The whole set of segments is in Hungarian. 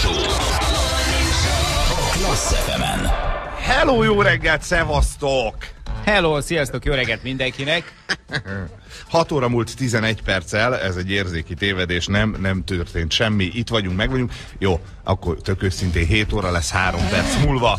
Show. Klassz fm Hello, jó reggelt, szevasztok! Hello, sziasztok, jó reggelt mindenkinek! 6 óra múlt 11 perccel, ez egy érzéki tévedés, nem, nem történt semmi, itt vagyunk, meg vagyunk. Jó, akkor tök őszintén 7 óra lesz 3 perc múlva,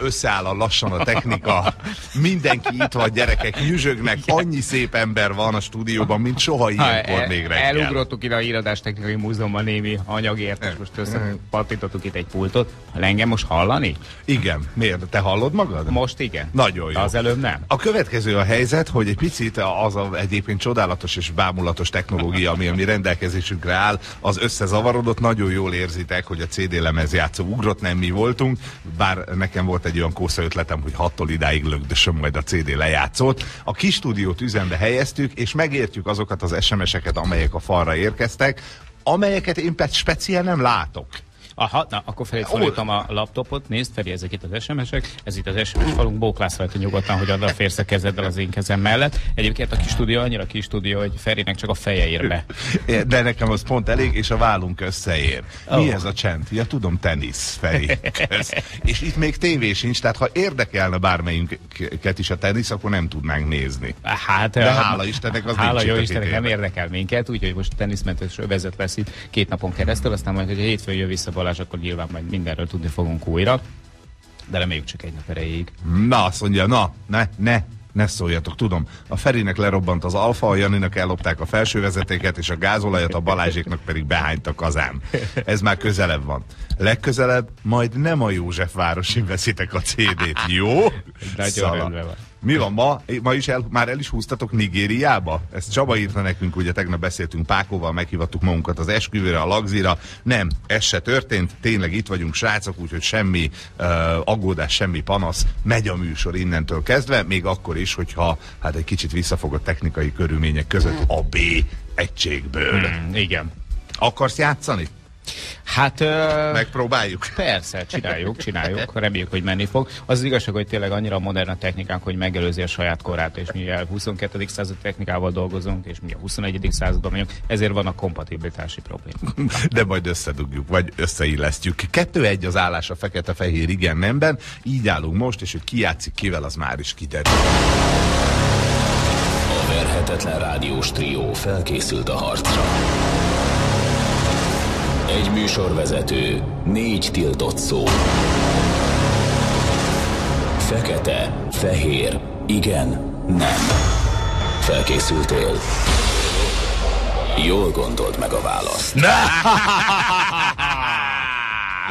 összeáll a lassan a technika, mindenki itt van, gyerekek nyüzsögnek, annyi szép ember van a stúdióban, mint soha ilyenkor el, még reggel. Elugrottuk ide a Irodás Technikai Múzeumban némi anyagért, és most összepattintottuk itt egy pultot. Engem most hallani? Igen, miért? Te hallod magad? Most igen. Nagyon jó. Az előbb nem. A következő a helyzet, hogy egy picit az a egyébként csodálatos és bámulatos technológia, ami, ami rendelkezésünkre áll, az összezavarodott. Nagyon jól érzitek, hogy a CD lemezjátszó ugrott, nem mi voltunk, bár nekem volt egy olyan kósza ötletem, hogy hattól idáig lögdösöm majd a CD lejátszót. A kis stúdiót üzembe helyeztük, és megértjük azokat az SMS-eket, amelyek a falra érkeztek, amelyeket én speciál nem látok. Aha, na, akkor felé fordítom a laptopot, nézd, Feri, ezek itt az SMS-ek, ez itt az SMS falunk, bóklász rajta nyugodtan, hogy oda férsz a kezeddel az én kezem mellett. Egyébként a kis stúdió annyira kis stúdió, hogy Ferinek csak a feje ér be. De nekem az pont elég, és a vállunk összeér. Mi oh. ez a csend? Ja, tudom, tenisz, Feri. és itt még tévé sincs, tehát ha érdekelne bármelyünket is a tenisz, akkor nem tudnánk nézni. Hát, De hála Istennek az Hála jó Istennek nem érdekel minket, úgyhogy most teniszmentes övezet lesz itt két napon keresztül, aztán majd, hogy a hétfőn jön vissza Balázs, akkor nyilván majd mindenről tudni fogunk újra. De reméljük csak egy nap erejéig. Na, azt mondja, na, ne, ne, ne szóljatok, tudom. A Ferinek lerobbant az alfa, a Janinak ellopták a felső vezetéket, és a gázolajat a Balázséknak pedig behányt a kazán. Ez már közelebb van. Legközelebb majd nem a Józsefvárosin veszitek a CD-t, jó? Nagyon rendben van. Mi van ma? Ma is el, már el is húztatok Nigériába? Ezt Csaba írta nekünk, ugye tegnap beszéltünk Pákóval, meghívattuk magunkat az esküvőre, a lagzira. Nem, ez se történt, tényleg itt vagyunk srácok, úgyhogy semmi uh, aggódás, semmi panasz. Megy a műsor innentől kezdve, még akkor is, hogyha hát egy kicsit visszafogott technikai körülmények között a B egységből. Mm, igen. Akarsz játszani? Hát... Uh, Megpróbáljuk. Persze, csináljuk, csináljuk. Reméljük, hogy menni fog. Az, az igazság, hogy tényleg annyira modern a technikánk, hogy megelőzi a saját korát, és mi a 22. század technikával dolgozunk, és mi a 21. században vagyunk, ezért van a kompatibilitási probléma. De majd összedugjuk, vagy összeillesztjük. Kettő-egy az állás a fekete-fehér igen nemben, így állunk most, és hogy ki játszik kivel, az már is kiderül. A verhetetlen rádiós trió felkészült a harcra. Egy műsorvezető, négy tiltott szó. Fekete, fehér, igen, nem. Felkészültél? Jól gondold meg a választ.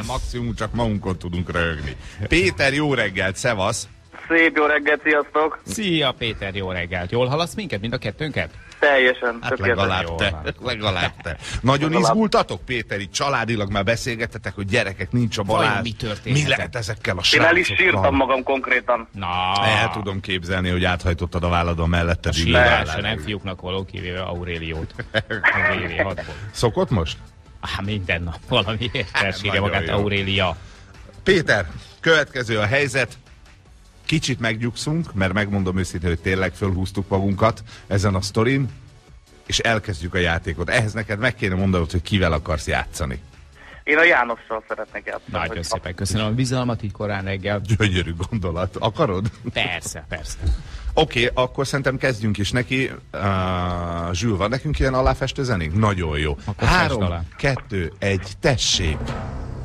Maximum csak magunkon tudunk röhögni. Péter, jó reggelt, szevasz! Szép jó reggelt, sziasztok! Szia Péter, jó reggelt! Jól hallasz minket, mind a kettőnket? Teljesen, hát legalább te, legalább te. Nagyon legalább. izgultatok, Péter, itt családilag már beszélgettetek, hogy gyerekek, nincs a Balázs. mi történt? Mi lehet ezekkel a srácokkal? Én el is sírtam magam konkrétan. Na. El tudom képzelni, hogy áthajtottad a válladon mellette. A nem fiúknak való, kivéve Auréliót. Szokott most? Hát minden nap valamiért elsírja magát jó. Aurélia. Péter, következő a helyzet kicsit megnyugszunk, mert megmondom őszintén, hogy tényleg fölhúztuk magunkat ezen a sztorin, és elkezdjük a játékot. Ehhez neked meg kéne mondanod, hogy kivel akarsz játszani. Én a Jánossal szeretnék játszani. Nagyon szépen köszönöm a bizalmat így korán reggel. Gyönyörű gondolat. Akarod? Persze, persze. Oké, okay, akkor szerintem kezdjünk is neki. Uh, Zsül, van nekünk ilyen aláfestő zenénk? Nagyon jó. Akkor Három, kettő, egy, tessék!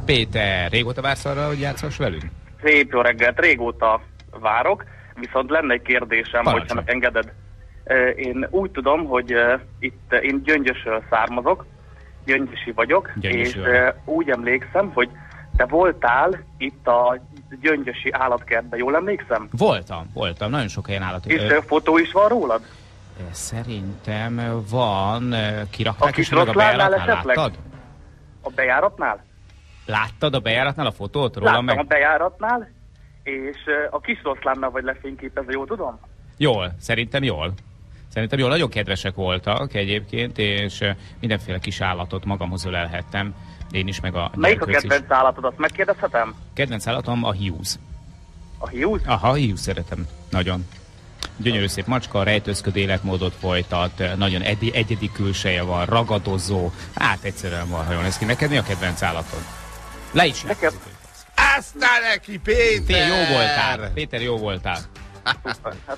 Péter, régóta vársz arra, hogy játszol velünk? Szép jó reggelt, régóta várok, viszont lenne egy kérdésem, Parancsa. hogyha engeded. Én úgy tudom, hogy itt én Gyöngyösről származok, Gyöngyösi vagyok, Gyöngyösi és vagyok. úgy emlékszem, hogy te voltál itt a Gyöngyösi állatkertben, jól emlékszem? Voltam, voltam, nagyon sok helyen állat. És ö... fotó is van rólad? Szerintem van, kirakták is meg a bejáratnál, láttad? A bejáratnál? Láttad a bejáratnál a fotót róla Láttam meg? a bejáratnál, és a kis roszlánnal vagy lefényképezve, jól tudom? Jól, szerintem jól. Szerintem jól, nagyon kedvesek voltak egyébként, és mindenféle kis állatot magamhoz ölelhettem. Én is, meg a Melyik a kedvenc is. állatod, azt megkérdezhetem? Kedvenc állatom a hiúz. A hiúz? Aha, a hiúz szeretem. Nagyon. Gyönyörű szép macska, rejtőzködő életmódot folytat, nagyon edi, egyedi külseje van, ragadozó. Hát egyszerűen van, ha jól néz ki. Neked mi a kedvenc állatod? Le is Nekem... Aztán neki, Péter! Péter, jó voltál. Péter, jó voltál.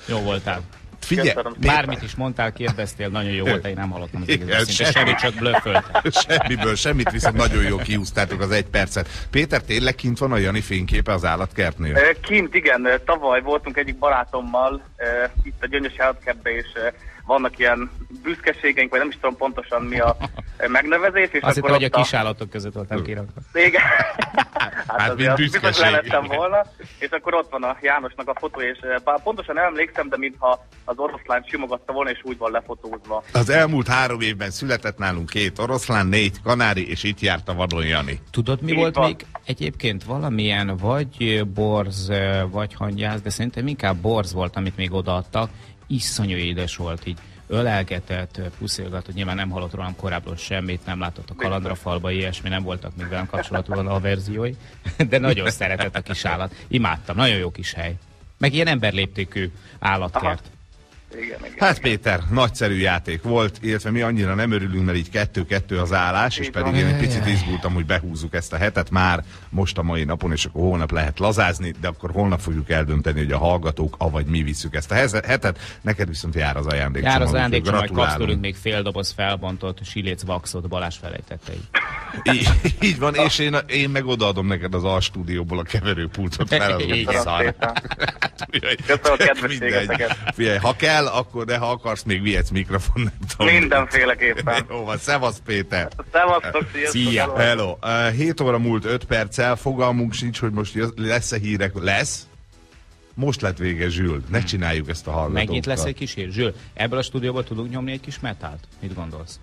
Jó voltál. Figyelj, bármit is mondtál, kérdeztél, nagyon jó volt, én nem hallottam az egész semmi. semmit, csak blöfföltem. Semmiből, semmit, viszont nagyon jó kiúztátok az egy percet. Péter, tényleg kint van a Jani fényképe az állatkertnél? Kint, igen. Tavaly voltunk egyik barátommal itt a Gyöngyös állatkertbe, és vannak ilyen büszkeségeink, vagy nem is tudom pontosan mi a megnevezés. És Azt hittem, hogy a kis állatok között voltam kirakva. Igen. hát, hát mint büszkeség. lehettem volna. És akkor ott van a Jánosnak a fotó, és bár pontosan emlékszem, de mintha az oroszlán simogatta volna, és úgy van lefotózva. Az elmúlt három évben született nálunk két oroszlán, négy kanári, és itt járt a vadon Jani. Tudod, mi Így volt van. még egyébként valamilyen, vagy borz, vagy hangyász, de szerintem inkább borz volt, amit még odaadtak, iszonyú édes volt így ölelgetett, puszilgatott, nyilván nem hallott rólam korábban semmit, nem látott a kalandrafalba, ilyesmi, nem voltak még velem kapcsolatban a verziói, de nagyon szeretett a kis állat. Imádtam, nagyon jó kis hely. Meg ilyen emberléptékű állatkert. Igen, igen, hát igen. Péter, nagyszerű játék volt, illetve mi annyira nem örülünk, mert így kettő-kettő az állás, és pedig én egy picit izgultam, hogy behúzzuk ezt a hetet már most a mai napon, és akkor holnap lehet lazázni, de akkor holnap fogjuk eldönteni, hogy a hallgatók, avagy mi visszük ezt a hetet. Neked viszont jár az ajándék. Jár az ajándék, majd kapsz tőlünk még fél doboz felbontott siléc vaxot Balázs felejtettei. Így, így van, és én, én meg odaadom neked az A-stúdióból a keverőpultot fel. Köszönöm a kedvességeteket. Figyelj, ha kell, kell, akkor de ha akarsz, még vihetsz mikrofon, nem tudom. Mindenféleképpen. Jó van, szevasz Péter. Szevasztok, sziasztok. Szia. Hello. Uh, 7 óra múlt 5 perccel, fogalmunk sincs, hogy most lesz-e hírek. Lesz? Most lett vége, Zsül. Ne hmm. csináljuk ezt a hallgatókkal. Megint lesz egy kis hír. Zsül, ebből a stúdióból tudunk nyomni egy kis metált? Mit gondolsz?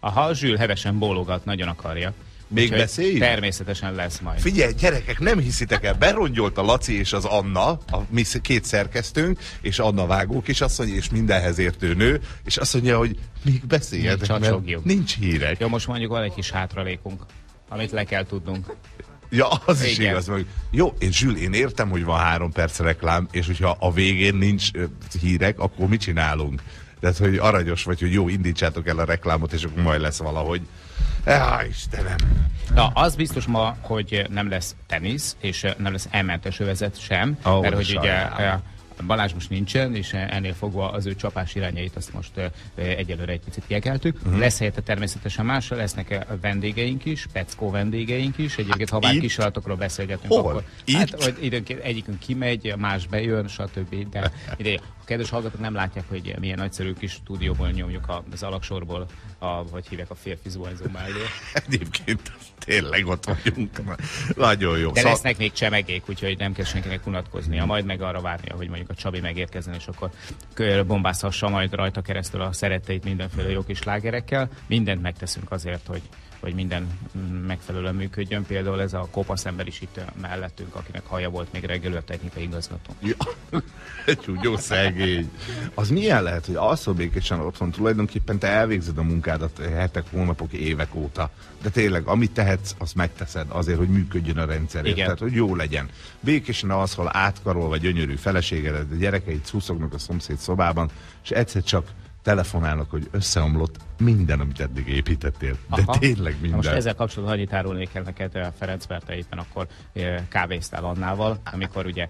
Aha, Zsül hevesen bólogat, nagyon akarja. Még beszéljünk? Természetesen lesz majd. Figyelj, gyerekek, nem hiszitek el, berongyolt a Laci és az Anna, a mi két szerkesztőnk, és Anna Vágó kisasszony, és mindenhez értő nő, és azt mondja, hogy még beszéljetek, mert nincs hírek. Jó, most mondjuk van egy kis hátralékunk, amit le kell tudnunk. Ja, az Igen. is igaz. Meg. Jó, én Zsül, én értem, hogy van három perc reklám, és hogyha a végén nincs hírek, akkor mit csinálunk? Tehát, hogy aranyos vagy, hogy jó, indítsátok el a reklámot, és akkor majd lesz valahogy. Ja, Istenem. Na, az biztos ma, hogy nem lesz tenisz, és nem lesz elmentes övezet sem, oh, mert hogy ugye Balázs most nincsen, és ennél fogva az ő csapás irányait azt most egyelőre egy picit kiekeltük. Uh-huh. Lesz helyette természetesen más, lesznek vendégeink is, Peckó vendégeink is. Egyébként, ha bár kisalatokról beszélgetünk, Hol? akkor Itt? Hát, hogy időnként egyikünk kimegy, más bejön, stb. De ide, a kedves hallgatók nem látják, hogy milyen nagyszerű kis stúdióból nyomjuk az alaksorból, a, vagy hívják a férfi zuhanyzó mellé. Egyébként tényleg ott vagyunk. Nagyon jó. De Szal... lesznek még csemegék, úgyhogy nem kell senkinek unatkoznia. Majd meg arra várnia, hogy mondjuk a Csabi megérkezzen, és akkor bombázhassa majd rajta keresztül a szeretteit mindenféle jó kis lágerekkel. Mindent megteszünk azért, hogy hogy minden megfelelően működjön. Például ez a kopasz ember is itt mellettünk, akinek haja volt még reggelő a technikai igazgató. Ja, jó szegény. Az milyen lehet, hogy alszol békésen otthon, tulajdonképpen te elvégzed a munkádat hetek, hónapok, évek óta. De tényleg, amit tehetsz, azt megteszed azért, hogy működjön a rendszer. Igen. Tehát, hogy jó legyen. Békésen alszol átkarol, vagy gyönyörű feleségedet, a gyerekeid szuszognak a szomszéd szobában, és egyszer csak telefonálnak, hogy összeomlott minden, amit eddig építettél. De Aha. tényleg minden. most ezzel kapcsolatban annyit árulnék el neked, a Ferenc Berte éppen akkor kávéztál Annával, amikor ugye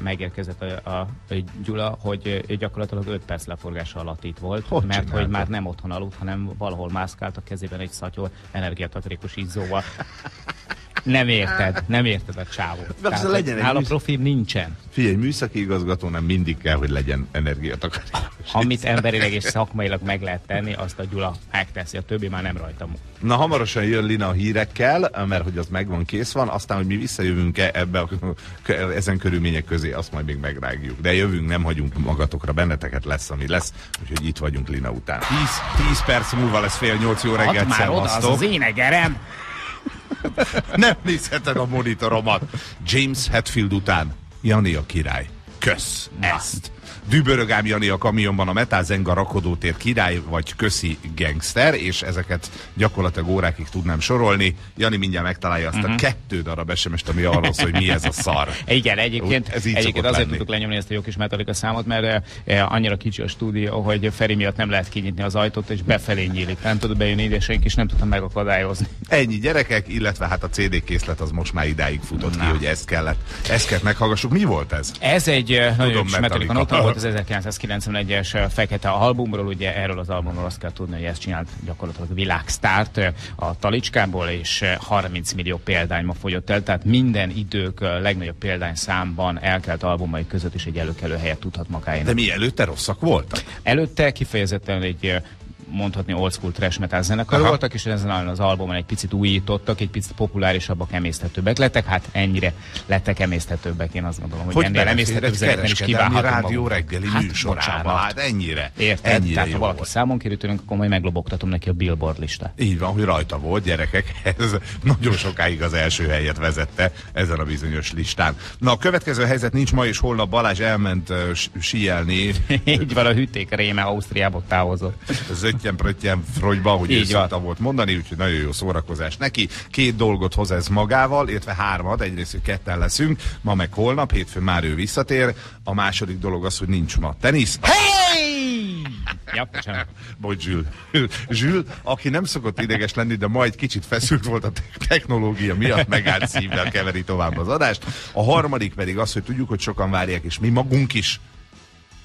megérkezett a, a, a Gyula, hogy gyakorlatilag 5 perc leforgása alatt itt volt, hogy mert csinálta? hogy már nem otthon aludt, hanem valahol mászkált a kezében egy szatyol energiatakarékos izzóval. Nem érted, nem érted a csávót. Tehát, legyen nálam műsz... profim nincsen. Figyelj, műszaki igazgató nem mindig kell, hogy legyen energiatakarékos. Amit emberileg és szakmailag meg lehet tenni, azt a Gyula megteszi, a többi már nem rajta Na, hamarosan jön Lina a hírekkel, mert hogy az megvan, kész van, aztán, hogy mi visszajövünk-e ebbe a, ezen körülmények közé, azt majd még megrágjuk. De jövünk, nem hagyunk magatokra, benneteket lesz, ami lesz, úgyhogy itt vagyunk Lina után. 10, 10 perc múlva lesz fél nyolc jó reggelt, már oda az az én egerem. Nem nézheted a monitoromat. James Hetfield után Jani a király. Kösz Na. ezt. Dübörögám Jani a kamionban a Metal Zenga rakodótér király vagy köszi gangster, és ezeket gyakorlatilag órákig tudnám sorolni. Jani mindjárt megtalálja azt uh-huh. a mhm. kettő darab sms ami arról szól, hogy mi ez a szar. Igen, egyébként, ez egyébként azért lenni. tudtuk lenyomni ezt a jó kis Metallica számot, mert eh, annyira kicsi a stúdió, hogy Feri miatt nem lehet kinyitni az ajtót, és befelé nyílik. Nem tud bejönni ide senki, és nem tudtam megakadályozni. Ennyi gyerekek, illetve hát a CD készlet az most már idáig futott Na. ki, hogy ezt kellett, ezt kellett meghallgassuk. Mi volt ez? Ez egy eh, nagyon Tudom, Metallica volt az 1991-es eh, fekete albumról, ugye erről az albumról azt kell tudni, hogy ezt csinált gyakorlatilag világsztárt a talicskából, és 30 millió példányma fogyott el, tehát minden idők legnagyobb példányszámban elkelt albumai között is egy előkelő helyet tudhat magáénak. De mi előtte rosszak voltak? Előtte kifejezetten egy mondhatni old school trash metal zenekar Aha. voltak, és ezen az albumon egy picit újítottak, egy picit populárisabbak, emészthetőbbek lettek, hát ennyire lettek emészthetőbbek, én azt gondolom, hogy, hogy ennél emészthetőbb zenekar is kívánhatunk rádió reggeli hát, műsorában, hát ennyire. Érted? Ennyire Tehát ha valaki volt. számon kérő tőlünk, akkor majd meglobogtatom neki a billboard lista. Így van, hogy rajta volt, gyerekek, ez nagyon sokáig az első helyet vezette ezen a bizonyos listán. Na a következő helyzet nincs ma és holnap Balázs elment uh, síelni. Így van, a hűték réme Ausztriából távozott pröttyen frogyba, hogy Így ő volt mondani, úgyhogy nagyon jó szórakozás neki. Két dolgot hoz ez magával, illetve hármat, egyrészt, hogy ketten leszünk, ma meg holnap, hétfőn már ő visszatér. A második dolog az, hogy nincs ma tenisz. Hey! ja, Bocs, Zsül. Zsül, aki nem szokott ideges lenni, de majd kicsit feszült volt a technológia miatt, megállt szívvel keveri tovább az adást. A harmadik pedig az, hogy tudjuk, hogy sokan várják, és mi magunk is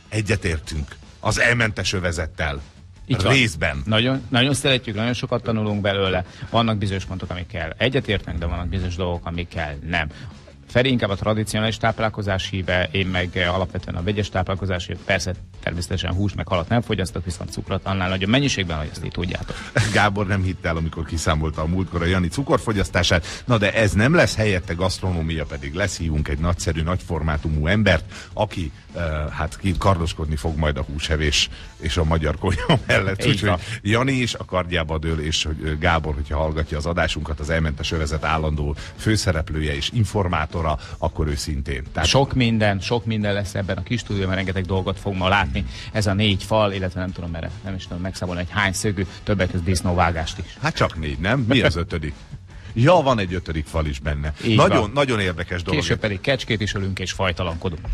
egyetértünk az elmentes övezettel. Itt van. részben. Nagyon, nagyon szeretjük, nagyon sokat tanulunk belőle. Vannak bizonyos pontok, amikkel egyetértnek, de vannak bizonyos dolgok, amikkel nem. Feri inkább a tradicionális táplálkozás híve, én meg alapvetően a vegyes táplálkozás híve. Persze természetesen hús meg halat nem fogyasztok, viszont cukrot annál nagyobb mennyiségben, hogy ezt így tudjátok. Gábor nem hitt el, amikor kiszámolta a múltkor a Jani cukorfogyasztását. Na de ez nem lesz helyette gasztronómia, pedig leszívunk egy nagyszerű, nagyformátumú embert, aki hát ki kardoskodni fog majd a húsevés és a magyar konyha mellett. Úgyhogy Jani is a kardjába dől, és hogy Gábor, hogyha hallgatja az adásunkat, az elmentes övezet állandó főszereplője és informátora, akkor ő szintén. Tehát... Sok minden, sok minden lesz ebben a kis stúdióban, rengeteg dolgot fog ma látni. Ez a négy fal, illetve nem tudom merre, nem is tudom megszámolni, egy hány szögű, többek között disznóvágást is. Hát csak négy, nem? Mi az ötödik? Ja, van egy ötödik fal is benne. Így nagyon, van. nagyon érdekes dolog. Később pedig kecskét is ölünk és fajtalankodunk.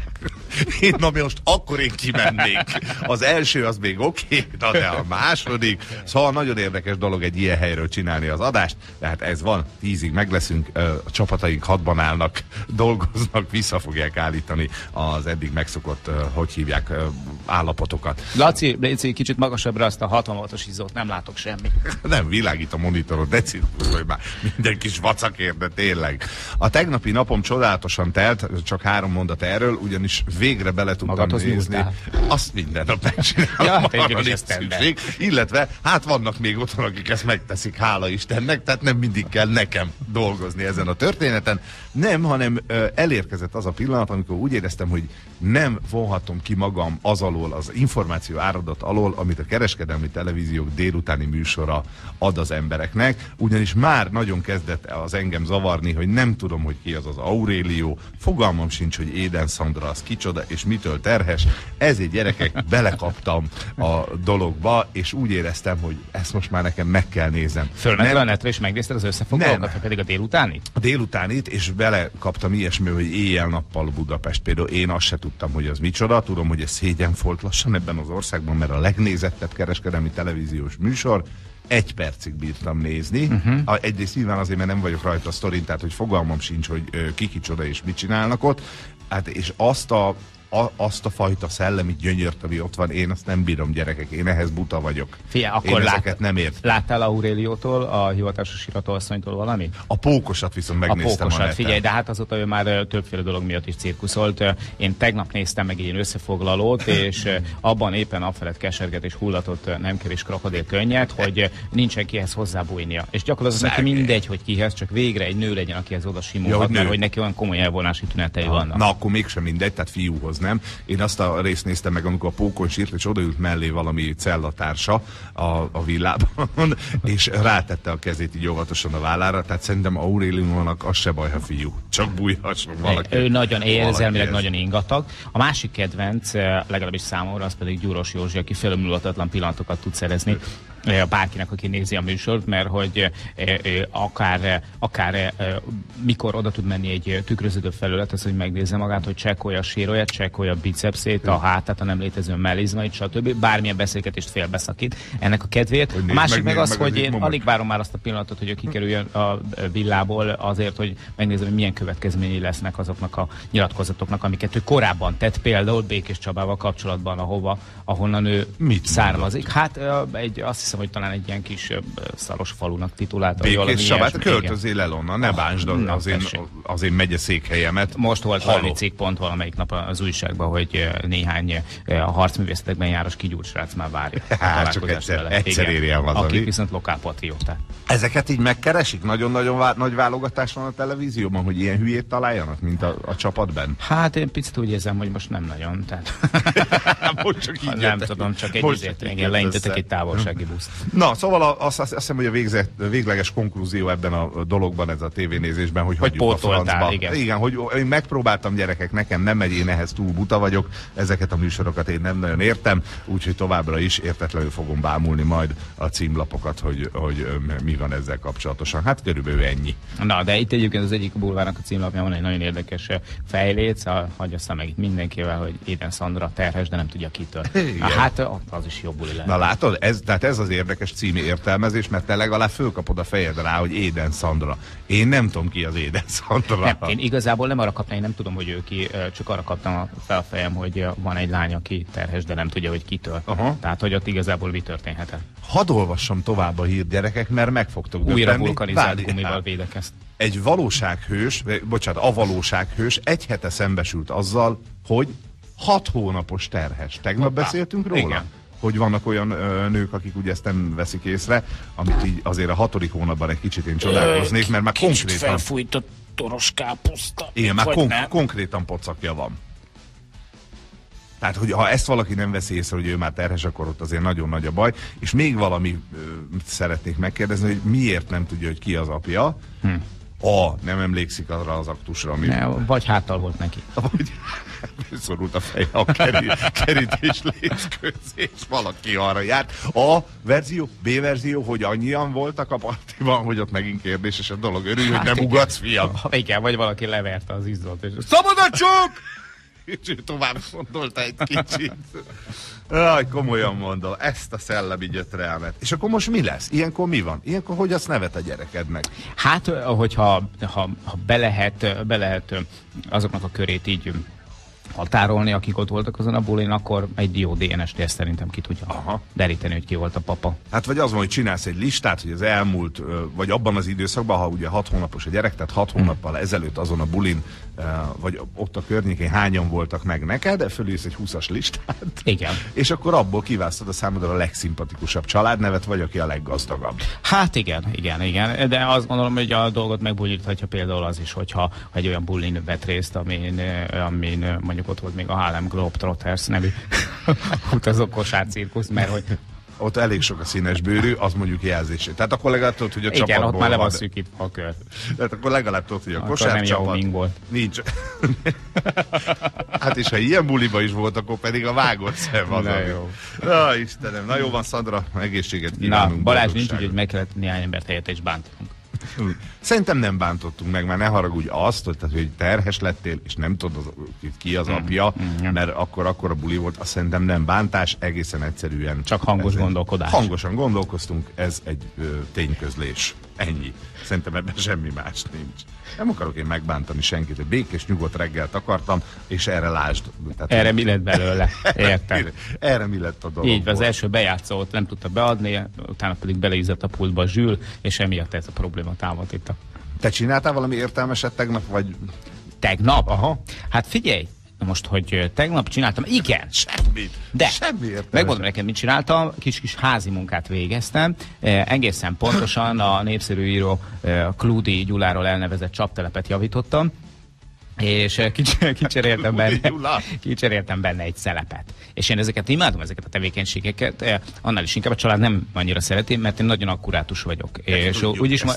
Én, na most akkor én kimennék. Az első az még oké, okay, de a második. Szóval nagyon érdekes dolog egy ilyen helyről csinálni az adást, de hát ez van, tízig meg leszünk, a csapataink hatban állnak, dolgoznak, vissza fogják állítani az eddig megszokott, hogy hívják, állapotokat. Laci, Léci, kicsit magasabbra azt a 60 voltos izót, nem látok semmi. nem, világít a monitorot, de hogy már minden kis vacakért, de tényleg. A tegnapi napom csodálatosan telt, csak három mondat erről, ugyanis végre bele tudtam Magadhoz nézni. Nyújtál. Azt minden nap megcsinálom. ja, arra szükség. Illetve, hát vannak még otthon, akik ezt megteszik, hála Istennek, tehát nem mindig kell nekem dolgozni ezen a történeten. Nem, hanem ö, elérkezett az a pillanat, amikor úgy éreztem, hogy nem vonhatom ki magam az alól, az információ áradat alól, amit a kereskedelmi televíziók délutáni műsora ad az embereknek, ugyanis már nagyon kezdett az engem zavarni, hogy nem tudom, hogy ki az az Aurélió, fogalmam sincs, hogy Éden Szandra az kicsoda, és mitől terhes. Ezért gyerekek, belekaptam a dologba, és úgy éreztem, hogy ezt most már nekem meg kell nézem. Fölmentél a netre, és megnézted az összefoglalókat, pedig a délutánit? A délutánit, és belekaptam ilyesmi, hogy éjjel-nappal Budapest. Például én azt se tudtam, hogy az micsoda. Tudom, hogy ez szégyen volt lassan ebben az országban, mert a legnézettebb kereskedelmi televíziós műsor, egy percig bírtam nézni. Uh-huh. Egyrészt nyilván azért, mert nem vagyok rajta a sztorin, tehát hogy fogalmam sincs, hogy ki kicsoda és mit csinálnak ott. Hát és azt a a, azt a fajta szellemi gyönyört, ami ott van, én azt nem bírom, gyerekek. Én ehhez buta vagyok. Fia, akkor én lát, ezeket nem ért. Láttál Auréliótól, a hivatásos iratóasszonytól valami? A pókosat viszont megnéztem A pókosat, a figyelj, de hát azóta ő már többféle dolog miatt is cirkuszolt. Én tegnap néztem meg egy összefoglalót, és abban éppen afelett keserget és hullatott nem kevés krokodil könnyet, hogy nincsen kihez hozzábújnia. És gyakorlatilag neki mindegy, hogy kihez, csak végre egy nő legyen, akihez oda simulhat, ja, hogy mert hogy neki olyan komoly elvonási tünetei vannak. Na, akkor mégsem mindegy, tehát fiúhoz az nem. Én azt a részt néztem meg, amikor a pókon sírt, és odaült mellé valami cellatársa a, a villában, és rátette a kezét így óvatosan a vállára, tehát szerintem Aureliumnak az se baj, ha fiú. Csak bújhasson valaki. Ő nagyon érzelmileg nagyon ingatag. A másik kedvenc, eh, legalábbis számomra, az pedig Gyuros Józsi, aki felülmúlatatlan pillanatokat tud szerezni bárkinek, aki nézi a műsort, mert hogy akár, akár mikor oda tud menni egy tükröződő felület, az, hogy megnézze magát, hogy csekkolja a sérőjét, csekkolja a bicepszét, a hátát, a nem létező mellizmait, stb. Bármilyen beszélgetést félbeszakít ennek a kedvéért. A másik meg, meg az, meg hogy én alig várom már azt a pillanatot, hogy ő kikerüljön a villából azért, hogy megnézem, hogy milyen következményei lesznek azoknak a nyilatkozatoknak, amiket ő korábban tett, például Békés Csabával kapcsolatban, ahova, ahonnan ő Mit származik. Hát egy, azt hiszem, hogy talán egy ilyen kis szaros falunak titulálta. Békés Csabát, költözél el onnan, ne bánsd az, az, én, az én megye székhelyemet. Most volt Haló. valami cikkpont valamelyik nap az újságban, hogy néhány a harcművészetekben járos kigyúrt srác már várja. Hát csak egyszer, egyszer érjen az, Akik viszont lokálpatrióták. Ezeket így megkeresik? Nagyon-nagyon vá- nagy válogatás van a televízióban, hogy ilyen hülyét találjanak, mint a, a csapatban? Hát én picit úgy érzem, hogy most nem nagyon. Tehát... most csak így Nem tudom, csak egy izért, igen, leintetek egy távolsági buszt. Na, szóval azt, azt hiszem, hogy a végzett, végleges konklúzió ebben a dologban, ez a tévénézésben, hogy, hogy hagyjuk a francba. Igen. igen, hogy én megpróbáltam gyerekek, nekem nem megy, én ehhez túl buta vagyok, ezeket a műsorokat én nem nagyon értem, úgyhogy továbbra is értetlenül fogom bámulni majd a címlapokat, hogy, hogy mi van ezzel kapcsolatosan. Hát körülbelül ennyi. Na, de itt egyébként az egyik bulvárnak a címlapja van egy nagyon érdekes fejléc, hagyja meg itt mindenkivel, hogy Éden Szandra terhes, de nem tudja kitől. Igen. Hát az is jobb buli Na látod, ez, tehát ez az érdekes cími értelmezés, mert te legalább fölkapod a fejed rá, hogy Éden Szandra. Én nem tudom ki az Éden Szandra. Nem, én igazából nem arra kaptam, én nem tudom, hogy ő ki, csak arra kaptam a felfejem, hogy van egy lány, aki terhes, de nem tudja, hogy kitől. Aha. Tehát, hogy ott igazából mi történhetett. Hadd olvassam tovább a hír gyerekek, mert meg fogtok Újra vulkanizált gumival védekezt. Egy valósághős, bocsánat, a valósághős egy hete szembesült azzal, hogy hat hónapos terhes. Tegnap beszéltünk róla? Igen hogy vannak olyan ö, nők, akik ugye ezt nem veszik észre, amit így azért a hatodik hónapban egy kicsit én csodálkoznék, mert már kicsit konkrétan... felfújtott toros káposzta. Igen, már kon- konkrétan pocakja van. Tehát, hogy ha ezt valaki nem veszi észre, hogy ő már terhes, akkor ott azért nagyon nagy a baj. És még valami ö, szeretnék megkérdezni, hogy miért nem tudja, hogy ki az apja. Hm. A, nem emlékszik arra az aktusra, ami... Ne, vagy háttal volt neki. Vagy szorult a feje a kerít, kerítés léc közé, és valaki arra járt. A verzió, B verzió, hogy annyian voltak a partiban, hogy ott megint kérdéses a dolog. Örülj, hát hogy nem ugatsz, fiam. Igen, vagy valaki leverte az izzót. És... Szabad a csok! És ő tovább gondolta egy kicsit. Aj, komolyan mondom, ezt a szellemi gyötrelmet. És akkor most mi lesz? Ilyenkor mi van? Ilyenkor hogy azt nevet a gyerekednek? Hát, hogyha ha, ha be, lehet, be lehet azoknak a körét így határolni, akik ott voltak azon a bulin, akkor egy jó DNS test szerintem ki tudja Aha. deríteni, hogy ki volt a papa. Hát vagy az van, hogy csinálsz egy listát, hogy az elmúlt, vagy abban az időszakban, ha ugye hat hónapos a gyerek, tehát hat hónappal hmm. ezelőtt azon a bulin, vagy ott a környékén hányan voltak meg neked, fölülsz egy 20-as listát. Igen. És akkor abból kiválasztod a számodra a legszimpatikusabb családnevet, vagy aki a leggazdagabb. Hát igen, igen, igen. De azt gondolom, hogy a dolgot megbonyolíthatja például az is, hogyha egy olyan bulin vett részt, amin, amin mondjuk ott volt még a Harlem Globetrotters nevű utazó kosárcirkusz, mert hogy ott elég sok a színes bőrű, az mondjuk jelzés. Tehát akkor legalább tudod, hogy a Igen, csapatból ott már le van szűkítva a kör. Tehát akkor legalább tudod, hogy a kosárcsapat... volt. Nincs. hát és ha ilyen buliba is volt, akkor pedig a vágott szem az. Na jó. Na Istenem, na jó van Szandra, egészséget kívánunk. Na, Balázs nincs, hogy meg kellett néhány embert helyette is bántunk. Szerintem nem bántottunk meg, már ne haragudj azt, hogy, tehát, hogy terhes lettél, és nem tudod, ki az apja, mm-hmm. mert akkor, akkor a buli volt, azt szerintem nem bántás, egészen egyszerűen. Csak hangos gondolkodás. Hangosan gondolkoztunk, ez egy ö, tényközlés. Ennyi. Szerintem ebben semmi más nincs. Nem akarok én megbántani senkit, békés, nyugodt reggelt akartam, és erre lásd. Tehát erre mi lett belőle? Értem. erre mi lett a dolog? Így, az első bejátszót nem tudta beadni, utána pedig beleízett a pultba a zsül, és emiatt ez a probléma támadt itt. Te csináltál valami értelmeset tegnap, vagy... Tegnap? Aha. Hát figyelj, most, hogy tegnap csináltam, igen. Semmit. De, Semmi megmondom neked, mit csináltam, kis-kis házi munkát végeztem. E, egészen pontosan a népszerű író e, Kludi Gyuláról elnevezett csaptelepet javítottam. És kicseréltem benne, kicseréltem benne egy szelepet. És én ezeket imádom, ezeket a tevékenységeket, annál is inkább a család nem annyira szereti, mert én nagyon akkurátus vagyok. Ezt és tudjuk, úgyis ma,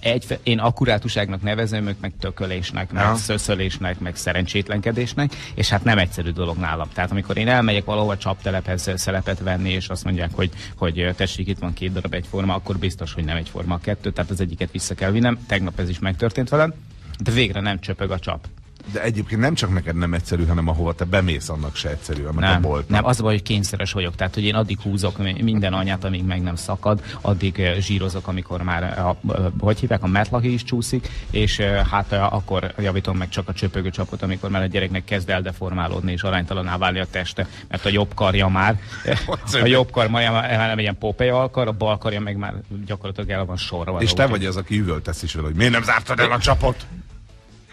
egy, én akkurátuságnak nevezem, ők meg tökölésnek, meg ja. szöszölésnek, meg szerencsétlenkedésnek, és hát nem egyszerű dolog nálam. Tehát amikor én elmegyek valahova csaptelephez szelepet venni, és azt mondják, hogy, hogy tessék, itt van két darab egyforma, akkor biztos, hogy nem egyforma a kettő, tehát az egyiket vissza kell vinnem. Tegnap ez is megtörtént velem de végre nem csöpög a csap. De egyébként nem csak neked nem egyszerű, hanem ahova te bemész, annak se egyszerű, nem, a bolt. Nem, az a baj, hogy kényszeres vagyok. Tehát, hogy én addig húzok minden anyát, amíg meg nem szakad, addig zsírozok, amikor már, a, hogy hívják, a metlaki is csúszik, és hát akkor javítom meg csak a csöpögő csapot, amikor már a gyereknek kezd eldeformálódni és aránytalaná válni a teste, mert a jobb karja már, a jobb kar már nem ilyen Popeye alkar, a bal karja meg már gyakorlatilag el van sorra. És te vagy az, aki üvöltesz is vele, hogy miért nem zártad el a csapot?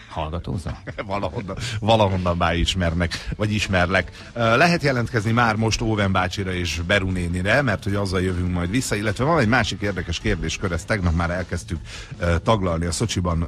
Hallgatózza? valahonnan, valahonnan már ismernek, vagy ismerlek. Lehet jelentkezni már most Óven bácsira és Berunénire, mert hogy azzal jövünk majd vissza, illetve van egy másik érdekes kérdéskör, ezt tegnap már elkezdtük taglalni a Szocsiban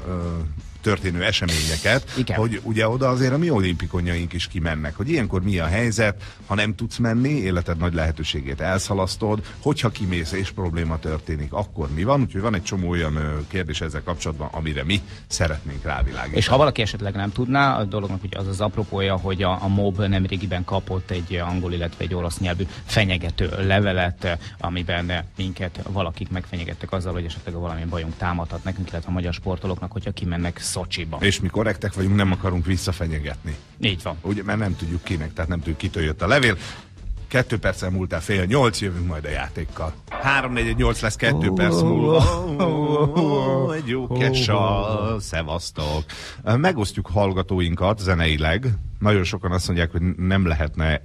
történő eseményeket, Igen. hogy ugye oda azért a mi olimpikonjaink is kimennek, hogy ilyenkor mi a helyzet, ha nem tudsz menni, életed nagy lehetőségét elszalasztod, hogyha kimész és probléma történik, akkor mi van? Úgyhogy van egy csomó olyan kérdés ezzel kapcsolatban, amire mi szeretnénk rávilágítani. És ha valaki esetleg nem tudná, a dolognak ugye az az apropója, hogy a, a MOB nemrégiben kapott egy angol, illetve egy orosz nyelvű fenyegető levelet, amiben minket valakik megfenyegettek azzal, hogy esetleg valamilyen bajunk támadhat nekünk, illetve a magyar sportolóknak, hogyha kimennek Szocsiba. És mi korrektek vagyunk, nem akarunk visszafenyegetni. Így van. Ugye, mert nem tudjuk kinek, tehát nem tudjuk kitől jött a levél. Kettő perccel múltál fél nyolc, jövünk majd a játékkal. Három, négy, nyolc lesz kettő perc múlva. Egy jó kessa, szevasztok. Megosztjuk hallgatóinkat zeneileg. Nagyon sokan azt mondják, hogy nem lehetne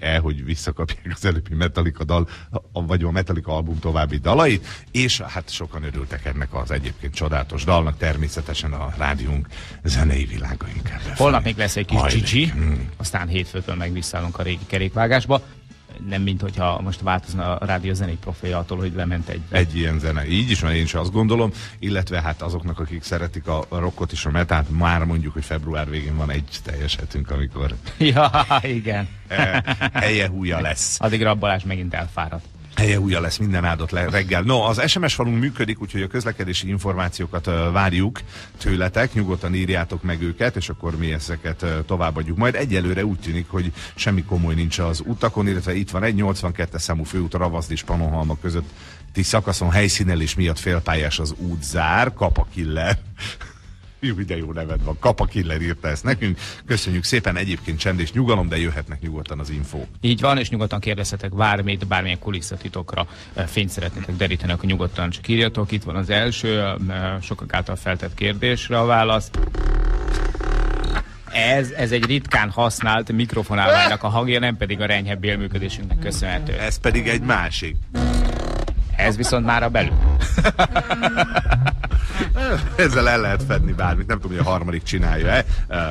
e hogy visszakapják az előbbi Metallica dal, vagy a Metallica album további dalait, és hát sokan örültek ennek az egyébként csodálatos dalnak, természetesen a rádiónk zenei világaink. Holnap még lesz egy kis Gigi, hmm. aztán hétfőtől meg visszaállunk a régi kerékvágásba nem mint hogyha most változna a rádió zenei profilja attól, hogy lement egy... Egy ilyen zene. Így is, mert én is azt gondolom, illetve hát azoknak, akik szeretik a rockot és a metát, már mondjuk, hogy február végén van egy teljes hetünk, amikor... Ja, igen. helye húja lesz. Addig Balázs megint elfáradt helye újja lesz minden áldott reggel. No, az SMS falunk működik, úgyhogy a közlekedési információkat várjuk tőletek, nyugodtan írjátok meg őket, és akkor mi ezeket továbbadjuk. Majd egyelőre úgy tűnik, hogy semmi komoly nincs az utakon, illetve itt van egy 82-es számú főút a Ravasd és Panonhalma között szakaszon helyszínelés miatt félpályás az útzár, kapakiller. Jó, de jó neved van. Kapa Killer írta ezt nekünk. Köszönjük szépen. Egyébként csend és nyugalom, de jöhetnek nyugodtan az info. Így van, és nyugodtan kérdezhetek bármit, bármilyen kulisszatitokra fényt szeretnétek deríteni, akkor nyugodtan csak írjatok. Itt van az első, sokak által feltett kérdésre a válasz. Ez, ez egy ritkán használt mikrofonálványnak a hangja, nem pedig a renyhebb bélműködésünknek köszönhető. Ez pedig egy másik. Ez viszont már a belül. Ezzel el lehet fedni bármit, nem tudom, hogy a harmadik csinálja-e,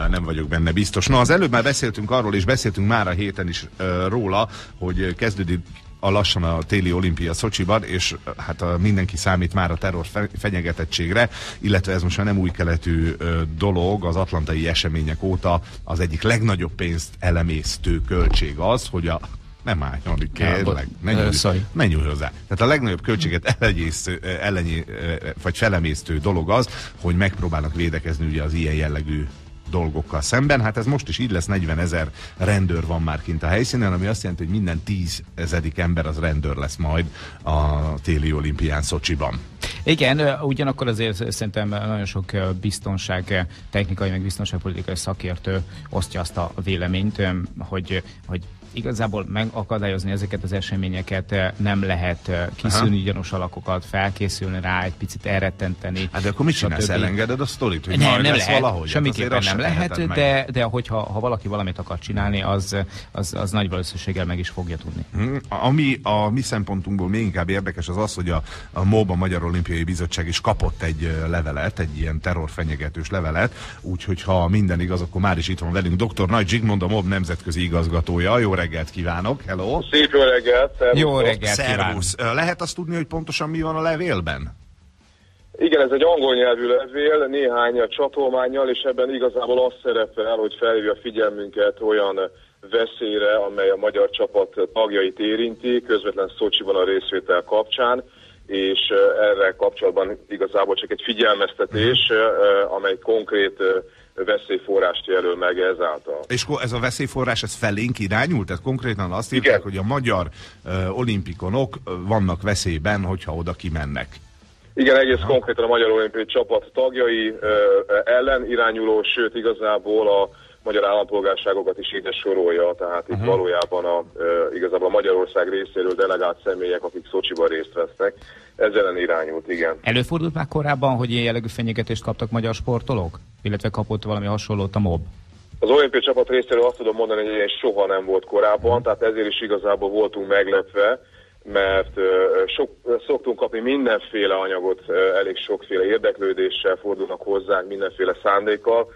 nem vagyok benne biztos. Na, az előbb már beszéltünk arról, és beszéltünk már a héten is róla, hogy kezdődik a lassan a téli olimpia Szocsiban, és hát a, mindenki számít már a terror fenyegetettségre, illetve ez most már nem új keletű ö, dolog, az atlantai események óta az egyik legnagyobb pénzt elemésztő költség az, hogy a nem álljon, kérlek, ne nyúlj, ne nyúlj hozzá. Tehát a legnagyobb költséget ellenyésztő, ellenyé, vagy felemésztő dolog az, hogy megpróbálnak védekezni ugye az ilyen jellegű dolgokkal szemben. Hát ez most is így lesz, 40 ezer rendőr van már kint a helyszínen, ami azt jelenti, hogy minden tízezedik ember az rendőr lesz majd a téli olimpián Szocsiban. Igen, ugyanakkor azért szerintem nagyon sok biztonság technikai, meg biztonságpolitikai szakértő osztja azt a véleményt, hogy, hogy igazából megakadályozni ezeket az eseményeket eh, nem lehet eh, kiszűrni gyanús alakokat, felkészülni rá, egy picit elrettenteni. Hát de akkor mit csinálsz? Elengeded a sztorit? Hogy nem, nem lehet. Valahogy? Semmiképpen nem lehet, de, de hogyha ha valaki valamit akar csinálni, az, az, az nagy valószínűséggel meg is fogja tudni. Hmm. Ami a mi szempontunkból még inkább érdekes az az, hogy a, a MOBA Magyar Olimpiai Bizottság is kapott egy eh, levelet, egy ilyen terrorfenyegetős levelet, úgyhogy ha minden igaz, akkor már is itt van velünk dr. Nagy Zsigmond, a MOB nemzetközi igazgatója. Jó reggelt kívánok, hello! Szép jó reggelt, szervusz. Jó reggelt Szervusz. Lehet azt tudni, hogy pontosan mi van a levélben? Igen, ez egy angol nyelvű levél, néhány csatolmányjal, és ebben igazából az szerepel, hogy felhívja a figyelmünket olyan veszélyre, amely a magyar csapat tagjait érinti, közvetlen Szocsiban a részvétel kapcsán, és erre kapcsolatban igazából csak egy figyelmeztetés, amely konkrét veszélyforrást jelöl meg ezáltal. És ez a veszélyforrás, ez felénk irányult? Tehát konkrétan azt írták, hogy a magyar uh, olimpikonok vannak veszélyben, hogyha oda kimennek. Igen, egész ha. konkrétan a Magyar Olimpiai Csapat tagjai uh, ellen irányuló, sőt igazából a magyar állampolgárságokat is ide sorolja, tehát itt uh-huh. valójában a, e, igazából a Magyarország részéről delegált személyek, akik Szocsiban részt vesznek, ezzel irányult, igen. Előfordult már korábban, hogy ilyen jellegű fenyegetést kaptak magyar sportolók? Illetve kapott valami hasonlót a MOB? Az olimpiai csapat részéről azt tudom mondani, hogy ilyen soha nem volt korábban, uh-huh. tehát ezért is igazából voltunk meglepve, mert sok, szoktunk kapni mindenféle anyagot, elég sokféle érdeklődéssel fordulnak hozzánk, mindenféle szándékkal,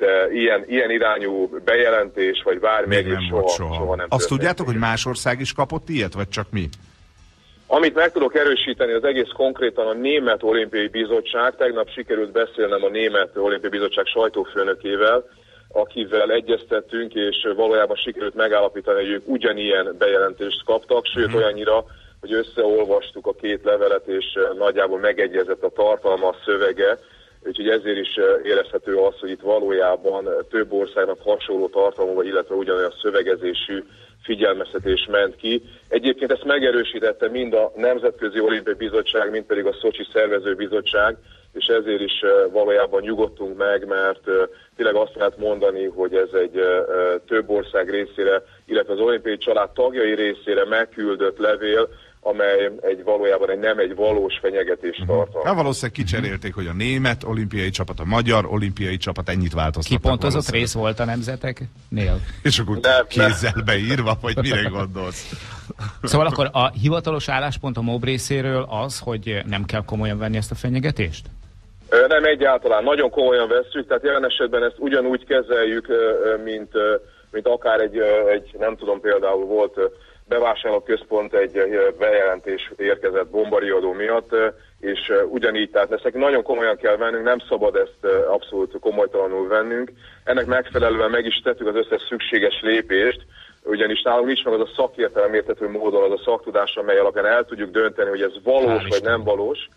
de ilyen, ilyen irányú bejelentés, vagy bármi Még nem soha, soha. soha nem Azt tudjátok, hogy más ország is kapott ilyet, vagy csak mi? Amit meg tudok erősíteni, az egész konkrétan a Német Olimpiai Bizottság. Tegnap sikerült beszélnem a Német Olimpiai Bizottság sajtófőnökével, akivel egyeztettünk, és valójában sikerült megállapítani, hogy ők ugyanilyen bejelentést kaptak, sőt hmm. olyannyira, hogy összeolvastuk a két levelet, és nagyjából megegyezett a tartalma, a szövege, Úgyhogy ezért is érezhető az, hogy itt valójában több országnak hasonló tartalommal, illetve ugyanolyan szövegezésű figyelmeztetés ment ki. Egyébként ezt megerősítette mind a Nemzetközi Olimpiai Bizottság, mind pedig a Szocsi Szervezőbizottság, és ezért is valójában nyugodtunk meg, mert tényleg azt lehet mondani, hogy ez egy több ország részére, illetve az olimpiai család tagjai részére megküldött levél, amely egy valójában egy nem egy valós fenyegetés uh-huh. tartalmaz. Hát valószínűleg kicserélték, hogy a német olimpiai csapat, a magyar olimpiai csapat ennyit változtattak. Kipontozott rész volt a nemzeteknél? És akkor nem, kézzel nem. beírva, vagy mire gondolsz? Szóval akkor a hivatalos álláspont a MOB részéről az, hogy nem kell komolyan venni ezt a fenyegetést? Nem egyáltalán, nagyon komolyan vesszük, tehát jelen esetben ezt ugyanúgy kezeljük, mint, mint akár egy, egy, nem tudom, például volt bevásárlóközpont egy bejelentés érkezett bombariadó miatt, és ugyanígy, tehát ezt nagyon komolyan kell vennünk, nem szabad ezt abszolút komolytalanul vennünk. Ennek megfelelően meg is tettük az összes szükséges lépést, ugyanis nálunk nincs meg az a szakértelem értető módon, az a szaktudás, amely alapján el tudjuk dönteni, hogy ez valós vagy nem valós.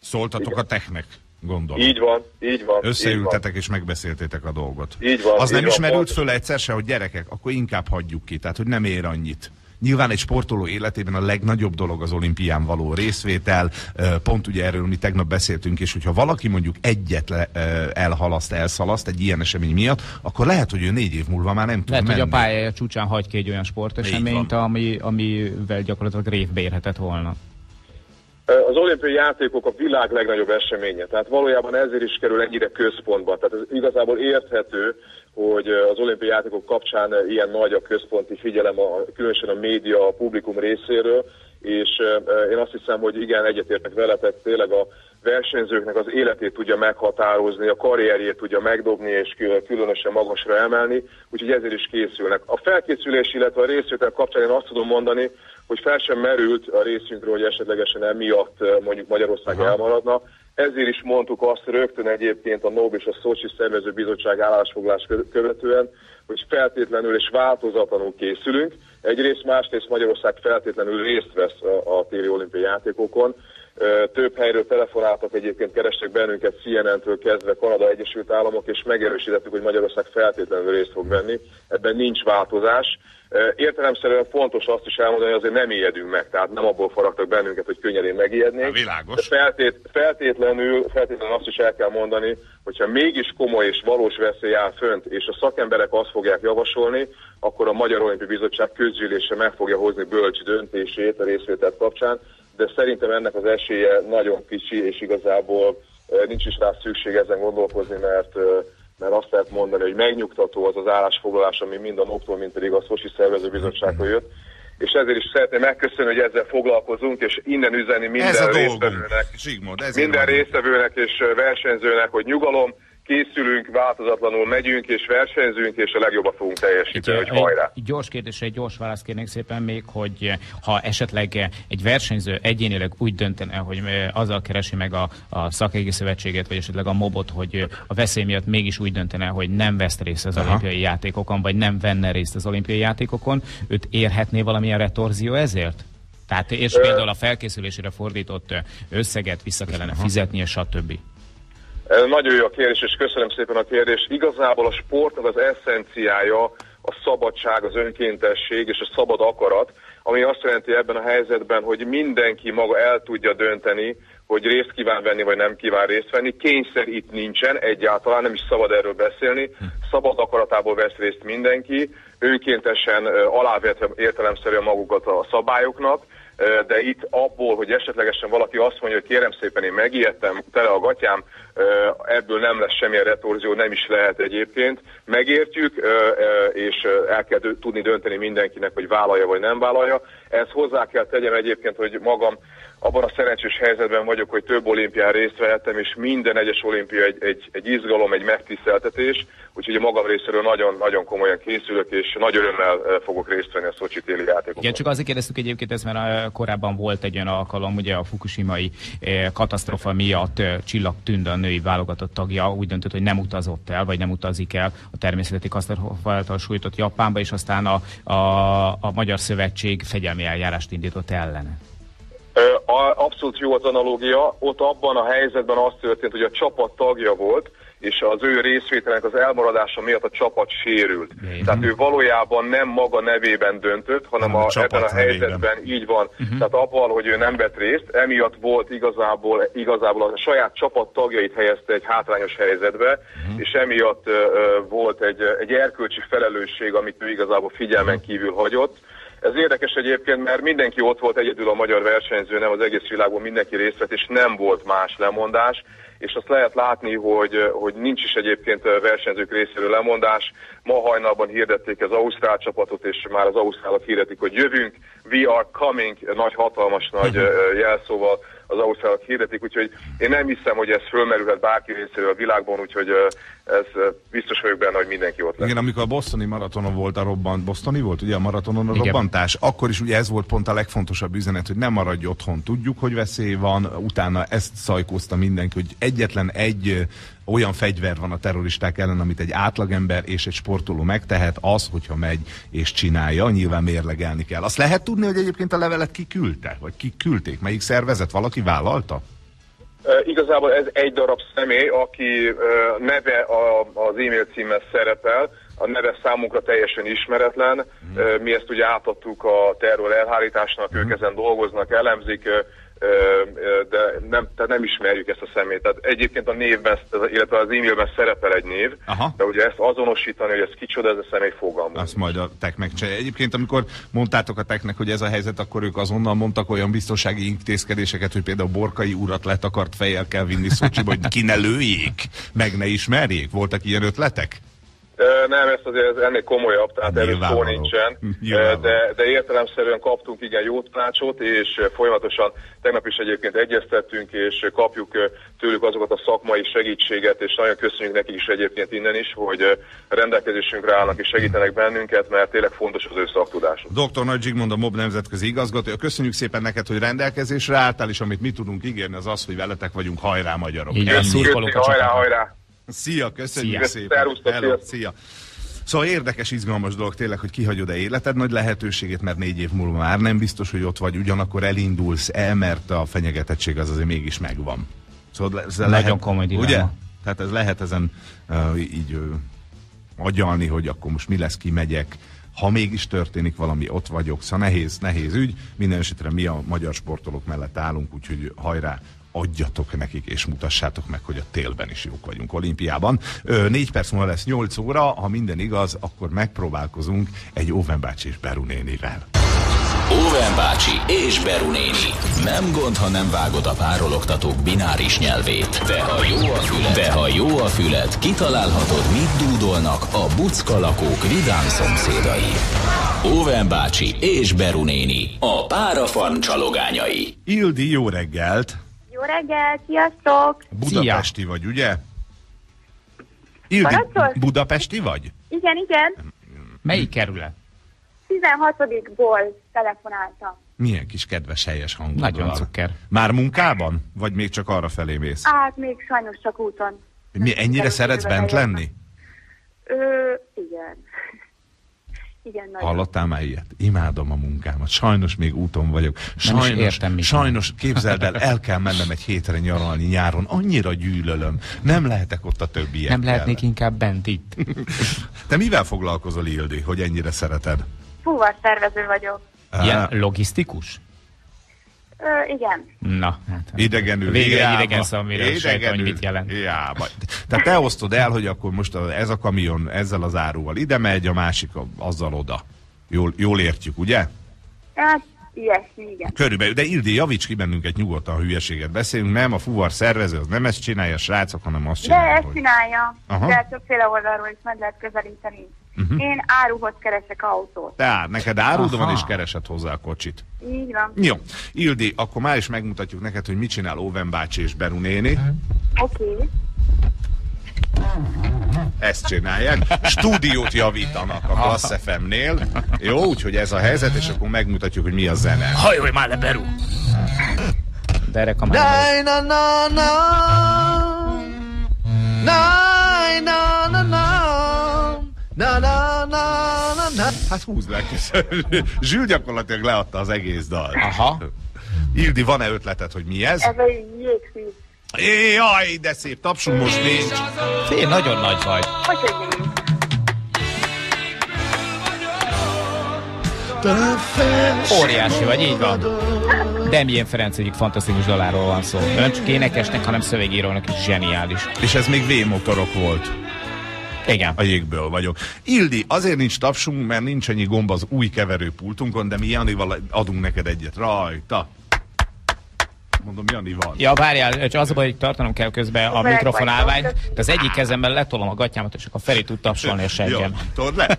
Szóltatok Igen. a technek? gondolom. Így van, így van. Összeültetek így van. és megbeszéltétek a dolgot. Így van. Az így nem van, is merült föl egyszer se, hogy gyerekek, akkor inkább hagyjuk ki, tehát hogy nem ér annyit. Nyilván egy sportoló életében a legnagyobb dolog az olimpián való részvétel, pont ugye erről mi tegnap beszéltünk, és hogyha valaki mondjuk egyet le, elhalaszt, elszalaszt egy ilyen esemény miatt, akkor lehet, hogy ő négy év múlva már nem tud Lehet, menni. hogy a pályája csúcsán hagy ki egy olyan sporteseményt, ami, amivel gyakorlatilag révbe érhetett volna. Az olimpiai játékok a világ legnagyobb eseménye, tehát valójában ezért is kerül ennyire központba. Tehát ez igazából érthető, hogy az olimpiai játékok kapcsán ilyen nagy a központi figyelem, a, különösen a média, a publikum részéről, és én azt hiszem, hogy igen, egyetértek vele, tehát tényleg a versenyzőknek az életét tudja meghatározni, a karrierjét tudja megdobni és különösen magasra emelni, úgyhogy ezért is készülnek. A felkészülés, illetve a részvétel kapcsán én azt tudom mondani, hogy fel sem merült a részünkről, hogy esetlegesen emiatt mondjuk Magyarország Aha. elmaradna. Ezért is mondtuk azt rögtön egyébként a NOB és a Szocsi Szervező Bizottság állásfoglás követően, hogy feltétlenül és változatlanul készülünk. Egyrészt, másrészt Magyarország feltétlenül részt vesz a, a téli olimpiai játékokon. Több helyről telefonáltak, egyébként kerestek bennünket CNN-től kezdve Kanada, Egyesült Államok, és megerősítettük, hogy Magyarország feltétlenül részt fog venni. Ebben nincs változás. Értelemszerűen fontos azt is elmondani, hogy azért nem ijedünk meg, tehát nem abból faragtak bennünket, hogy könnyedén megijednénk. Világos. De feltét, feltétlenül, feltétlenül azt is el kell mondani, hogyha mégis komoly és valós veszély áll fönt, és a szakemberek azt fogják javasolni, akkor a Magyar Olimpiai Bizottság közgyűlése meg fogja hozni bölcs döntését a részvételt kapcsán, de szerintem ennek az esélye nagyon kicsi, és igazából nincs is rá szükség ezen gondolkozni, mert mert azt lehet mondani, hogy megnyugtató az az állásfoglalás, ami mind a NOK-tól, mind pedig a Szosi Szervezőbizottságtól jött, és ezért is szeretném megköszönni, hogy ezzel foglalkozunk, és innen üzeni minden résztvevőnek, Zsigmond, minden résztvevőnek és versenyzőnek, hogy nyugalom, készülünk, változatlanul megyünk és versenyzünk, és a legjobbat fogunk teljesíteni, egy, hogy hajrá. Egy gyors kérdés, egy gyors választ kérnék szépen még, hogy ha esetleg egy versenyző egyénileg úgy döntene, hogy azzal keresi meg a, a szakegi szövetséget, vagy esetleg a mobot, hogy a veszély miatt mégis úgy döntene, hogy nem vesz részt az Aha. olimpiai játékokon, vagy nem venne részt az olimpiai játékokon, őt érhetné valamilyen retorzió ezért? Tehát és például a felkészülésére fordított összeget vissza kellene fizetnie, stb. Nagyon jó a kérdés, és köszönöm szépen a kérdést. Igazából a sportnak az eszenciája a szabadság, az önkéntesség és a szabad akarat, ami azt jelenti ebben a helyzetben, hogy mindenki maga el tudja dönteni, hogy részt kíván venni, vagy nem kíván részt venni. Kényszer itt nincsen, egyáltalán nem is szabad erről beszélni. Szabad akaratából vesz részt mindenki, önkéntesen alávetve értelemszerűen magukat a szabályoknak, de itt abból, hogy esetlegesen valaki azt mondja, hogy kérem szépen, én megijedtem, tele a gatyám, ebből nem lesz semmilyen retorzió, nem is lehet egyébként. Megértjük, és el kell tudni dönteni mindenkinek, hogy vállalja vagy nem vállalja. Ez hozzá kell tegyem egyébként, hogy magam abban a szerencsés helyzetben vagyok, hogy több olimpián részt vehettem, és minden egyes olimpia egy, egy, egy izgalom, egy megtiszteltetés, úgyhogy a magam részéről nagyon, nagyon komolyan készülök, és nagy örömmel fogok részt venni a Szocsi téli játékokon. Igen, csak azért kérdeztük egyébként ezt, mert korábban volt egy olyan alkalom, ugye a fukushimai katasztrofa miatt Csillag Tünde, a női válogatott tagja úgy döntött, hogy nem utazott el, vagy nem utazik el a természeti katasztrofa által sújtott Japánba, és aztán a, a, a Magyar Szövetség fegyelmi eljárást indított ellene. Abszolút jó az analógia. Ott abban a helyzetben az történt, hogy a csapat tagja volt, és az ő részvételnek az elmaradása miatt a csapat sérült. Mm. Tehát ő valójában nem maga nevében döntött, hanem a, a ebben a helyzetben nevében. így van. Uh-huh. Tehát abban, hogy ő nem vett részt, emiatt volt igazából, igazából a saját csapat tagjait helyezte egy hátrányos helyzetbe, uh-huh. és emiatt uh, volt egy, egy erkölcsi felelősség, amit ő igazából figyelmen uh-huh. kívül hagyott. Ez érdekes egyébként, mert mindenki ott volt, egyedül a magyar versenyző, nem az egész világon mindenki részt vett, és nem volt más lemondás. És azt lehet látni, hogy, hogy nincs is egyébként versenyzők részéről lemondás. Ma hajnalban hirdették az Ausztrál csapatot, és már az Ausztrálok hirdetik, hogy jövünk, we are coming, nagy, hatalmas nagy jelszóval az ausztrálok hirdetik, úgyhogy én nem hiszem, hogy ez fölmerülhet bárki részéről a világban, úgyhogy ez biztos vagyok benne, hogy mindenki ott lesz. Igen, amikor a bostoni maratonon volt a robbant, bostoni volt ugye a maratonon a Igen. robbantás, akkor is ugye ez volt pont a legfontosabb üzenet, hogy nem maradj otthon. Tudjuk, hogy veszély van, utána ezt szajkózta mindenki, hogy egyetlen egy olyan fegyver van a terroristák ellen, amit egy átlagember és egy sportoló megtehet, az, hogyha megy és csinálja, nyilván mérlegelni kell. Azt lehet tudni, hogy egyébként a levelet ki küldte, vagy ki küldték, melyik szervezet, valaki vállalta? Igazából ez egy darab személy, aki neve a, az e-mail címmel szerepel, a neve számunkra teljesen ismeretlen. Uh, mi ezt ugye átadtuk a terror elhárításnak, ők ezen dolgoznak, elemzik, de nem, tehát nem ismerjük ezt a szemét. Tehát egyébként a névben, illetve az e-mailben szerepel egy név, Aha. de ugye ezt azonosítani, hogy ez kicsoda, ez a személy fogalmaz. Azt majd a tek megcsinálja. Egyébként, amikor mondtátok a teknek, hogy ez a helyzet, akkor ők azonnal mondtak olyan biztonsági intézkedéseket, hogy például Borkai urat letakart fejjel kell vinni Szocsiba, hogy ki ne lőjék, meg ne ismerjék. Voltak ilyen ötletek? Nem, ez azért ennél komolyabb, tehát erről szó nincsen, de, de értelemszerűen kaptunk igen jó tanácsot, és folyamatosan tegnap is egyébként egyeztettünk, és kapjuk tőlük azokat a szakmai segítséget, és nagyon köszönjük nekik is egyébként innen is, hogy rendelkezésünkre állnak és segítenek bennünket, mert tényleg fontos az ő szaktudásuk. Dr. Nagy Zsigmond, a MOB nemzetközi igazgatója, köszönjük szépen neked, hogy rendelkezésre álltál, és amit mi tudunk ígérni, az az, hogy veletek vagyunk, hajrá magyarok! Igen, hajrá, hajrá! Szia, köszönjük szia. szépen. Hello, szia. Szóval érdekes, izgalmas dolog tényleg, hogy kihagyod-e életed nagy lehetőségét, mert négy év múlva már nem biztos, hogy ott vagy, ugyanakkor elindulsz el, mert a fenyegetettség az azért mégis megvan. Szóval ez Nagyon lehet, komoly dilemma. Ugye? Tehát ez lehet ezen uh, így uh, agyalni, hogy akkor most mi lesz, ki megyek, ha mégis történik valami, ott vagyok, szóval nehéz, nehéz ügy. Minden esetre mi a magyar sportolók mellett állunk, úgyhogy hajrá, adjatok nekik, és mutassátok meg, hogy a télben is jók vagyunk olimpiában. Ö, négy perc múlva lesz 8 óra, ha minden igaz, akkor megpróbálkozunk egy Óven bácsi és Beru nénivel. Óven bácsi és Beru néni. Nem gond, ha nem vágod a párologtatók bináris nyelvét. De ha jó a füled, de ha jó a füled kitalálhatod, mit dúdolnak a bucka lakók vidám szomszédai. Óven bácsi és Beru néni. A párafan csalogányai. Ildi, jó reggelt! Jó reggel, sziasztok! Budapesti Szia. vagy, ugye? Ildi, Budapesti vagy? Igen, igen. Melyik kerület? 16-ból telefonáltam. Milyen kis kedves helyes hangod Nagyon cukker. Már munkában? Vagy még csak arra felé mész? Hát még sajnos csak úton. Mi, ennyire szeretsz bent lenni? Ö, igen. Igen, nagyon. Hallottál már ilyet? Imádom a munkámat. Sajnos még úton vagyok. Sajnos, Nem is értem, sajnos képzeld el, el kell mennem egy hétre nyaralni nyáron. Annyira gyűlölöm. Nem lehetek ott a többiekkel. Nem lehetnék inkább bent itt. Te mivel foglalkozol, Ildi, hogy ennyire szereted? Fúvar szervező vagyok. Ilyen logisztikus? Ö, igen. Na, hát. Idegenül. Végre hiába. idegen szó, amire sejtem, hogy mit jelent. Hiába. Tehát te osztod el, hogy akkor most a, ez a kamion ezzel az áruval ide megy, a másik a, azzal oda. Jól, jól értjük, ugye? Hát, ilyesmi, igen. Körülbelül, de Ildi, javíts ki bennünket nyugodtan, ha hülyeséget beszélünk. Nem, a fuvar szervező, az nem ezt csinálja, srácok, hanem azt De csinálja. ezt hogy- csinálja, Aha. de többféle oldalról is meg lehet közelíteni. Uh-huh. Én áruhoz keresek autót. Tehát neked árud Aha. van, és keresed hozzá a kocsit. Így van. Jó. Ildi, akkor már is megmutatjuk neked, hogy mit csinál Óven bácsi és Beru néni. Mhm. Oké. Okay. okay. Ezt csinálják. Stúdiót javítanak a Klassz FM-nél. Jó, úgyhogy ez a helyzet, és akkor megmutatjuk, hogy mi a zene. Hajolj már le, Beru! De erre. Na, na, na, na, na, na, na, na na na na na Hát húzd meg. Zsül gyakorlatilag leadta az egész dalt. Aha. Ildi, van-e ötleted, hogy mi ez? Ez egy jégszív. Jaj, de szép, tapsunk most nincs. Fé, nagyon nagy vagy. Hogy? Óriási vagy, így van. Demjén Ferenc egyik fantasztikus daláról van szó. Nem csak énekesnek, hanem szövegírónak is zseniális. És ez még V-motorok volt. Igen. A jégből vagyok. Ildi, azért nincs tapsunk, mert nincs annyi gomb az új keverőpultunkon, de mi Janival adunk neked egyet. Rajta. Mondom, Jani van. Ja, várjál, csak az a baj, hogy tartanom kell közben a mikrofon állványt, de az egyik kezemmel letolom a gatyámat, és akkor Feri tud tapsolni a Jó, seggem. tudod le?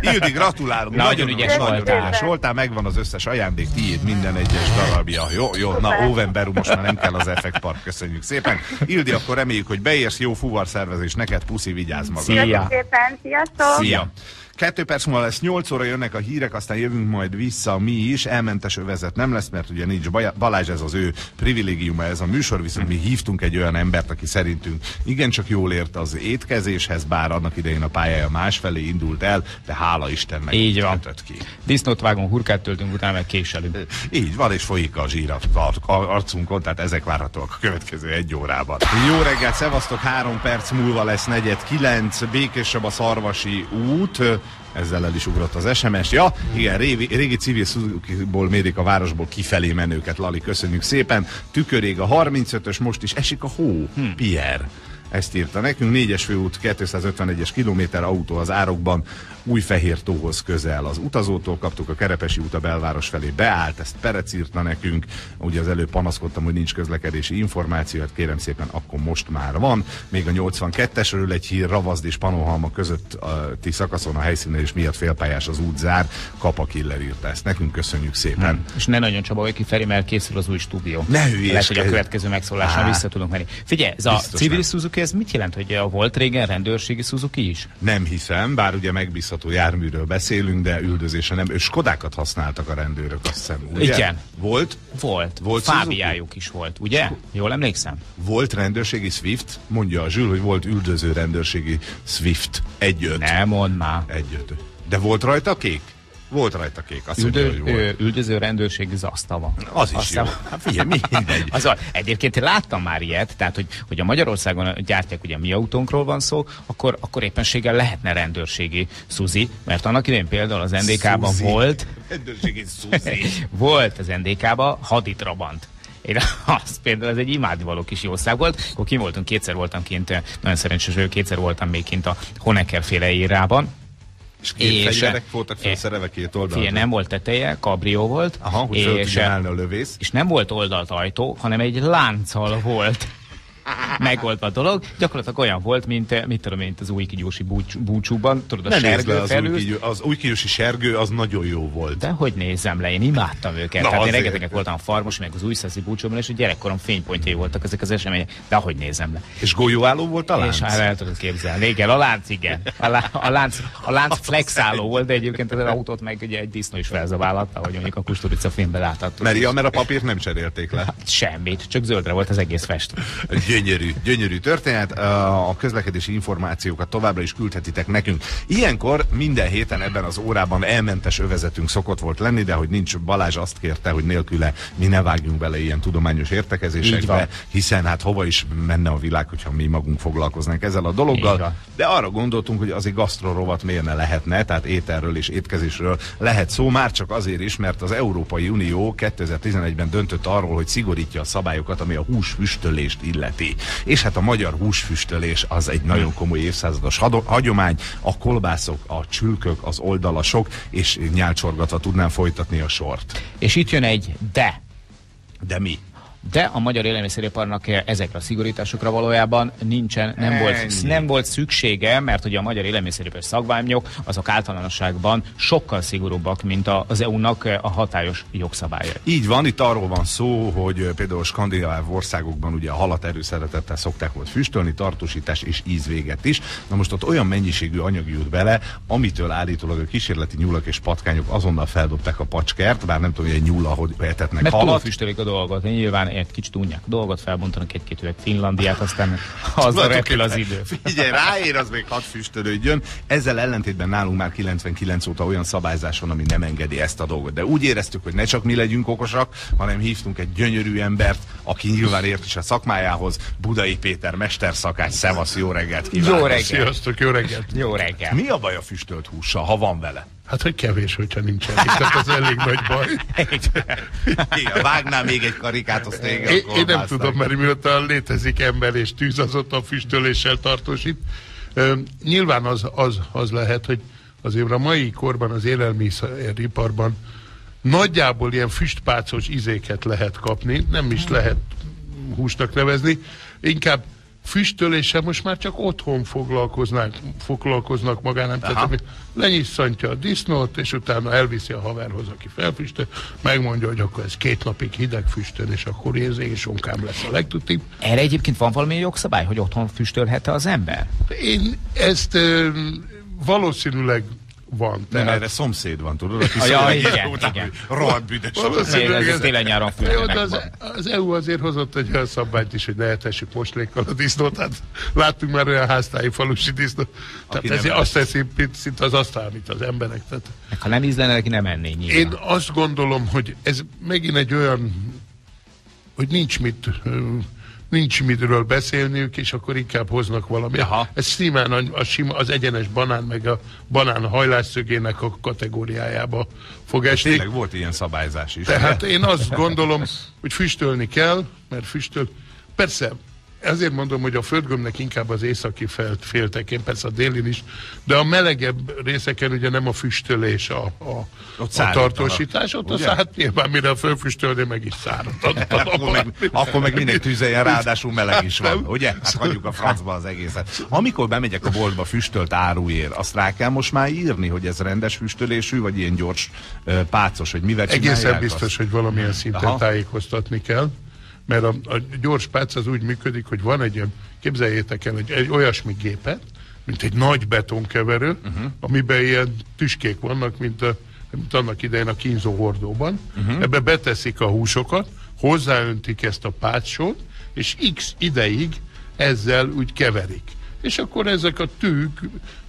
Ildi, gratulálunk. Nagyon ügyes nagyon voltál. ügyes voltál. Megvan az összes ajándék, tiéd, minden egyes darabja. Jó, jó. Na, Óven Beru, most már nem kell az effektpark. Köszönjük szépen. Ildi, akkor reméljük, hogy beérsz. Jó fuvar szervezés neked. Puszi, vigyázz magadra. Szia. Szépen, sziasztok! Szia! Kettő perc múlva lesz, 8 óra jönnek a hírek, aztán jövünk majd vissza mi is. Elmentes övezet nem lesz, mert ugye nincs Balázs, ez az ő privilégiuma, ez a műsor, viszont mi hívtunk egy olyan embert, aki szerintünk igencsak jól ért az étkezéshez, bár annak idején a pályája másfelé indult el, de hála Istennek Így van. ki. Disznót vágunk, hurkát töltünk, utána meg késelünk. Így van, és folyik a zsír arcunkon, tehát ezek várhatóak a következő egy órában. Jó reggelt, szevasztok, három perc múlva lesz negyed kilenc, békésebb a Szarvasi út, ezzel el is ugrott az SMS. Ja, igen, régi, régi civil Suzuki-ból mérik a városból kifelé menőket, Lali, köszönjük szépen. Tükörég a 35-ös, most is esik a hó. Hm. Pierre. Ezt írta nekünk. Négyes főút, 251-es kilométer autó az árokban, Újfehér tóhoz közel. Az utazótól kaptuk a Kerepesi út a belváros felé beállt, ezt Perec írta nekünk. Ugye az előbb panaszkodtam, hogy nincs közlekedési információ, hát kérem szépen, akkor most már van. Még a 82-esről egy hír, Ravazd és Panohalma ti szakaszon a helyszínen és miatt félpályás az út zár. Kapa Killer írta ezt nekünk, köszönjük szépen. És ne nagyon csaba, ki Feri, mert készül az új stúdió. Ne hülyéskedj. Lehet, hogy a következő megszólással Á. vissza tudunk menni. Figyelj, ez a civil nem. Suzuki, ez mit jelent, hogy a volt régen rendőrségi Suzuki is? Nem hiszem, bár ugye megbízható járműről beszélünk, de üldözése nem. Ő Skodákat használtak a rendőrök, azt hiszem. Ugye? Igen. Volt? Volt. Volt Fábiájuk is volt, ugye? Jól emlékszem? Volt rendőrségi Swift? Mondja a Zsül, hogy volt üldöző rendőrségi Swift. Egy-öt. Ne mondd már. Egy-öt. De volt rajta kék? Volt rajta kék. Azt Üldö, mondja, hogy volt. üldöző rendőrségi zasztava. Az is Azt jó. Hát figyelj, mindegy. Az, egyébként én láttam már ilyet, tehát hogy, hogy a Magyarországon gyártják, ugye mi autónkról van szó, akkor, akkor éppenséggel lehetne rendőrségi Suzi, mert annak idején például az NDK-ban volt, Rendőrségi Suzi. volt az NDK-ban haditrabant. Én azt például ez egy imádnivaló kis jószág volt. Akkor ki voltunk, kétszer voltam kint, nagyon szerencsés vagyok, kétszer voltam még kint a Honecker féle érában. És két És- fegyverek voltak felszerelve két oldalra. Figyelj, nem volt teteje, kabrió volt. Aha, hogy és, állni a lövész. és nem volt oldalt ajtó, hanem egy lánccal volt. Megoldva a dolog. Gyakorlatilag olyan volt, mint, mit tudom én, mint az új kigyósi búcs, búcsúban. Tudod, a Ne sergő le az új, az új kigyúsi sergő, az nagyon jó volt. De hogy nézem le, én imádtam őket. Na, Tehát én rengeteget voltam a farmos, meg az új szeszi búcsúban, és a gyerekkorom fénypontjai voltak ezek az események. De hogy nézem le. És golyóálló volt a lánc? És hát el tudod képzelni. Igen, a lánc, igen. A, lá, a lánc, a lánc flexáló volt, de egyébként az autót meg ugye egy disznó is felzabálhatta, hogy mondjuk a Kusturica filmben láthattuk. Mert, ja, mert a papírt nem cserélték le. Semmit, csak zöldre volt az egész festve. Gyönyörű, gyönyörű történet. A közlekedési információkat továbbra is küldhetitek nekünk. Ilyenkor minden héten ebben az órában elmentes övezetünk szokott volt lenni, de hogy nincs Balázs azt kérte, hogy nélküle mi ne vágjunk bele ilyen tudományos értekezésekbe, hiszen hát hova is menne a világ, hogyha mi magunk foglalkoznánk ezzel a dologgal. De arra gondoltunk, hogy azért gasztrorovat miért ne lehetne, tehát ételről és étkezésről lehet szó, már csak azért is, mert az Európai Unió 2011-ben döntött arról, hogy szigorítja a szabályokat, ami a húsfüstölést illeti. És hát a magyar húsfüstölés az egy nagyon komoly évszázados hagyomány, a kolbászok, a csülkök, az oldalasok, és nyálcsorgatva tudnám folytatni a sort. És itt jön egy de. De mi? De a magyar élelmiszeriparnak ezekre a szigorításokra valójában nincsen, nem, Ennyi. volt, nem volt szüksége, mert ugye a magyar élelmiszeripar szakványok azok általánosságban sokkal szigorúbbak, mint az EU-nak a hatályos jogszabálya. Így van, itt arról van szó, hogy például a skandináv országokban ugye a halat erőszeretettel szokták volt füstölni, tartósítás és ízvéget is. Na most ott olyan mennyiségű anyag jut bele, amitől állítólag a kísérleti nyulak és patkányok azonnal feldobták a pacskert, bár nem tudom, hogy egy nyúl, ahogy etetnek Mert halat. túlfüstölik a dolgot. Nyilván egy kicsit unják a dolgot, felbontanak egy-két üveg Finlandiát, aztán azzal repül az idő. Figyelj, ráér, az még hadd füstölődjön. Ezzel ellentétben nálunk már 99 óta olyan szabályzás van, ami nem engedi ezt a dolgot. De úgy éreztük, hogy ne csak mi legyünk okosak, hanem hívtunk egy gyönyörű embert, aki nyilván ért is a szakmájához. Budai Péter, mesterszakács, szevasz, jó reggelt kívánok. Jó reggelt. Sziasztok, jó reggelt! Jó reggel. Mi a baj a füstölt hússal, ha van vele? Hát, hogy kevés, hogyha nincsen. Tehát az elég nagy baj. Igen, vágnál még egy karikát, azt téged Én, én nem tudom, mert miután létezik ember és tűz, az ott a füstöléssel tartósít. Nyilván az, az, az lehet, hogy azért a mai korban az élelmiszeriparban nagyjából ilyen füstpácos izéket lehet kapni, nem is lehet húsnak nevezni, inkább füstöléssel most már csak otthon foglalkoznak, foglalkoznak magánál. Tehát lenyisszantja a disznót, és utána elviszi a haverhoz, aki felfüstöl, megmondja, hogy akkor ez két napig hideg füstöl, és akkor érzi, és onkám lesz a legtutibb. Erre egyébként van valami jogszabály, hogy otthon füstölhet az ember? Én ezt ö, valószínűleg van. Nem, Tehát erre szomszéd van, tudod? Aki Ja, igen, után, igen. Rohadt büdös. Valószínűleg Ez- télen-nyáron az, az EU azért hozott egy olyan szabályt is, hogy ne etessük moslékkal a disznót. Hát láttunk már olyan háztáji falusi disznót. Tehát nem ez azt teszi szinte az asztal, mint az emberek. Tehát Meg ha nem ízlene, neki nem enné nyilván. én azt gondolom, hogy ez megint egy olyan, hogy nincs mit nincs mitről beszélniük, és akkor inkább hoznak valami. Aha. Ez simán a, a sima, az egyenes banán, meg a banán hajlásszögének a kategóriájába fog esni. Tényleg volt ilyen szabályzás is. Tehát ugye? én azt gondolom, hogy füstölni kell, mert füstöl. Persze, ezért mondom, hogy a földgömbnek inkább az északi féltekén, persze a délin is, de a melegebb részeken ugye nem a füstölés a, a, Ott a tartósítás, ott az ugye? hát nyilván mire fölfüstölni meg is szárad. akkor, meg, akkor meg minek tüzeljen, ráadásul meleg is van, ugye? Hát hagyjuk a francba az egészet. Amikor bemegyek a boltba füstölt áruért, azt rá kell most már írni, hogy ez rendes füstölésű, vagy ilyen gyors pácos, hogy mivel Egészen biztos, azt? hogy valamilyen szinten Aha. tájékoztatni kell, mert a, a gyors pác az úgy működik, hogy van egy ilyen, képzeljétek el, egy, egy olyasmi gépet, mint egy nagy betonkeverő, uh-huh. amiben ilyen tüskék vannak, mint, a, mint annak idején a kínzó hordóban. Uh-huh. Ebbe beteszik a húsokat, hozzáöntik ezt a pácsot, és x ideig ezzel úgy keverik. És akkor ezek a tűk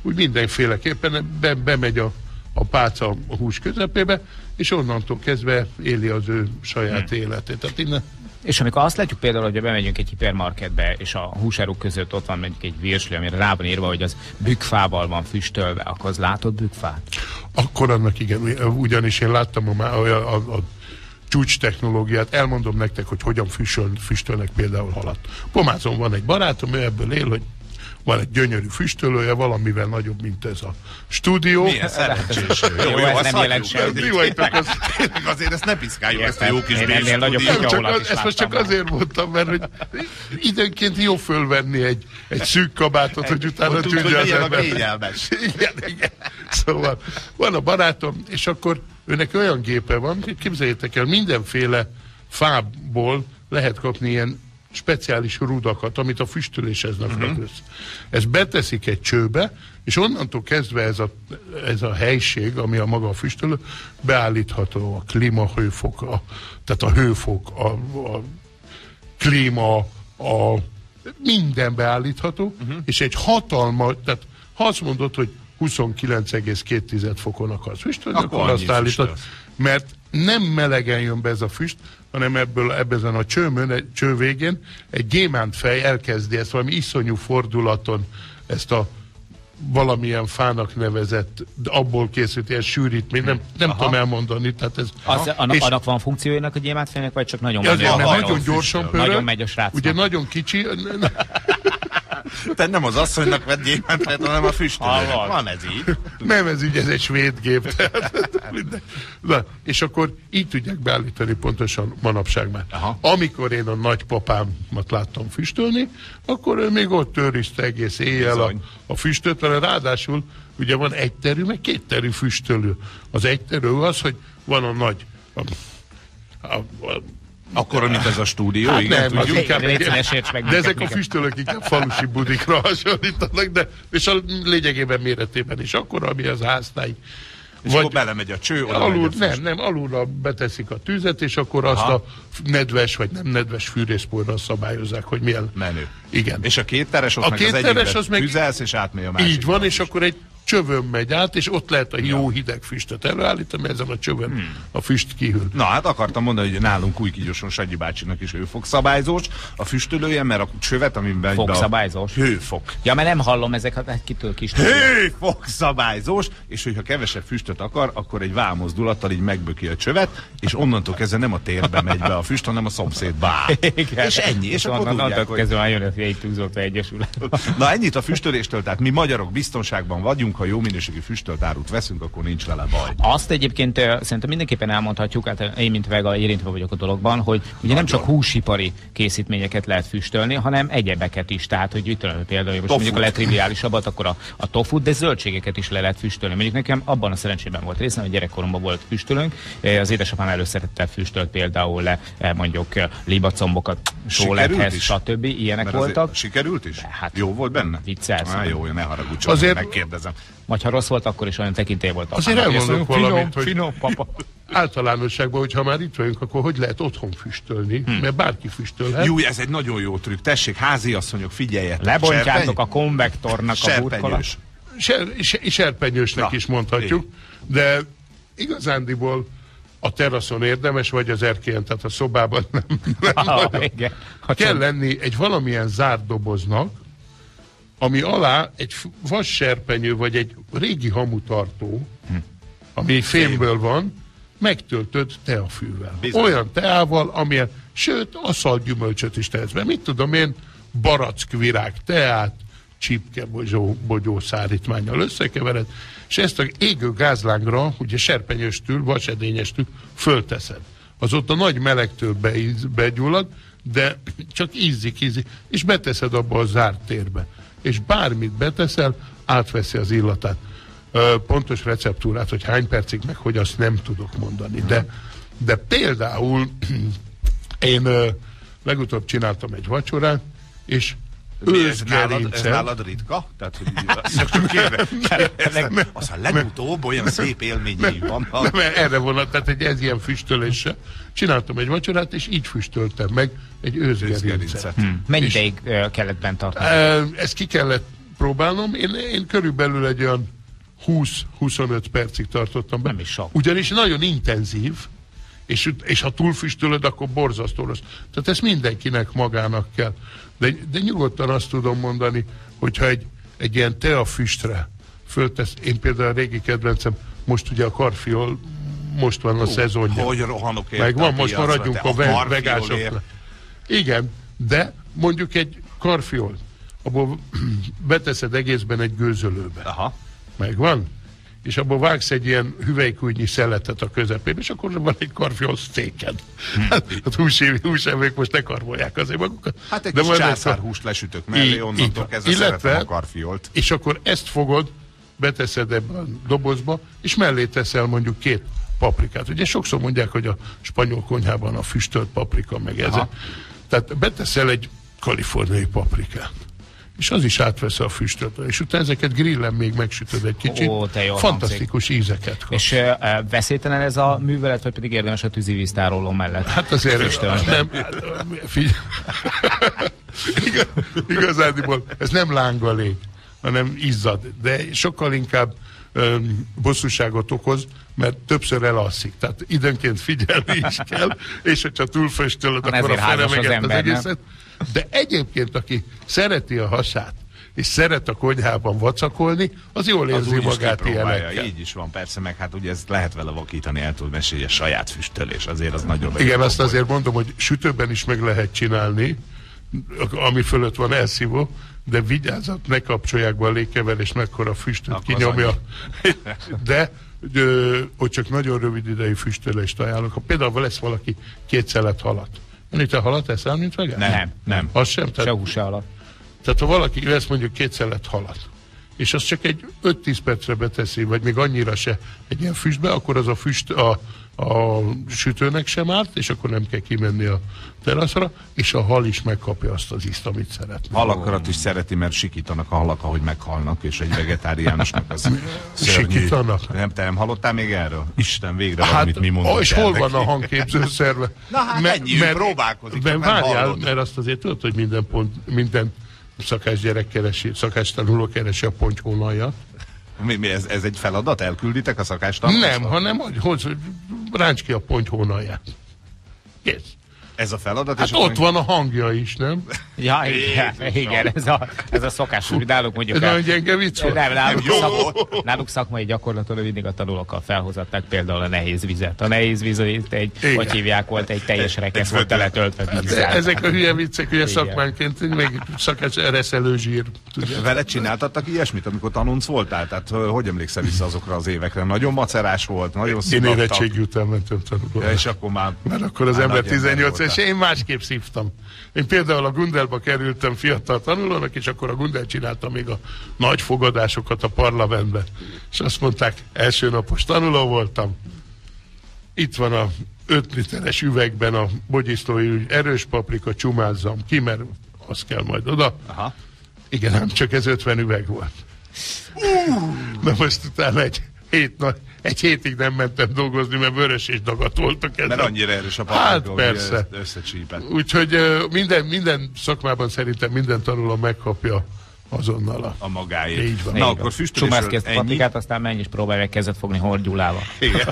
úgy mindenféleképpen be, bemegy a, a páca a hús közepébe, és onnantól kezdve éli az ő saját hmm. életét. Tehát innen És amikor azt látjuk például, hogy bemegyünk egy hipermarketbe, és a húsáruk között ott van mondjuk egy virsli, amire rá van írva, hogy az bükfával van füstölve, akkor az látod bükfát? Akkor annak igen, ugyanis én láttam a, a, a, a csúcs technológiát, elmondom nektek, hogy hogyan füstöl, füstölnek például halat. Pomázon van egy barátom, ő ebből él, hogy van egy gyönyörű füstölője, valamivel nagyobb, mint ez a stúdió. Milyen szerencsés. Jó, jó, ez azt nem jelent semmit. Az... Tényleg azért ezt ne piszkáljuk, ezt a jó kis ezt most csak azért mondtam, mert hogy időnként jó fölvenni egy, egy szűk kabátot, hogy utána hogy az ember. Igen, igen. Szóval van a barátom, és akkor őnek olyan gépe van, hogy képzeljétek el, mindenféle fából lehet kapni ilyen speciális rudakat, amit a füstöléshez Mhm. raknak össze. Ezt beteszik egy csőbe, és onnantól kezdve ez a, ez a helység, ami a maga a füstölő, beállítható a klímahőfok, a, tehát a hőfok, a, a klíma, a minden beállítható, uh-huh. és egy hatalmas, tehát ha azt mondod, hogy 29,2 fokon akarsz füstölni, Akkor akkor, azt állítod, füstölsz. mert nem melegen jön be ez a füst, hanem ebből, ebből a csőmön, egy cső végén egy gyémánt fej elkezdi ezt valami iszonyú fordulaton, ezt a valamilyen fának nevezett, abból készült ilyen sűrítmény, nem, nem tudom elmondani. Tehát ez, Az, annak, és- annak van funkciójának a gyémántfejnek, vagy csak nagyon azért, mert nagyon gyorsan pörög. Nagyon megy a srácnak. Ugye nagyon kicsi. Te nem az asszonynak vett gyémántet, hanem a füstölőnek. Hallod? Van ez így. Nem, ez ugye ez egy svéd gép. tehát. Na, és akkor így tudják beállítani pontosan manapság már. Aha. Amikor én a nagypapámat láttam füstölni, akkor ő még ott őrizte egész éjjel a, Bizony. a füstöt, mert ráadásul ugye van egyterű, meg kétterű füstölő. Az egyterű az, hogy van a nagy a, a, a, Akkor, mint ez a stúdió, Hát igen, nem, az tudjuk. inkább meg de ezek a füstölők inkább falusi budikra hasonlítanak, de és a lényegében méretében is akkor, ami az háztáig. És akkor belemegy a cső, oda alul, a nem, nem, alulra beteszik a tűzet, és akkor azt Aha. a nedves vagy nem nedves fűrészporral szabályozzák, hogy milyen. Menő. Igen. És a kétteres, ott A meg az kétteres egyikbe az meg- tüzelsz, és átmegy a másik. Így van, és akkor egy csövön megy át, és ott lehet a jó hideg füstöt előállítani, ezen a csövön Hmm. a füst kihűl. Na hát akartam mondani, hogy nálunk Újkigyoson Sagyi bácsinak is hőfokszabályzós a füstölője, mert a csövet, amiben egybe a- Fogszabályzós? Hőfok. Ja, mert nem hallom ezeket, hát kitől kis Hőfokszabályzós, és hogyha kevesebb füstöt akar, akkor egy válmozdulattal így megböki a csövet, és onnantól kezdve nem a térbe megy be a füst, hanem a szomszédba. És ennyi, és akkor tudják, hogy... Kezdve már jön a egyesület. Na ennyit a füstöléstől, tehát mi magyarok biztonságban vagyunk, ha jó minőségű füstölt árut veszünk, akkor nincs vele baj. Azt egyébként szerintem mindenképpen elmondhatjuk, hát én, mint vega, érintve vagyok a dologban, hogy ugye nem csak húsipari készítményeket lehet füstölni, hanem egyebeket is. Tehát, hogy itt például, hogy most Tofut. mondjuk a legtriviálisabbat, akkor a, a tofut, de zöldségeket is le lehet füstölni. Mondjuk nekem abban a szerencsében volt részem, hogy gyerekkoromban volt füstölőnk. Eh, Az édesapám előszerettel füstölt például le mondjuk libacombokat, is? stb. Ilyenek Mert voltak. Sikerült is? Hát, jó volt benne? viccelsz. Á, jó, ne haragudj, csak Azért- megkérdezem. Vagy ha rossz volt, akkor is olyan tekintély volt. Azért elmondok valamit, finom, hogy- finom, papa. Általánosságban, hogyha már itt vagyunk, akkor hogy lehet otthon füstölni? Hmm. Mert bárki füstölhet. Jó, ez egy nagyon jó trükk. Tessék, háziasszonyok, figyeljetek. Lebontjátok a konvektornak a burkolat. Ser, ser, serpenyősnek Na, is mondhatjuk, de igazándiból a teraszon érdemes, vagy az erkélyen, tehát a szobában nem. nem Ah, igen. Ha Kell csak- lenni egy valamilyen zárt doboznak, ami alá egy vasserpenyő, vagy egy régi hamutartó, ami fémből van, megtöltöd teafűvel. Bizony. Olyan teával, amilyen, sőt, aszalt gyümölcsöt is tehetsz be. Mit tudom én, barack virág teát, csipke bogyó, bogyó szárítmányjal összekevered, és ezt a égő gázlángra, ugye serpenyőstül, vasedényestül fölteszed. Az ott a nagy melegtől beíz, begyullad, de csak ízzik, ízik, és beteszed abba a zárt térbe. És bármit beteszel, átveszi az illatát. Ö, pontos receptúrát, hogy hány percig, meg hogy azt nem tudok mondani. De, de például én ö, legutóbb csináltam egy vacsorát, és ez, nálad, ez nálad ritka? Tehát, hogy így- csak kérde, aztán legutóbb olyan szép élményei vannak. nem, erre vonat, tehát egy ez ilyen füstöléssel. Csináltam egy vacsorát, és így füstöltem meg egy őzgerincet. Őzgerincet. Mennyi ideig kellett bent tartani? Ezt ki kellett próbálnom. Én, én körülbelül egy olyan 20-25 percig tartottam be. Nem is sok. Ugyanis nagyon intenzív, és, és ha túlfüstölöd, akkor borzasztó rossz. Tehát ezt mindenkinek magának kell. De, de nyugodtan azt tudom mondani, hogyha egy, egy ilyen teafüstre föltesz, én például a régi kedvencem, most ugye a karfiol, most van a szezonja. Hogy rohanok érte Meg van, a most maradjunk a karfiolért. vegásokra. Igen, de mondjuk egy karfiol, abból beteszed egészben egy gőzölőbe. Aha. Megvan? És abból vágsz egy ilyen hüvelykújnyi szeletet a közepébe, és akkor van egy karfiol sztéked. Hát, hát húsév, húsevők most ne karbolják azért magukat. Hát egy De kis császárhúst lesütök mellé, Így- így onnantól van. kezdve szeretem a karfiolt. és akkor ezt fogod, beteszed ebbe a dobozba, és mellé teszel mondjuk két paprikát. Ugye sokszor mondják, hogy a spanyol konyhában a füstölt paprika, meg ez. Tehát beteszel egy kaliforniai paprikát. És az is átvesz a füstöt. És utána ezeket grillen még megsütöd egy kicsit. Ó, te Fantasztikus ízeket kap. És uh, veszélytelen ez a művelet, vagy pedig érdemes a tűzivíztároló mellett? Hát azért Füstölni? nem, figyelj, Igaz, igazából ez nem lángalég, hanem izzad, de sokkal inkább öm, bosszúságot okoz, mert többször elalszik. Tehát időnként figyelni is kell, és hogyha túlföstölöd, Hát akkor a házas az az, ember, nem? De egyébként, aki szereti a hasát, és szeret a konyhában vacakolni, az jól Az érzi is magát ilyenekkel. így is van, persze, meg hát ugye ezt lehet vele vakítani, el tud mesélni, a saját füstölés, azért az nagyon Igen, azt azért mondom, hogy sütőben is meg lehet csinálni, ami fölött van elszívó, de vigyázzat, ne kapcsolják be a légkeverést, mekkora füstöt Akkor az kinyomja. De ö, hogy csak nagyon rövid idejű füstölést ajánlok. Ha például lesz valaki két szelet halat. Itt a halat eszel, mint vegán? Nem, Nem. nem. Az sem? Se Tehát, húsa alatt. tehát ha valaki vesz mondjuk két szelet halat, és azt csak egy 5-10 percre beteszi, vagy még annyira se egy ilyen füstbe, akkor az a füst a, a sütőnek sem árt, és akkor nem kell kimenni a teraszra, és a hal is megkapja azt az ízt, amit szeretne. Halakarat is szereti, mert sikítanak a halak, ahogy meghalnak, és egy vegetáriánusnak az szörnyű. Sikítanak? Nem, te nem hallottál még erről? Isten, végre Hát, valamit mi mondott ó, és hol neki. van a hangképző szerve? Na hát ennyi, ő próbálkozik, Mert várjál, hallod. mert azt azért tudod, hogy minden pont, minden szakás gyerek keresi, szakás tanuló keresi a pontyhónaljat. Mi, mi, ez, ez egy feladat? Elkülditek a szakástalanásra? Nem, hanem hogy, hogy ráncs ki a pontyhónalját. Kész. Ez a feladat? Hát és ott van a hangja is, nem? Ja, igen, igen ez, a, ez a szokás, hogy náluk mondjuk... Ez nagyon gyenge vicc volt. Nem, náluk, jó szak, náluk szakmai gyakorlaton mindig a tanulókkal felhozatták például a nehéz vizet. A nehéz víz, egy, Igen. hogy hívják, volt egy teljes rekesz, volt teletöltve De vízzel. ezek a hülye viccek, ugye szakmánként még szakás reszelő zsír. Tudja. Veled csináltattak ilyesmit, amikor tanunc voltál? Tehát hogy emlékszel vissza azokra az évekre? Nagyon macerás volt, nagyon Én szívottak. érettségi után mentem tanulóra. Ja, és akkor már... Mert akkor az ember 18 és én másképp szívtam. Én például a Gundelba kerültem fiatal tanulónak, és akkor a Gundel csinálta még a nagy fogadásokat a parlamentben. És azt mondták, első napos tanuló voltam. Itt van a 5 literes üvegben a bogyisztói erős paprika, csumázzam ki, mert az kell majd oda. Aha. Igen, nem csak ez 50 üveg volt. Na most utána egy hét, na, egy hétig nem mentem dolgozni, mert vörös és dagat voltak ezek. Mert annyira erős a Hát persze. összecsípett. Úgyhogy minden, minden szakmában szerintem minden tanuló megkapja azonnal a... A magáét. Így van. Na, Így akkor füstölésről Csumász ennyi. paprikát, aztán menj és próbálj meg kezet fogni horgyulával. Igen.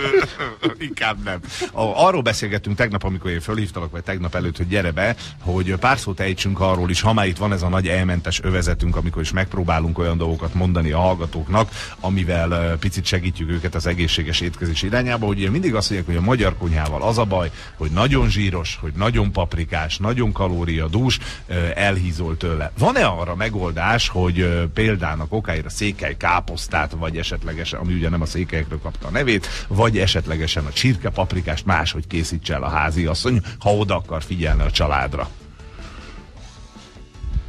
Inkább nem. A- Arról beszélgettünk tegnap, amikor én fölhívtalak, vagy tegnap előtt, hogy gyere be, hogy pár szót ejtsünk arról is, ha már itt van ez a nagy elmentes övezetünk, amikor is megpróbálunk olyan dolgokat mondani a hallgatóknak, amivel picit segítjük őket az egészséges étkezés irányába, hogy ugye mindig azt mondják, hogy a magyar konyhával az a baj, hogy nagyon zsíros, hogy nagyon paprikás, nagyon kalóriadús, elhízol tőle. Van-e arra megoldás, hogy példának okáira székely káposztát, vagy esetlegesen, ami ugye nem a székelyekről kapta a nevét, vagy esetlegesen a csirke paprikást máshogy készítse el a házi asszony, ha oda akar figyelni a családra.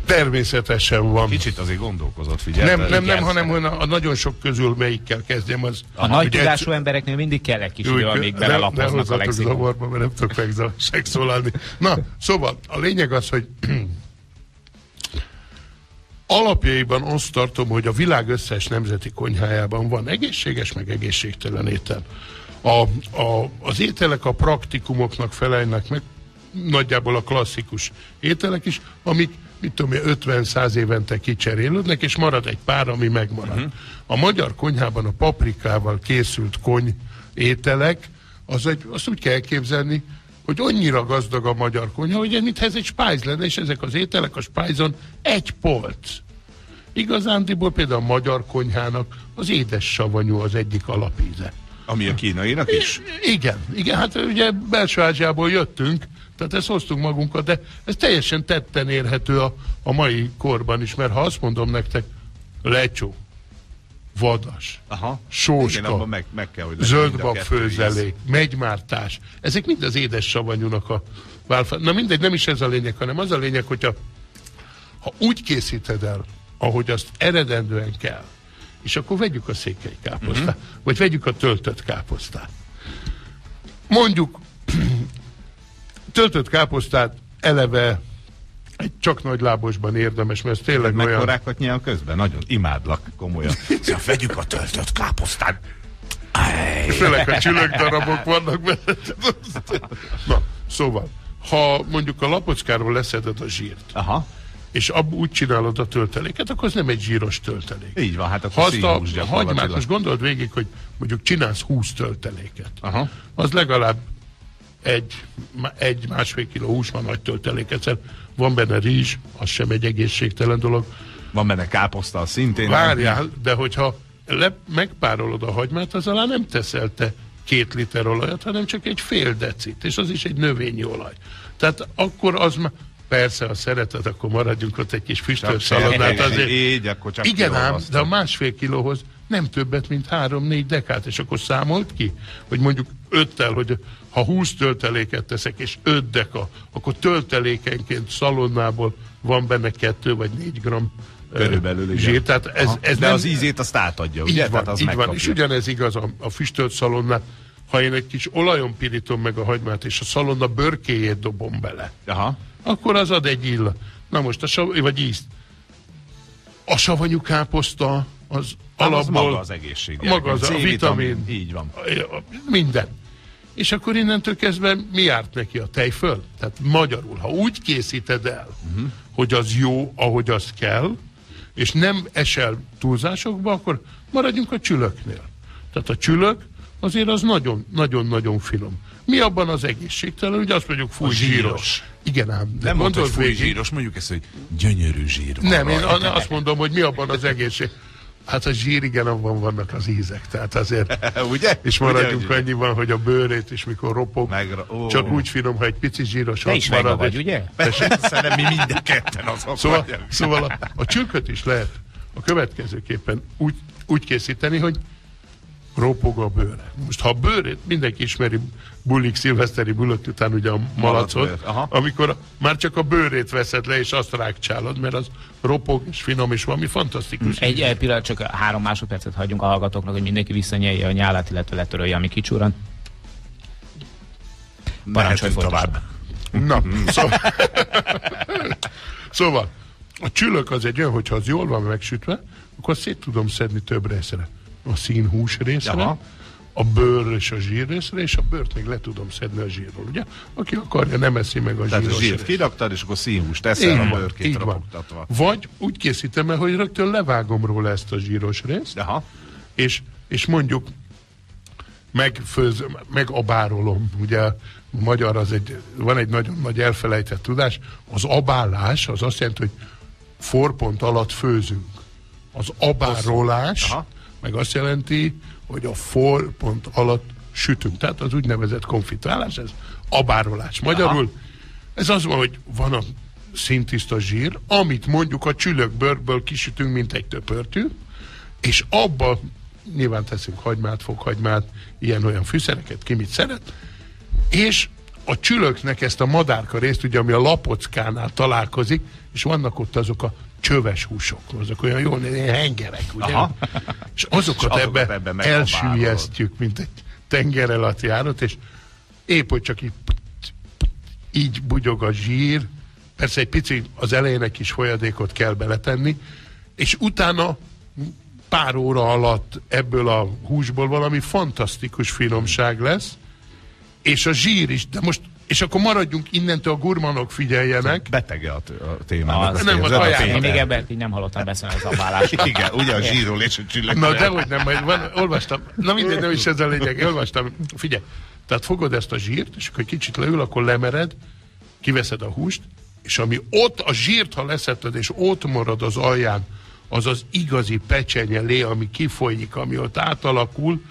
Természetesen van. Kicsit azért gondolkozott, figyelj. Nem, nem, nem, hanem hogy a, a nagyon sok közül melyikkel kezdjem, az... A nagy tudású embereknél mindig kell egy kis idő, amíg belelapoznak ne a lexikon. zavarba, mert nem tudok megszólalni. Na, szóval a lényeg az, hogy alapjaiban azt tartom, hogy a világ összes nemzeti konyhájában van egészséges, meg egészségtelen étel. A, a, az ételek a praktikumoknak felelnek meg, nagyjából a klasszikus ételek is, amik mit tudom én, 50-100 évente kicserélődnek, és marad egy pár, ami megmarad. Uh-huh. A magyar konyhában a paprikával készült kony ételek, az egy, azt úgy kell elképzelni, hogy annyira gazdag a magyar konyha, hogy mintha ez egy spájz lenne, és ezek az ételek a spájzon egy polc. Igazándiból például a magyar konyhának az édes savanyú az egyik alapíze. Ami a kínainak is. Igen, igen, hát ugye belső Ázsiából jöttünk, Tehát ezt hoztunk magunkat, de ez teljesen tetten érhető a, a mai korban is, mert ha azt mondom nektek, lecsó, vadas, Aha. sóska, Igen, abban meg, meg kell, hogy zöldbab főzelék, megymártás. Ezek mind az édes savanyúnak a válfa. Na mindegy, nem is ez a lényeg, hanem az a lényeg, hogyha ha úgy készíted el, ahogy azt eredendően kell, és akkor vegyük a székely káposztát, uh-huh. vagy vegyük a töltött káposztát. Mondjuk töltött káposztát eleve egy csak nagy lábosban érdemes, mert ez tényleg olyan... Mekkorákat nyilván közben, nagyon imádlak komolyan. Szóval vegyük a töltött káposztát. Főleg a csülök darabok vannak benne. Na, szóval, ha mondjuk a lapockáról leszeded a zsírt, Aha. és abból úgy csinálod a tölteléket, akkor az nem egy zsíros töltelék. Így van, hát Ha akkor azt a hagymát, most gondold végig, hogy mondjuk csinálsz 20 tölteléket, Aha. az legalább egy, egy másfél kiló hús van nagy tölteléket, szóval van benne rizs, az sem egy egészségtelen dolog. Van benne káposzta, szintén. Várjál, de hogyha le, megpárolod a hagymát, az alá nem teszel te két liter olajat, hanem csak egy fél decit, és az is egy növényi olaj. Tehát akkor az már, persze, ha szereted, akkor maradjunk ott egy kis füstölt szalonnát. Azért, így, akkor csak igen ám, de a másfél kilóhoz nem többet, mint három-négy dekát, és akkor számolt ki, hogy mondjuk öttel, hogy ha 20 tölteléket teszek, és 5 deka, akkor töltelékenként szalonnából van benne kettő vagy négy gram ö, Körülbelül, igen. zsír, tehát ez, Aha. ez De nem, az ízét azt átadja, ugye? így van, Tehát az így van. És ugyanez igaz a, a füstölt szalonnát. Ha én egy kis olajon pirítom meg a hagymát, és a szalonna bőrkéjét dobom bele, Aha. akkor az ad egy illat. Na most, a sav, vagy ízt. A savanyú káposzta az Az alapból... maga az egészség. Maga az a vitamin. Így van. Minden. És akkor innentől kezdve mi járt neki a tejföl? Tehát magyarul, ha úgy készíted el, uh-huh. hogy az jó, ahogy az kell, és nem esel túlzásokba, akkor maradjunk a csülöknél. Tehát a csülök azért az nagyon, nagyon-nagyon finom. Mi abban az egészségtelen, hogy azt mondjuk fúj zsíros. zsíros. Igen ám. De Nem mondod, hogy fúj végig- zsíros, mondjuk ezt, hogy gyönyörű zsír van nem, én rajta. azt mondom, hogy mi abban az egészség. Hát a zsír, igen, abban vannak az ízek. Tehát azért... Ugye? És maradjunk ugye? annyiban, hogy a bőrét is, mikor ropog, Megra- ó. csak úgy finom, ha egy pici zsíros Te ott is marad. vagy, és- ugye? Szerintem mi mind a ketten azok Szóval, vagyunk. szóval a, a csülköt is lehet a következőképpen úgy, úgy készíteni, hogy ropog a bőre. Most ha a bőrét, mindenki ismeri bulik, szilveszteri bulott után ugye a malacot, amikor már csak a bőrét veszed le, és azt rákcsálod, mert az ropog, és finom, és valami fantasztikus. Egy, egy pillanat, csak három másodpercet hagyjunk a hallgatóknak, hogy mindenki visszanyelje a nyálát, illetve letörölje, ami kicsuran. Parancsolj tovább. Na, szóval, szóval a csülök az egy olyan, hogyha az jól van megsütve, akkor szét tudom szedni több részre. A színhús részre, Aha. A bőr és a zsír részre, és a bőrt még le tudom szedni a zsírról, ugye? Aki akarja, nem eszi meg a Tehát a zsíros zsírt részt. kiraktad, és akkor színhúst Így teszel a bőrkét ropogtatva. Vagy úgy készítem el, hogy rögtön levágom róla ezt a zsíros részt, Aha. és, és mondjuk megfőzöm, megabárolom, ugye magyar az egy, van egy nagyon nagy elfelejtett tudás, az abálás az azt jelenti, hogy forpont alatt főzünk. Az abárolás Aha. meg azt jelenti, hogy a forpont alatt sütünk. Tehát az úgynevezett konfitálás, ez abárolás. Magyarul ez az van, hogy van a szintiszta zsír, amit mondjuk a csülökbőrből kisütünk, mint egy töpörtű, és abba nyilván teszünk hagymát, fokhagymát, ilyen-olyan fűszereket, ki mit szeret, és a csülöknek ezt a madárka részt, ugye, ami a lapockánál találkozik, és vannak ott azok a csöves húsok, azok olyan jó ilyen hengerek, ugye? Aha. És azokat, azokat ebbe, ebbe elsüllyesztjük, mint egy tenger alatt járat, és épp, hogy csak így, így bugyog a zsír, persze egy pici az elején egy kis folyadékot kell beletenni, és utána pár óra alatt ebből a húsból valami fantasztikus finomság lesz, és a zsír is, de most, és akkor maradjunk innentől, a gurmanok figyeljenek, Betege a, t- a témának. Azt nem, az a. Én még ebben így nem hallottam beszélni az abálásról. Igen, ugye a zsírról és a csillagról. Na, dehogy nem, majd van, olvastam, na mindegy, nem is ez a lényeg, olvastam, figyelj, tehát fogod ezt a zsírt, és akkor egy kicsit leül, akkor lemered, kiveszed a húst, és ami ott a zsírt, ha leszetted, és ott marad az alján, az az igazi pecsenye lé, ami kifolyik, ami ott átalakul,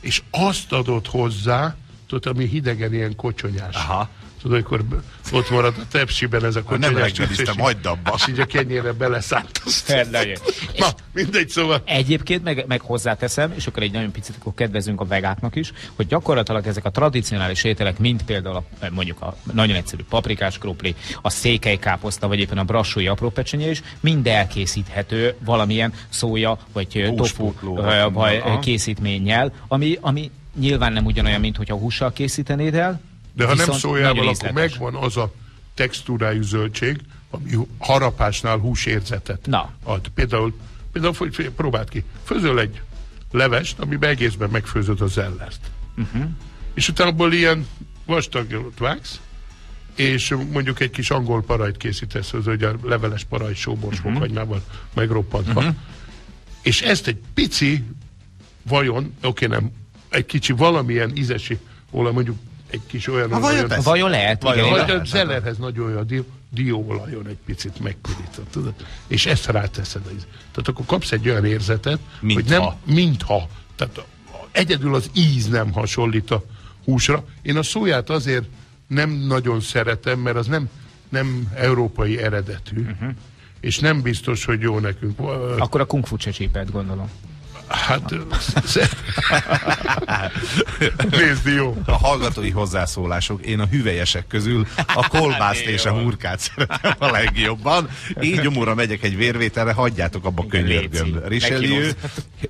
és azt adod hozzá, tudod, ami hidegen ilyen kocsonyás. Aha. Tudod, amikor ott marad a tepsiben ez a Ha nem kocsonyás reggeliztem, hagyd abba. És így a kenyérre beleszánt. Legyen. Na, mindegy, szóval Egyébként meg, meg hozzáteszem, és akkor egy nagyon picit akkor kedvezünk a vegáknak is, hogy gyakorlatilag ezek a tradicionális ételek, mint például a, mondjuk a nagyon egyszerű paprikás krumpli, a székely káposzta, vagy éppen a brassói apró pecsenye is, mind elkészíthető valamilyen szója, vagy tofu vagy készítménnyel, ami, ami nyilván nem ugyanolyan, mint hogyha hússal készítenéd el. De ha nem szójával, akkor megvan az a textúrájú zöldség, ami harapásnál húsérzetet Na. ad. Például, például próbáld ki, főzöl egy levest, amiben egészben megfőzöd a zellert. Uh-huh. És utána abból ilyen vastagot vágsz, és mondjuk egy kis angol parajt készítesz, az a leveles parajt sóbors uh-huh. fokhagymával megroppantva. Uh-huh. És ezt egy pici vajon, oké, nem, egy kicsi valamilyen ízesi olaj, mondjuk egy kis olyan... Ha vajon olyan- Vajon lehet? Vajon igen, vagy a zellerhez nagyon jó a dió, dióolajon egy picit megpirítod, tudod? És ezt ráteszed. az- Tehát akkor kapsz egy olyan érzetet, Mintha. hogy nem, mintha. Tehát egyedül az íz nem hasonlít a húsra. Én a szóját azért nem nagyon szeretem, mert az nem, nem európai eredetű. Uh-huh. És nem biztos, hogy jó nekünk. Akkor a kung fu csípet, gondolom. Hát, nézd, jó. A hallgatói hozzászólások, én a hüvelyesek közül a kolbászt és a hurkát szeretem a legjobban. Így gyomorra megyek egy vérvételre, hagyjátok abba könyörgöm. Richelieu,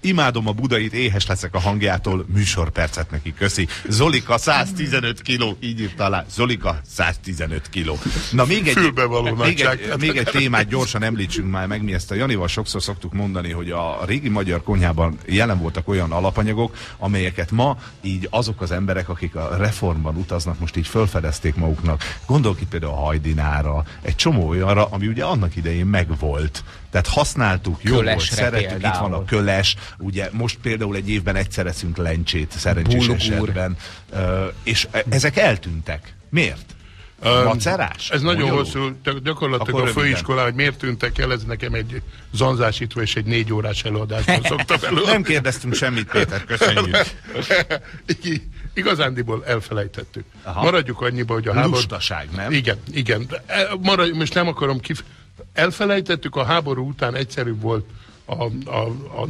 imádom a budait, éhes leszek a hangjától, műsorpercet neki köszi. Zolika 115 kiló, így írta alá. Zolika 115 kiló. Na még egy, még egy, még egy témát gyorsan említsünk már meg, mi ezt a Janival sokszor szoktuk mondani, hogy a régi magyar konyhában jelen voltak olyan alapanyagok, amelyeket ma így azok az emberek, akik a reformban utaznak, most így felfedezték maguknak. Gondolok itt például a hajdinára, egy csomó olyanra, ami ugye annak idején megvolt. Tehát használtuk, jó volt, szerettük, itt van a például. köles, ugye most például egy évben egyszer eszünk lencsét, szerencsés Bulgur. esetben, és e- ezek eltűntek. Miért? Macerás? Ez nagyon Magyarul? hosszú, gyakorlatilag Akkor a főiskolán, hogy miért tűntek el, ez nekem egy zanzásítva és egy négy órás előadásban szoktam előadni. Nem kérdeztünk semmit, Péter, köszönjük. Igazándiból elfelejtettük. Aha. Maradjuk annyiba, hogy a háború... Lustaság, nem? Igen, igen. E, Maradj, most nem akarom kif... Elfelejtettük, a háború után egyszerűbb volt a, a, a,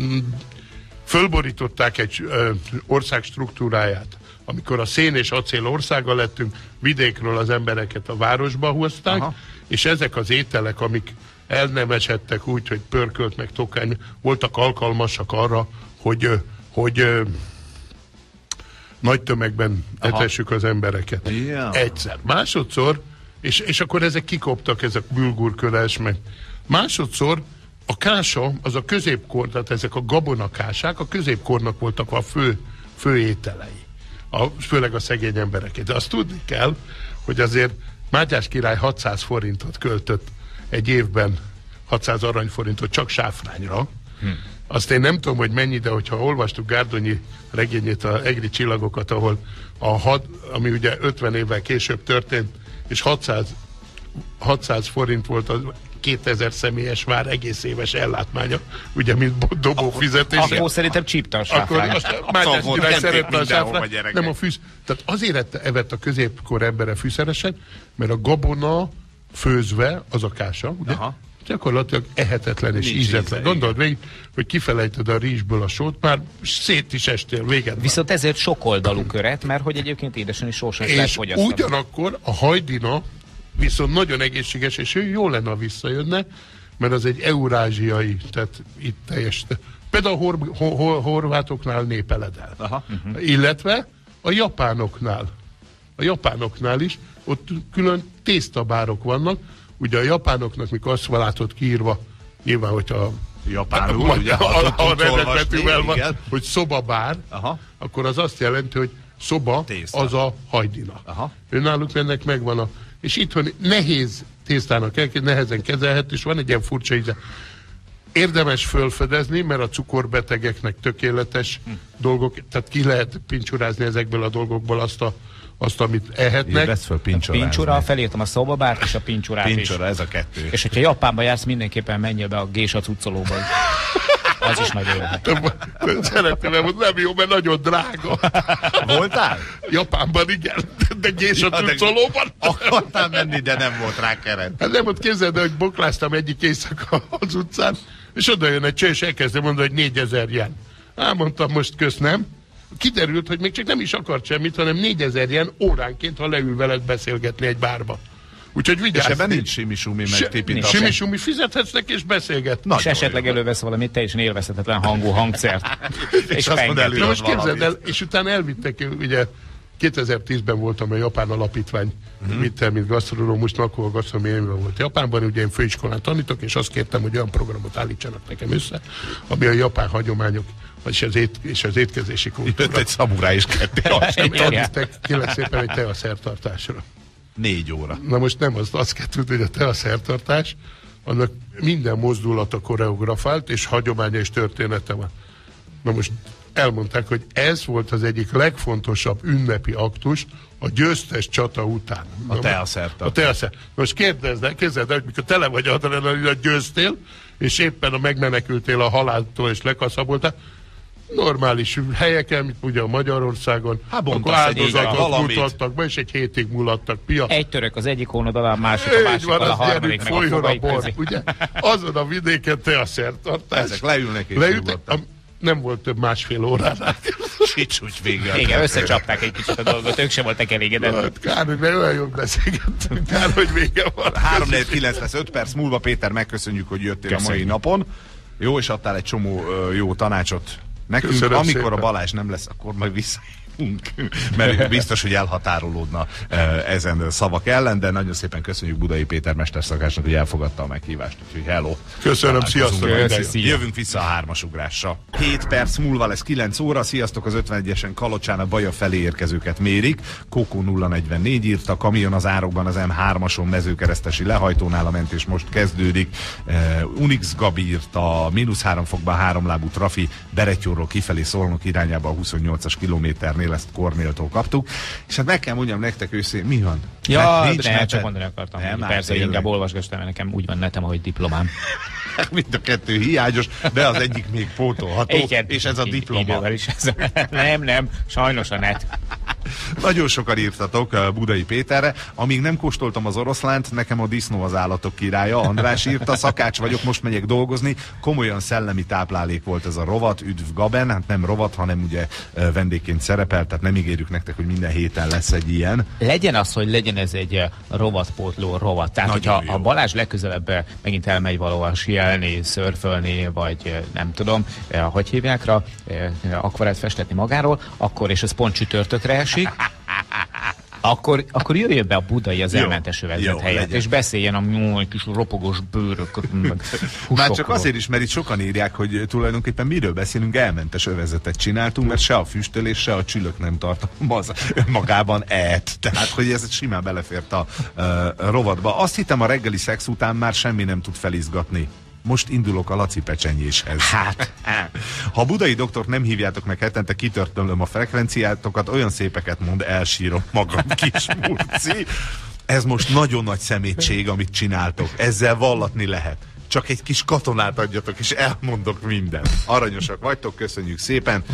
fölborították egy ö, ország struktúráját. Amikor a szén és acél országa lettünk, vidékről az embereket a városba hozták, Aha. és ezek az ételek, amik el nem esettek úgy, hogy pörkölt meg tokány, voltak alkalmasak arra, hogy, hogy ö, nagy tömegben etessük az embereket. Ja. Egyszer. Másodszor, és, és akkor ezek kikoptak, ezek bülgurköles, meg másodszor a kása, az a középkor, tehát ezek a gabonakásák, a középkornak voltak a fő, fő ételei. A, főleg a szegény embereket. De azt tudni kell, hogy azért Mátyás király 600 forintot költött egy évben, 600 aranyforintot csak sáfrányra. Hm. Azt én nem tudom, hogy mennyi, de hogyha olvastuk Gárdonyi regényét, a Egri csillagokat, ahol a had, ami ugye 50 évvel később történt, és 600, 600 forint volt az 2000 személyes vár egész éves ellátmánya, ugye, mint dobó fizetés. Akkor szerintem csípte a Akkor sáfrány. azt Mátyás király szerette a gyerekek. nem a fűsz. Tehát azért evett a középkor embere fűszereset, mert a gabona főzve, az a kása, ugye? Aha. Gyakorlatilag ehetetlen és Nincs ízetlen. íze, Gondold végig, hogy kifelejted a rizsből a sót, már szét is estél, véged. Viszont ezért sokoldalú köret, mert hogy egyébként édesen is sósan is És ugyanakkor a hajdina viszont nagyon egészséges, és ő jó lenne, ha visszajönne, mert az egy eurázsiai, tehát itt teljes. Például a hor, hor, hor, horvátoknál népeledel. Aha. Illetve a japánoknál. A japánoknál is, ott külön tésztabárok vannak. Ugye a japánoknak, mikor azt látod kiírva, nyilván, hogy a Japánul, a, ugye, a, a, a olvasni, van, igen. hogy szobabár, Aha. akkor az azt jelenti, hogy szoba Tészta. az a hajdina. Aha. Önálluk ennek megvan a... És itthon nehéz tésztának el, nehezen kezelhet, és van egy ilyen furcsa íze. Érdemes fölfedezni, mert a cukorbetegeknek tökéletes hm. dolgok, tehát ki lehet pincsurázni ezekből a dolgokból azt, a, azt amit ehetnek. Vesz föl Pincsura, pincsorázni. felírtam a szobabárt és a pincsurát is. Pincsora, ez a kettő. És hogyha Japánba jársz, mindenképpen menjél be a gésa cuccolóba. Az is nagyon jó. Szeretném, mert nem jó, mert nagyon drága. Voltál? Japánban igen, mindenki és a de- cuccolóban. Akartál menni, de nem volt rá keret. Hát nem ott képzeld, el, hogy bokláztam egyik éjszaka az utcán, és oda jön egy cső, és elkezdem mondani, hogy 4000 jen. Á, mondtam, most kösz nem. Kiderült, hogy még csak nem is akart semmit, hanem 4000 jen óránként, ha leül veled beszélgetni egy bárba. Úgyhogy És vigyázz. ebben nincs simi-sumi, meg Se- tipita. Simi-sumi fizethetsz neki, és beszélget. És esetleg elővesz valami teljesen élvezhetetlen hangú hangszert. és azt mondd elő, Na most képzeld el, és utána elvittek, ugye 2010-ben voltam a Japán Alapítvány Mhm. uh-huh. vittem, mint gasztronómus, akkor a gasztronómiában volt Japánban, ugye én főiskolán tanítok, és azt kértem, hogy olyan programot állítsanak nekem össze, ami a japán hagyományok és az, ét, és az étkezési Jött kultúra. egy szamurá is ketté. azt kérlek szépen egy teaszertartásra. Négy óra. Na most nem, azt, azt kell tudni, hogy a teaszertartás, annak minden mozdulata koreografált, és hagyománya és története van. Na most elmondták, hogy ez volt az egyik legfontosabb ünnepi aktus a győztes csata után. A teaszertartás. A teaszer. Most kérdezd el, képzeld el, mikor tele vagy adrenalin, győztél, és éppen a megmenekültél a haláltól, és lekaszaboltál, normális helyeken, mint ugye a Magyarországon, Hát akkor valamit. mutattak be, és egy hétig mulattak pia. Egy török az egyik oldalán, a másik a másik, van, a harmadik, meg a folyjon a fogai bor, közé. ugye? Azon a vidéken te a szertartás. Ezek leülnek és Leültek, am- nem volt több másfél óránál. Sics vége. Igen, összecsapták egy kicsit a dolgot, ők sem voltak elégedettek. Kár, hogy mert olyan jól beszélgettünk, kár, hogy vége van. 3 9 lesz 5 perc múlva. Péter, megköszönjük, hogy jöttél a mai Köszönjük. napon. Jó, és adtál egy csomó jó tanácsot nekünk. Köszönöm Amikor szépen. a Balázs nem lesz, akkor majd vissza mert biztos, hogy elhatárolódna ö, ezen szavak ellen, de nagyon szépen köszönjük Budai Péter mesterszakácsnak, hogy elfogadta a meghívást. Úgyhogy hello. Köszönöm, sziasztok. Szia. Jövünk vissza a hármasugrásra. 7 perc múlva lesz 9 óra. Sziasztok, az 51-esen Kalocsán a Baja felé érkezőket mérik. Kókó 044 írta, kamion az árokban az M3-ason mezőkeresztesi lehajtónál a mentés most kezdődik. Uh, Unix Gabi írta, mínusz 3 fokban háromlábú trafi Beretyóról kifelé Szolnok irányába a 28-as kilométernél, ezt Kornéltól kaptuk. És hát meg kell mondjam nektek őszintén, mi van? Ja, de nincs ne, csak mondani akartam. Nem, már persze, tényleg. inkább olvasgass, mert nekem úgy van netem, ahogy diplomám. Mind a kettő hiányos, de az egyik még pótolható, Igen, és ez a diploma. Is ez. nem, nem, sajnos a net. Nagyon sokan írtatok uh, Budai Péterre. Amíg nem kóstoltam az oroszlánt, nekem a disznó az állatok királya. András írta, szakács vagyok, most megyek dolgozni. Komolyan szellemi táplálék volt ez a rovat, üdv Gaben. Hát nem rovat, hanem ugye uh, vendégként szerepel, tehát nem ígérjük nektek, hogy minden héten lesz egy ilyen. Legyen az, hogy legyen ez egy eh, rovatpótló rovat. Tehát, Nagyon hogyha jó. a Balázs legközelebb eh, megint elmegy valahol sielni, szörfölni, vagy eh, nem tudom, eh, hogy hívják rá, eh, akvarelt festetni magáról, akkor, és ez pont csütörtökre esik, akkor, akkor jöjjön be a budai az Jó, elmentes övezet jó, helyett, legyen. és beszéljen a nyúl, kis ropogós bőrök, Már csak azért is, mert itt sokan írják, hogy tulajdonképpen miről beszélünk, elmentes övezetet csináltunk, mert se a füstölés, se a csülök nem tartalmaz magában et. Tehát, hogy ez simán belefért a uh, rovatba. Azt hittem a reggeli szex után már semmi nem tud felizgatni. Most indulok a Laci pecsenyéshez. Hát. Ha a budai doktort nem hívjátok meg hetente, kitörtölöm a frekvenciátokat, olyan szépeket mond, elsírom magam, kis murci. Ez most nagyon nagy szemétség, amit csináltok. Ezzel vallatni lehet. Csak egy kis katonát adjatok, és elmondok mindent. Aranyosak vagytok, köszönjük szépen.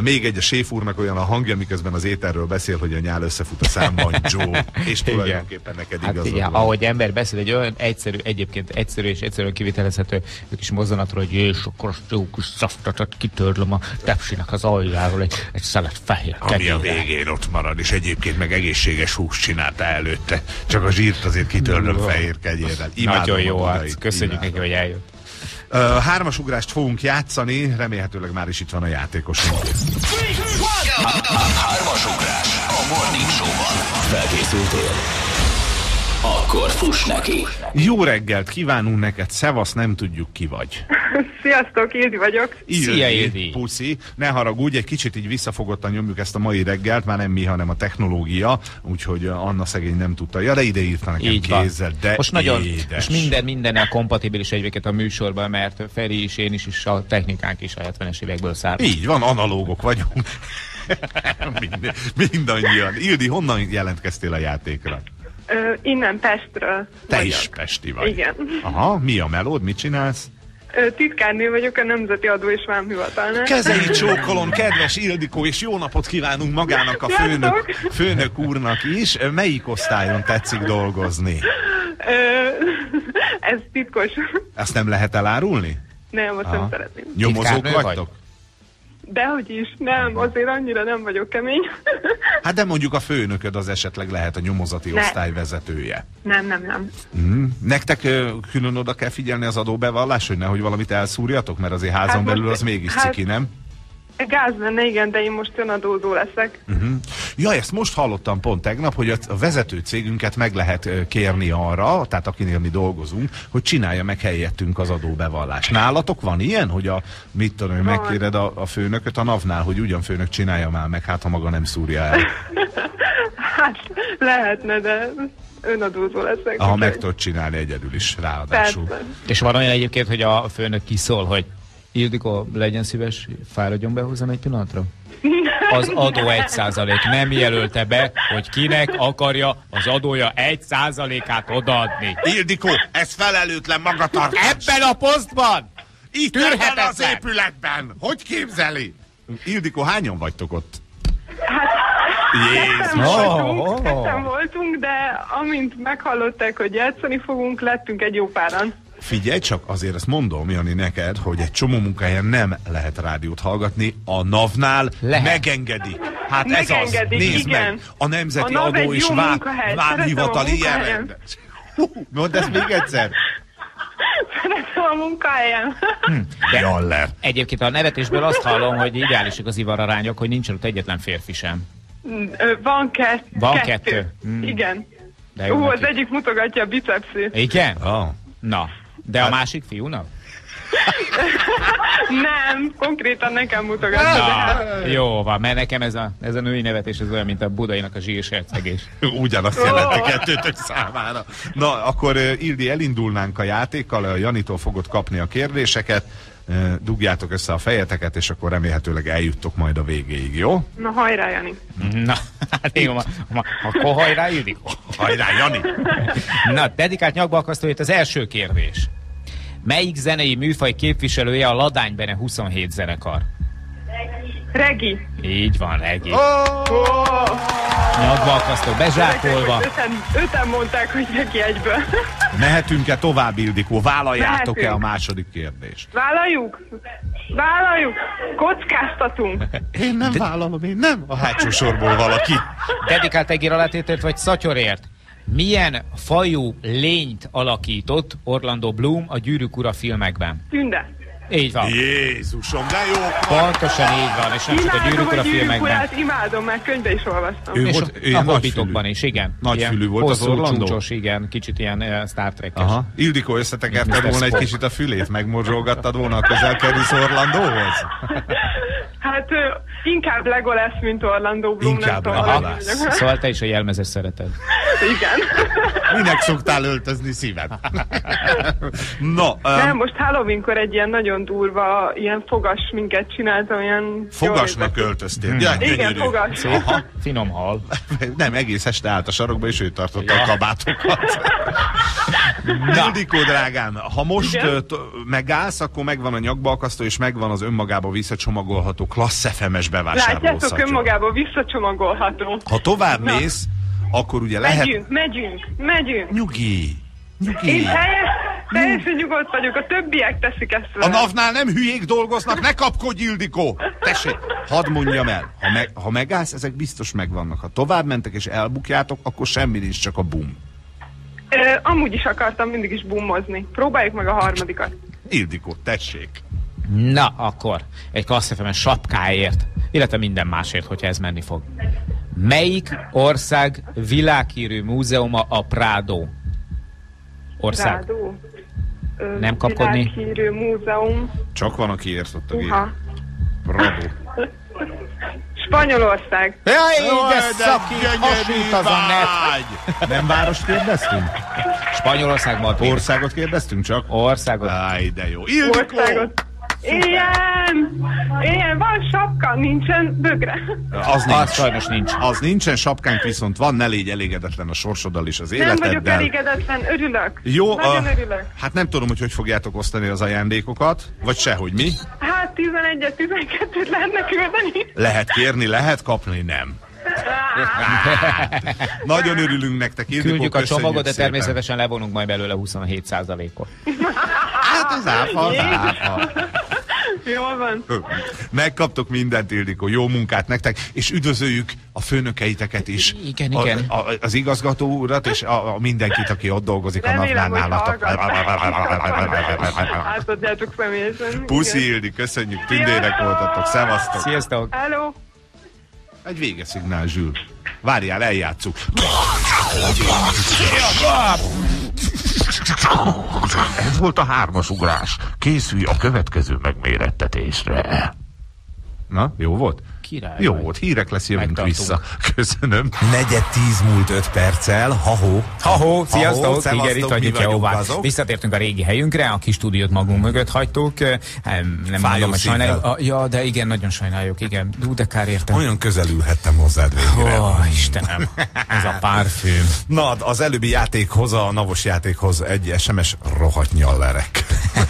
Még egy a séf úrnak olyan a hangja, miközben az éterről beszél, hogy a nyál összefut a számban, Joe. És tulajdonképpen neked Hát igazad igen, van. ahogy ember beszél, egy olyan egyszerű, egyébként egyszerű és egyszerűen kivitelezhető kis mozzanatról, hogy és akkor azt jó kis szaftatot kitörlöm a tepsinek az aljáról egy, egy szelet fehér Ami a kegyére. végén ott marad, és egyébként meg egészséges hús csinálta előtte. Csak a zsírt azért kitörlöm fehér kegyérrel. Imádom Nagyon jó, a hát köszönjük neki, hogy eljött. Hármas ugrást fogunk játszani, remélhetőleg már is itt van a játékosunk. Hármas ugrás a Morning Show-ban. Felkészültél? Akkor fuss neki. Jó reggelt kívánunk neked, szevasz, nem tudjuk ki vagy. Sziasztok, Ildi vagyok. Szia, Ildi. Puszi, ne haragudj, egy kicsit így visszafogottan nyomjuk ezt a mai reggelt, már nem mi, hanem a technológia, úgyhogy Anna szegény nem tudta. Ja, de ide írta nekem Így kézzel, de most nagyon, édes. most minden mindennel kompatibilis egyébként a műsorban, mert Feri is, én is, és a technikánk is a 70-es évekből származik. Így van, analógok vagyunk. Mind, mindannyian. Ildi, honnan jelentkeztél a játékra? Ö, innen Pestről. Te vagyok. is Pesti vagy. Igen. Aha, mi a melód, mit csinálsz? Titkárnő vagyok a Nemzeti Adó és Vámhivatalnál. Kezeit csókolom, kedves Ildikó, és jó napot kívánunk magának a főnök, főnök úrnak is. Melyik osztályon tetszik dolgozni? Ez titkos. Ezt nem lehet elárulni? Nem, azt nem szeretném. Nyomozók Titkárnő vagy? Dehogy is, nem, azért annyira nem vagyok kemény. Hát de mondjuk a főnököd az esetleg lehet a nyomozati Ne. osztály vezetője. Nem, nem, nem. Mm. Nektek külön oda kell figyelni az adóbevallás, hogy nehogy valamit elszúrjatok, mert azért házon Hát belül most- az mégis hát- ciki, nem? Gáz lenne, igen, de én most önadózó leszek. Ja, ezt most hallottam pont tegnap, hogy a vezető cégünket meg lehet kérni arra, tehát akinél mi dolgozunk, hogy csinálja meg helyettünk az adóbevallást. Nálatok van ilyen, hogy a, mit tudom, Van. megkéred a, a főnököt a NAV-nál, hogy ugyan főnök csinálja már meg, hát ha maga nem szúrja el. Hát lehetne, de önadózó leszek. Ha meg tudod csinálni egyedül is, ráadásul. Persze. És van olyan egyébként, hogy a főnök kiszól, hogy Ildikó, legyen szíves, fáradjon be hozzám egy pillanatra? Az adó egy százalék nem jelölte be, hogy kinek akarja az adója egy százalékát odaadni. Ildikó, ez felelőtlen magatartás! Ebben a posztban! Itt ebben az Tűrhetetlen! épületben! Hogy képzeli? Ildikó, hányan vagytok ott? Hát, Jézus! Oh, voltunk, oh. ketten voltunk, de amint meghallották, hogy játszani fogunk, lettünk egy jó páran. Figyelj csak, azért ezt mondom, Jani, neked, hogy egy csomó munkahelyen nem lehet rádiót hallgatni, a NAV-nál Lehet. megengedi. Hát ez az, nézd igen. meg, a Nemzeti A Adó és jó Vá- munkahely, Vámhivatal ilyen rendes. Mondd ezt még egyszer. Szeretem a munkahelyen. Jaller. Egyébként a nevetésből azt hallom, hogy ideálisak az ivararányok, hogy nincsen ott egyetlen férfi sem. Van, kett, Van kettő. kettő? Hmm. Igen. De jó Ú, az egyik mutogatja a bicepsét. Igen? Ah. Na, de a másik fiúnak? Nem, konkrétan nekem mutogatja. de hát- Na, jó van, mert nekem ez a, ez a női nevetés ez olyan, mint a budainak a zsírsercegés. Ugyanazt jelenti kettőtök számára. Na, akkor Ildi, elindulnánk a játékkal, a Janitól fogod kapni a kérdéseket, dugjátok össze a fejeteket, és akkor remélhetőleg eljuttok majd a végéig, jó? Na hajrá, Jani. Na, hát jó, ma, ma, akkor hajrá, Ildikó. Hajrá, Jani! Na, dedikált nyakbalkasztó jött az első kérdés. Melyik zenei műfaj képviselője a Ladány Bene 27 zenekar? Regi. Így van, Regi. Oh, Nyakbalkasztó bezsákolva. öten, öten mondták, hogy neki egyből. Mehetünk-e tovább, Ildikó? Vállaljátok-e a második kérdést? Vállaljuk? Vállaljuk? Kockáztatunk. Én nem vállalom, én nem. A hátsó sorból valaki. Dedikált egér alátételt vagy szatyorért? Milyen fajú lényt alakított Orlando Bloom a Gyűrűk ura filmekben? Tünde. Így van. Jézusom, de jó! Pontosan így van, és nem csak a Imádom Gyűrűk a filmekben. imádom, mert könyvbe is olvastam. Ő És volt- a, ilyen a. Hobbitokban is, igen. Nagyfülű Ilyen volt az Orlando? csúcsos, igen, kicsit ilyen uh, Star Trek-es. Aha. Ildikó, összetekerted volna egy kicsit a fülét, megmorzsolgattad volna a közel kerülsz Orlandóhoz? Hát inkább Legolas, mint Orlando Bloom. Inkább nem mondjak. Szóval te is a jelmezes szereted. Igen. Minek szoktál öltözni szíved? no, Nem, um, most Halloweenkor egy ilyen nagyon durva, ilyen fogas minket csináltam, ilyen... fogasnak jól öltöztél. Hmm. Ja, Igen, gyönyörű. fogas. Aha. Finom hal. Nem, egész este állt a sarokba, és ő tartotta Ja. a kabátokat. Ildikó, drágám, ha most Igen? megállsz, akkor megvan a nyakbalkasztó, és megvan az önmagába visszacsomagolható klassz FM-es Látjátok, bevásárlószatyor. önmagába visszacsomagolható. Ha tovább Na. mész, akkor ugye lehet... Megyünk, megyünk, megyünk. Nyugi! Nyugi! Én teljes, teljesen nyugodt vagyok, a többiek teszik ezt A velem. NAV-nál nem hülyék dolgoznak, ne kapkodj, Ildikó! Tessék, hadd mondjam el, ha, meg, ha megállsz, ezek biztos megvannak. Ha tovább mentek és elbukjátok, akkor semmi nincs, csak a bum. Ö, amúgy is akartam mindig is bummozni. Próbáljuk meg a harmadikat. Ildikó, tessék! Na, akkor egy klasszefemes sapkáért, illetve minden másért, hogyha ez menni fog. Melyik ország világhírű múzeuma a Prado? Ország. Rádó. Ö, Nem kapkodni? Világhírű múzeum. Csak van, aki ért ott a gép. Uha. Bravo. Spanyolország. Jaj, de szakít, hasít az a net. Nem várost kérdeztünk? Spanyolország, Madrid. Országot kérdeztünk csak? Országot. Áj, de jó. Ildikó! Országot. Ilyen, ilyen, van sapka, nincsen bögre. Az nincs. Az sajnos nincs. Az nincsen, sapkánk viszont van, ne légy elégedetlen a sorsoddal és az Nem vagyok életeddel. elégedetlen, örülök. Jó, Nagyon a, örülök. hát nem tudom, hogy hogy fogjátok osztani az ajándékokat, vagy sehogy mi. Hát 11-et, 12-t lehetne küldeni. Lehet kérni, lehet kapni, nem. Nagyon örülünk nektek, Ildikó, Küldjük a csomagot, de szépen. természetesen levonunk majd belőle 27%-ot. Hát az áfa, az áfa. Jól van. Megkaptok mindent, Ildikó. Jó munkát nektek, és üdvözöljük a főnökeiteket is. Igen, a, igen. A, az igazgató urat, és a, a mindenkit, aki ott dolgozik a Remélem, napnál hogy nálatok. Átadjátok személyesen. Puszi. Ildi, köszönjük, tündérek voltatok, szevasztok. Sziasztok! Hello. Egy végeszignál, Zsül. Várjál, eljátszuk. Ez volt a hármas ugrás. Készülj a következő megmérettetésre. Na, jó volt? Király Jó volt, hírek lesz, jövünk Megtartunk. vissza. Köszönöm. Negyed tíz múlt öt perccel, ha-hó. Ha-hó, sziasztok, igen, szevasztok, itt mi vagyunk Jehová. azok. Visszatértünk a régi helyünkre, a kis stúdiót magunk mögött hagytuk. Nem, nem Fájó mondom, hogy sajnáljuk. Ah, Ja, de igen, nagyon sajnáljuk, igen. Dú, de kár értem. Olyan közelülhettem hozzád végre. Ó, Istenem, ez a párfüm. Na, az előbbi játékhoz, a navos játékhoz egy SMS rohadt nyallerek.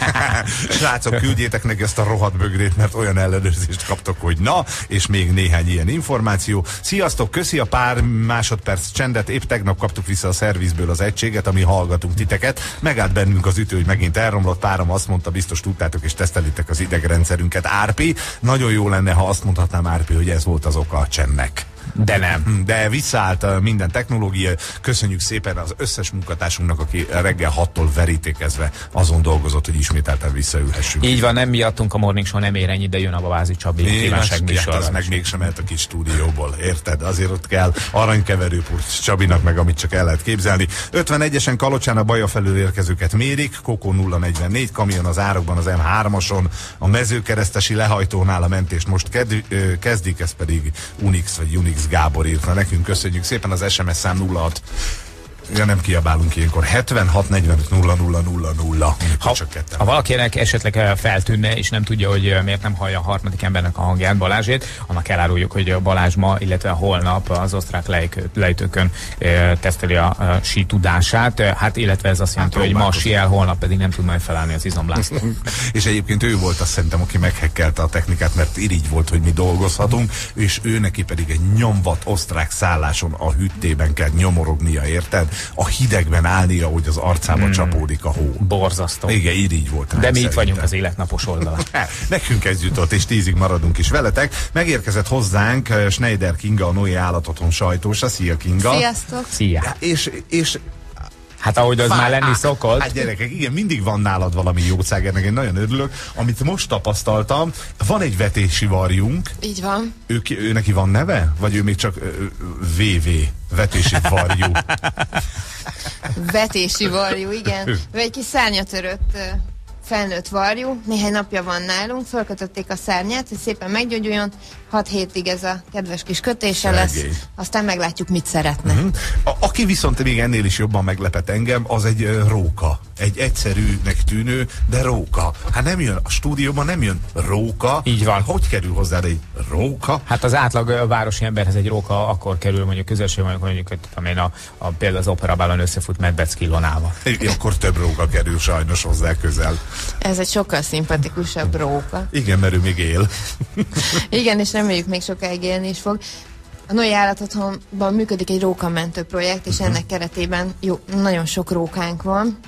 Srácok, küldjétek neki ezt a rohadt bögrét, mert olyan ellenőrzést kaptok, hogy na, és még néhány ilyen információ. Sziasztok, köszi a pár másodperc csendet, épp tegnap kaptuk vissza a szervizből az egységet, ami hallgatunk titeket. Megállt bennünk az ütő, hogy megint elromlott, párom azt mondta, biztos tudtátok és tesztelitek az idegrendszerünket. Árpi, nagyon jó lenne, ha azt mondhatnám Árpi, hogy ez volt az oka a csendnek. De nem. De visszaállt uh, minden technológia. Köszönjük szépen az összes munkatársunknak, aki reggel 6-tól verítékezve azon dolgozott, hogy ismételten visszaülhessünk. Így van, nem miattunk a Morning Show nem ér ennyi, de jön a Bavázi Csabi kívánság hát az meg mégsem mehet a kis stúdióból, érted? Azért ott kell aranykeverő Csabinak meg, amit csak el lehet képzelni. 51-esen Kalocsán a Baja felől érkezőket mérik, Kokó 044, kamion az árokban az M3-ason, a mezőkeresztesi lehajtónál a mentést most ked- ö, kezdik, ez pedig Unix vagy Unix Gábor írta nekünk. Köszönjük szépen az SMS szám 06 Ja, nem kiabálunk ilyenkor. 76 45 00 00 Ha, csak ketten. ha valakinek esetleg eh, feltűnne, és nem tudja, hogy eh, miért nem hallja a harmadik embernek a hangját, Balázsét, annak eláruljuk, hogy Balázs ma, illetve holnap az osztrák lejtőkön e, teszteli a, sí tudását. Eh, Hát illetve ez azt jelenti, Hát hogy ma siel, holnap pedig nem tud majd felállni az izomlászló. És egyébként ő volt azt szerintem, aki meghekkelte a technikát, mert irigy volt, hogy mi dolgozhatunk, és ő neki pedig egy nyomvat osztrák szálláson a hűtében kell nyomorognia, érted? A hidegben állnia, hogy az arcába Hmm. csapódik a hó. Borzasztó. Igen, irigy volt. rá De mi itt szerintem. vagyunk az életnapos oldalon. Nekünk ez jutott, és tízig maradunk is veletek. Megérkezett hozzánk eh, Schneider Kinga, a Noé Állatotthon sajtósa. Szia Kinga! Sziasztok! Szia! És, és Hát ahogy az már lenni szokott. Hát gyerekek, igen, mindig van nálad valami jószág, ennek én nagyon örülök. Amit most tapasztaltam, van egy vetési varjunk, Így van. ő, ő neki van neve? Vagy ő még csak ö, ö, VV, vetési varjú? Vetési varjú, igen. Ő egy kis szárnyatörött felnőtt varjú, néhány napja van nálunk, fölkötötték a szárnyát, hogy szépen meggyógyuljon, 6 hétig ez a kedves kis kötése lesz, Szegény. aztán meglátjuk, mit szeretne. Hm? A, aki viszont még ennél is jobban meglepet engem, az egy ö, róka. Egy egyszerűnek tűnő, de róka. Hát nem jön, a stúdióban nem jön róka. Így van. Hogy kerül hozzá egy róka? Hát az átlag ö, városi emberhez egy róka akkor kerül mondjuk közösség, mondjuk, mondjuk hogy tudom én, a, a, például az operabálon összefut Medvec kilonával. Akkor több róka kerül sajnos hozzá közel. Ez egy sokkal szimpatikusabb róka. Igen, mert ő még él. Igen, és reméljük még sokáig élni is fog. A Noé Állatotthonban működik egy rókamentő projekt, és ennek keretében jó, nagyon sok rókánk van.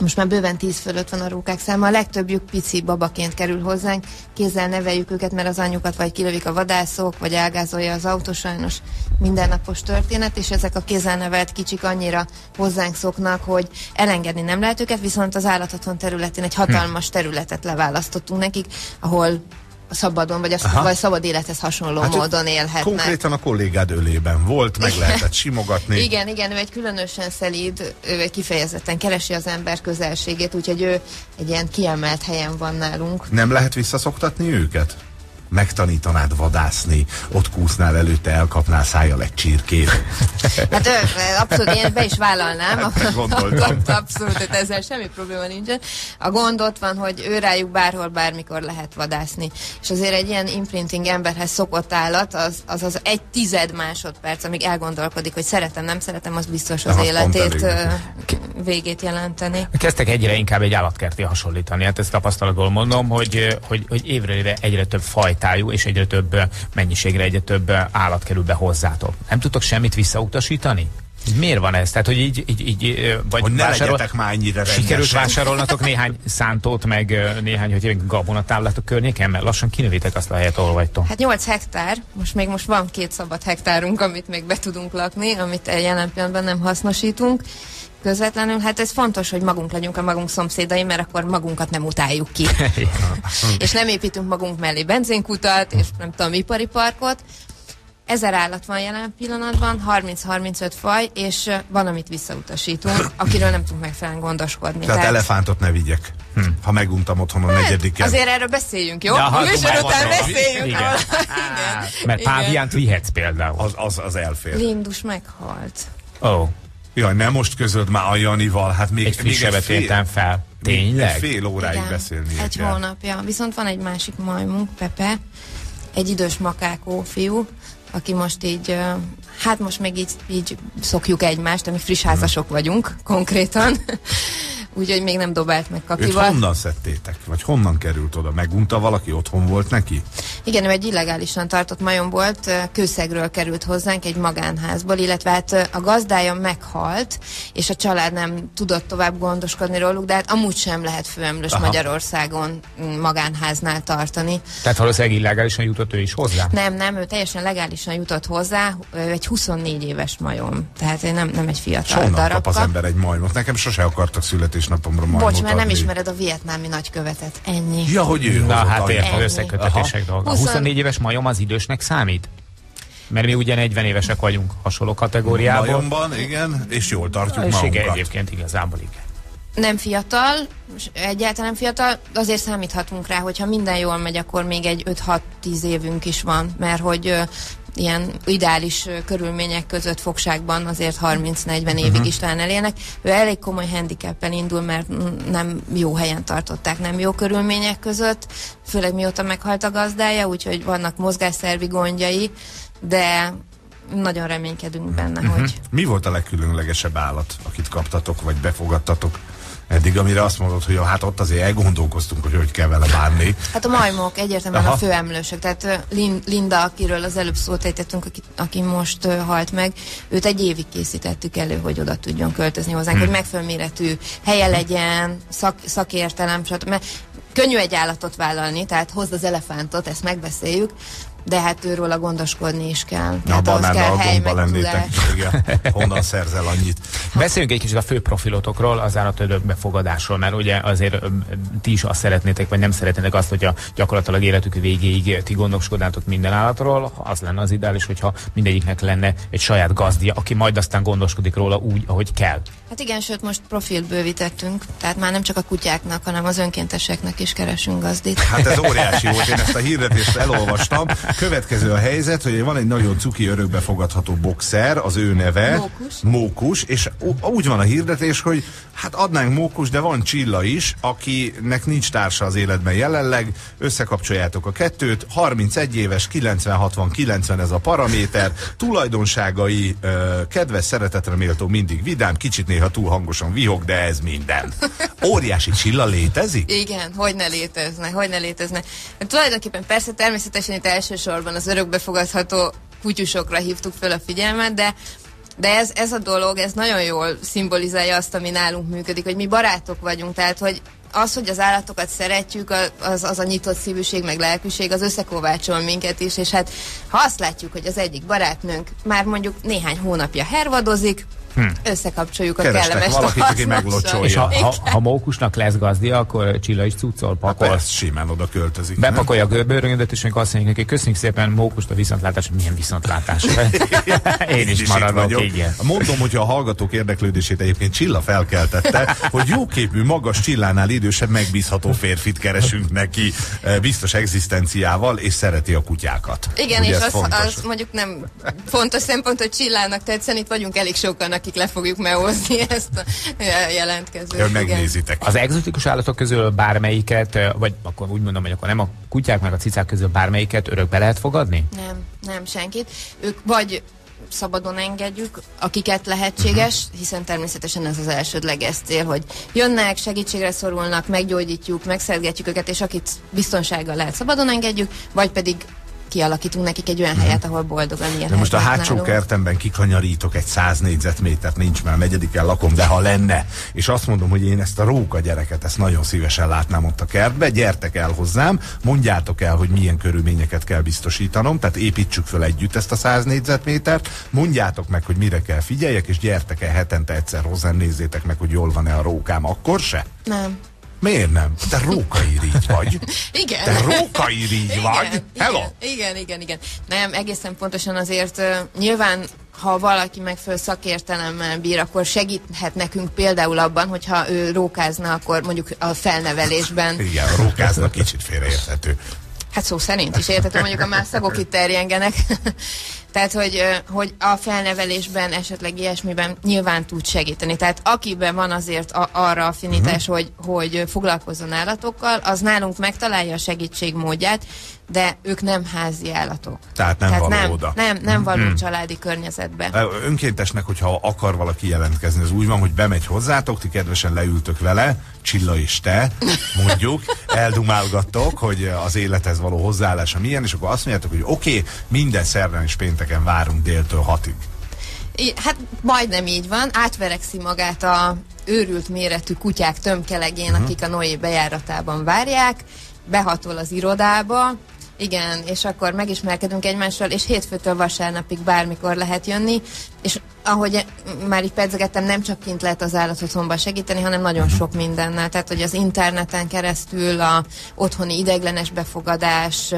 Most már bőven 10 fölött van a rókák száma, a legtöbbjük pici babaként kerül hozzánk, kézzel neveljük őket, mert az anyjukat vagy kilövik a vadászok, vagy elgázolja az autó, sajnos mindennapos történet, és ezek a kézzel nevelt kicsik annyira hozzánk szoknak, hogy elengedni nem lehet őket, viszont az állatotthon területén egy hatalmas területet leválasztottunk nekik, ahol szabadon, vagy, a, Aha. vagy szabad élethez hasonló hát módon élhetnek. Konkrétan a kollégád ölében volt, meg lehetett simogatni. Igen, igen, ő egy különösen szelíd, ő egy kifejezetten keresi az ember közelségét, úgyhogy ő egy ilyen kiemelt helyen van nálunk. Nem lehet visszaszoktatni őket? Megtanítanád vadászni, ott kúsznál előtte, elkapnál szájjal egy csirkét. Hát abszolút én be is vállalnám. Hát, abszolút, tehát ezzel semmi probléma nincsen. A gond ott van, hogy ő rájuk bárhol, bármikor lehet vadászni. És azért egy ilyen imprinting emberhez szokott állat, az az, az egy tized másodperc, amíg elgondolkodik, hogy szeretem, nem szeretem, az biztos az Az életét végét jelenteni. Kezdtek egyre inkább egy állatkerti hasonlítani. Hát ezt tapasztalatból mondom, hogy, hogy, hogy évre évre egyre több fajtájú és egyre több mennyiségre egyre több állat kerül be hozzátok. Nem tudtok semmit visszautasítani? Miért van ez? Tehát, hogy így, így, így vagy Hogy ne vásárol- legyetek már ennyire Sikerült rendesek. vásárolnatok néhány szántót, meg néhány, hogy gabonatáblátok környéken, mert lassan kinövitek azt a helyet, ahol vagytok. Hát 8 hektár, most még most van két szabad hektárunk, amit még be tudunk lakni, amit jelen pillanatban nem hasznosítunk közvetlenül. Hát ez fontos, hogy magunk legyünk a magunk szomszédai, mert akkor magunkat nem utáljuk ki. és nem építünk magunk mellé benzinkutat, és nem tudom, ipari parkot. Ezer állat van jelen pillanatban, 30-35 faj, és van, amit visszautasítunk, akiről nem tudunk megfelelően gondoskodni. Tehát elefántot ne vigyek. Hm. Ha meguntam otthon a negyediken. Azért erről beszéljünk, jó? Ja, a hát, műsor után van. beszéljünk. Igen. róla. Mert Igen. páviánt vihetsz például. Az, az, az elfér. Lindus meghalt. Ó, oh, Jaj, nem most közöld már a Janival. Hát még, egy még frissebbet fél- fel. még Tényleg? Egy fél óráig Igen, beszélni Egy kell. hónapja. Viszont van egy másik majmunk, Pepe, egy idős makákó fiú, aki most így, hát most még így, így szokjuk egymást, ami friss házasok vagyunk konkrétan. Úgyhogy még nem dobált meg Őt kakival. honnan szedtétek? Vagy honnan került oda? Megunta valaki? Otthon volt neki? Igen, ő egy illegálisan tartott majom volt, Kőszegről került hozzánk egy magánházból, illetve hát a gazdája meghalt, és a család nem tudott tovább gondoskodni róluk, de hát amúgy sem lehet főemlős Aha. Magyarországon magánháznál tartani. Tehát valószínűleg illegálisan jutott ő is hozzá? Nem, nem, ő teljesen legálisan jutott hozzá, egy 24 éves majom, tehát nem, nem egy fiatal kap darabka. az ember egy majmot? Nekem sose akartak születésnapomra majmot Bocs, mert nem ismered a vietnámi nagykövetet, ennyi. Ja, hogy ő Na hát Ennyi. összekötetések dolga. A Huszon- 24 éves majom az idősnek számít? Mert mi ugye 40 évesek vagyunk hasonló kategóriában. Majomban, igen, és jól tartjuk És igen, magunkat. egyébként igazából igen. Nem fiatal, egyáltalán nem fiatal, azért számíthatunk rá, hogyha minden jól megy, akkor még egy 5-6-10 évünk is van, mert hogy ilyen ideális körülmények között fogságban azért 30-40 évig is talán elélnek. Ő elég komoly handicappen indul, mert nem jó helyen tartották, nem jó körülmények között, főleg mióta meghalt a gazdája, úgyhogy vannak mozgásszervi gondjai, de nagyon reménykedünk benne, hogy Mi volt a legkülönlegesebb állat, akit kaptatok, vagy befogadtatok? Eddig, amire azt mondod, hogy hát ott azért elgondolkoztunk, hogy hogy kell vele bánni. Hát a majmok egyértelműen Aha. a főemlősök. Tehát Linda, akiről az előbb szót ejtettünk, aki, aki most halt meg, őt egy évig készítettük elő, hogy oda tudjon költözni hozzánk, hogy megfelelő méretű helye legyen, szak, szakértelem, stb. Mert könnyű egy állatot vállalni, tehát hozd az elefántot, ezt megbeszéljük, de hát őről a gondoskodni is kell. A Tehát ahhoz kell hely, meg lennétek. Igen. Honnan szerzel annyit? Beszéljünk egy kicsit a fő profilotokról, az állatölők befogadásról, mert ugye azért ti is azt szeretnétek, vagy nem szeretnétek azt, hogyha gyakorlatilag életük végéig ti gondoskodnátok minden állatról, az lenne az ideális, hogyha mindegyiknek lenne egy saját gazdja, aki majd aztán gondoskodik róla úgy, ahogy kell. Hát igen, sőt most profilt bővítettünk, tehát már nem csak a kutyáknak, hanem az önkénteseknek is keresünk gazdit. Hát ez óriási volt, én ezt a hirdetést elolvastam. Következő a helyzet, hogy van egy nagyon cuki örökbefogadható boxer, az ő neve Mókus. Mókus, és úgy van a hirdetés, hogy hát adnánk Mókus, de van Csilla is, akinek nincs társa az életben jelenleg, összekapcsoljátok a kettőt, 31 éves, 90-60-90 ez a paraméter, tulajdonságai, kedves, szeretetre méltó, mindig vidám, kicsit néha túl hangosan vihog, de ez minden. Óriási Csilla létezik? Igen, hogy ne létezne, hogy ne létezne. Hát tulajdonképpen persze természetesen itt elsősorban az örökbefogadható kutyusokra hívtuk föl a figyelmet, de de ez, ez a dolog, ez nagyon jól szimbolizálja azt, ami nálunk működik, hogy mi barátok vagyunk, tehát hogy az, hogy az állatokat szeretjük, az, az a nyitott szívűség, meg lelkűség, az összekovácsol minket is, és hát ha azt látjuk, hogy az egyik barátnőnk már mondjuk néhány hónapja hervadozik, összekapcsoljuk a Kerestek kellemes valakit, aki meglocsolja. És ha, ha, ha mókusnak lesz gazdia, akkor Csilla is cuccol, Hát pakol. persze, simán oda költözik. nem? Bepakolja a görbőröngedet, és amikor azt mondjuk neki, köszönjük szépen mókust a viszontlátás, milyen viszontlátás. Én is itt maradok, igen. Mondom, hogy a hallgatók érdeklődését egyébként Csilla felkeltette, hogy jóképű, magas Csillánál idősebb, megbízható férfit keresünk neki eh, biztos egzisztenciával, és szereti a kutyákat. Igen, Ugye és az, fontos? az mondjuk nem fontos szempont, hogy Csillának tetszen, itt vagyunk elég sokan, akik le fogjuk mehozni ezt a jelentkezőt. Ja, igen. megnézitek. Az egzotikus állatok közül bármelyiket, vagy akkor úgy mondom, hogy akkor nem a kutyák meg a cicák közül bármelyiket örökbe lehet fogadni? Nem, nem senkit. Ők vagy szabadon engedjük, akiket lehetséges, Mhm. hiszen természetesen ez az elsődleges cél, hogy jönnek, segítségre szorulnak, meggyógyítjuk, megszergetjük őket, és akit biztonsággal lehet szabadon engedjük, vagy pedig kialakítunk nekik egy olyan helyet, ahol boldogan élhetnek Mhm. De most a hátsó nálunk. kertemben kikanyarítok egy 100 négyzetmétert, nincs már, negyediken lakom, de ha lenne, és azt mondom, hogy én ezt a róka gyereket, ezt nagyon szívesen látnám ott a kertbe, gyertek el hozzám, mondjátok el, hogy milyen körülményeket kell biztosítanom, tehát építsük föl együtt ezt a 100 négyzetmétert, mondjátok meg, hogy mire kell figyeljek, és gyertek el hetente egyszer hozzám, nézzétek meg, hogy jól van-e a rókám, akkor se? Nem. Miért nem? Te rókairigy vagy. Igen. Te rókairigy vagy. Hello! Igen, igen, igen, igen. Nem, egészen pontosan azért uh, nyilván ha valaki megfelelő szakértelemmel bír, akkor segíthet nekünk például abban, hogyha ő rókázna, akkor mondjuk a felnevelésben. Igen, a rókáznak kicsit félreérthető. Hát szó szerint is értettem, mondjuk a más szagok itt terjengenek. Tehát, hogy, hogy a felnevelésben, esetleg ilyesmiben nyilván tud segíteni. Tehát akiben van azért a, arra affinitás, Mhm. hogy, hogy foglalkozzon állatokkal, az nálunk megtalálja a segítség módját, de ők nem házi állatok. Tehát nem való nem, oda. Nem, nem való Mhm. családi környezetbe. Önkéntesnek, hogyha akar valaki jelentkezni, az úgy van, hogy bemegy hozzátok, ti kedvesen leültök vele, Csilla és te, mondjuk, eldumálgattok, hogy az élethez való hozzáállása milyen, és akkor azt mondjátok, hogy oké, okay, minden szerdán és pénteken várunk déltől hatig. I- Hát majdnem így van, átverekszi magát a őrült méretű kutyák tömkelegén, Mhm. akik a Noé bejáratában várják, behatol az irodába, igen, és akkor megismerkedünk egymással, és hétfőtől vasárnapig bármikor lehet jönni, és ahogy már így pedzegettem, nem csak kint lehet az állatotthonban segíteni, hanem nagyon sok mindennel. Tehát, hogy az interneten keresztül a otthoni ideglenes befogadás,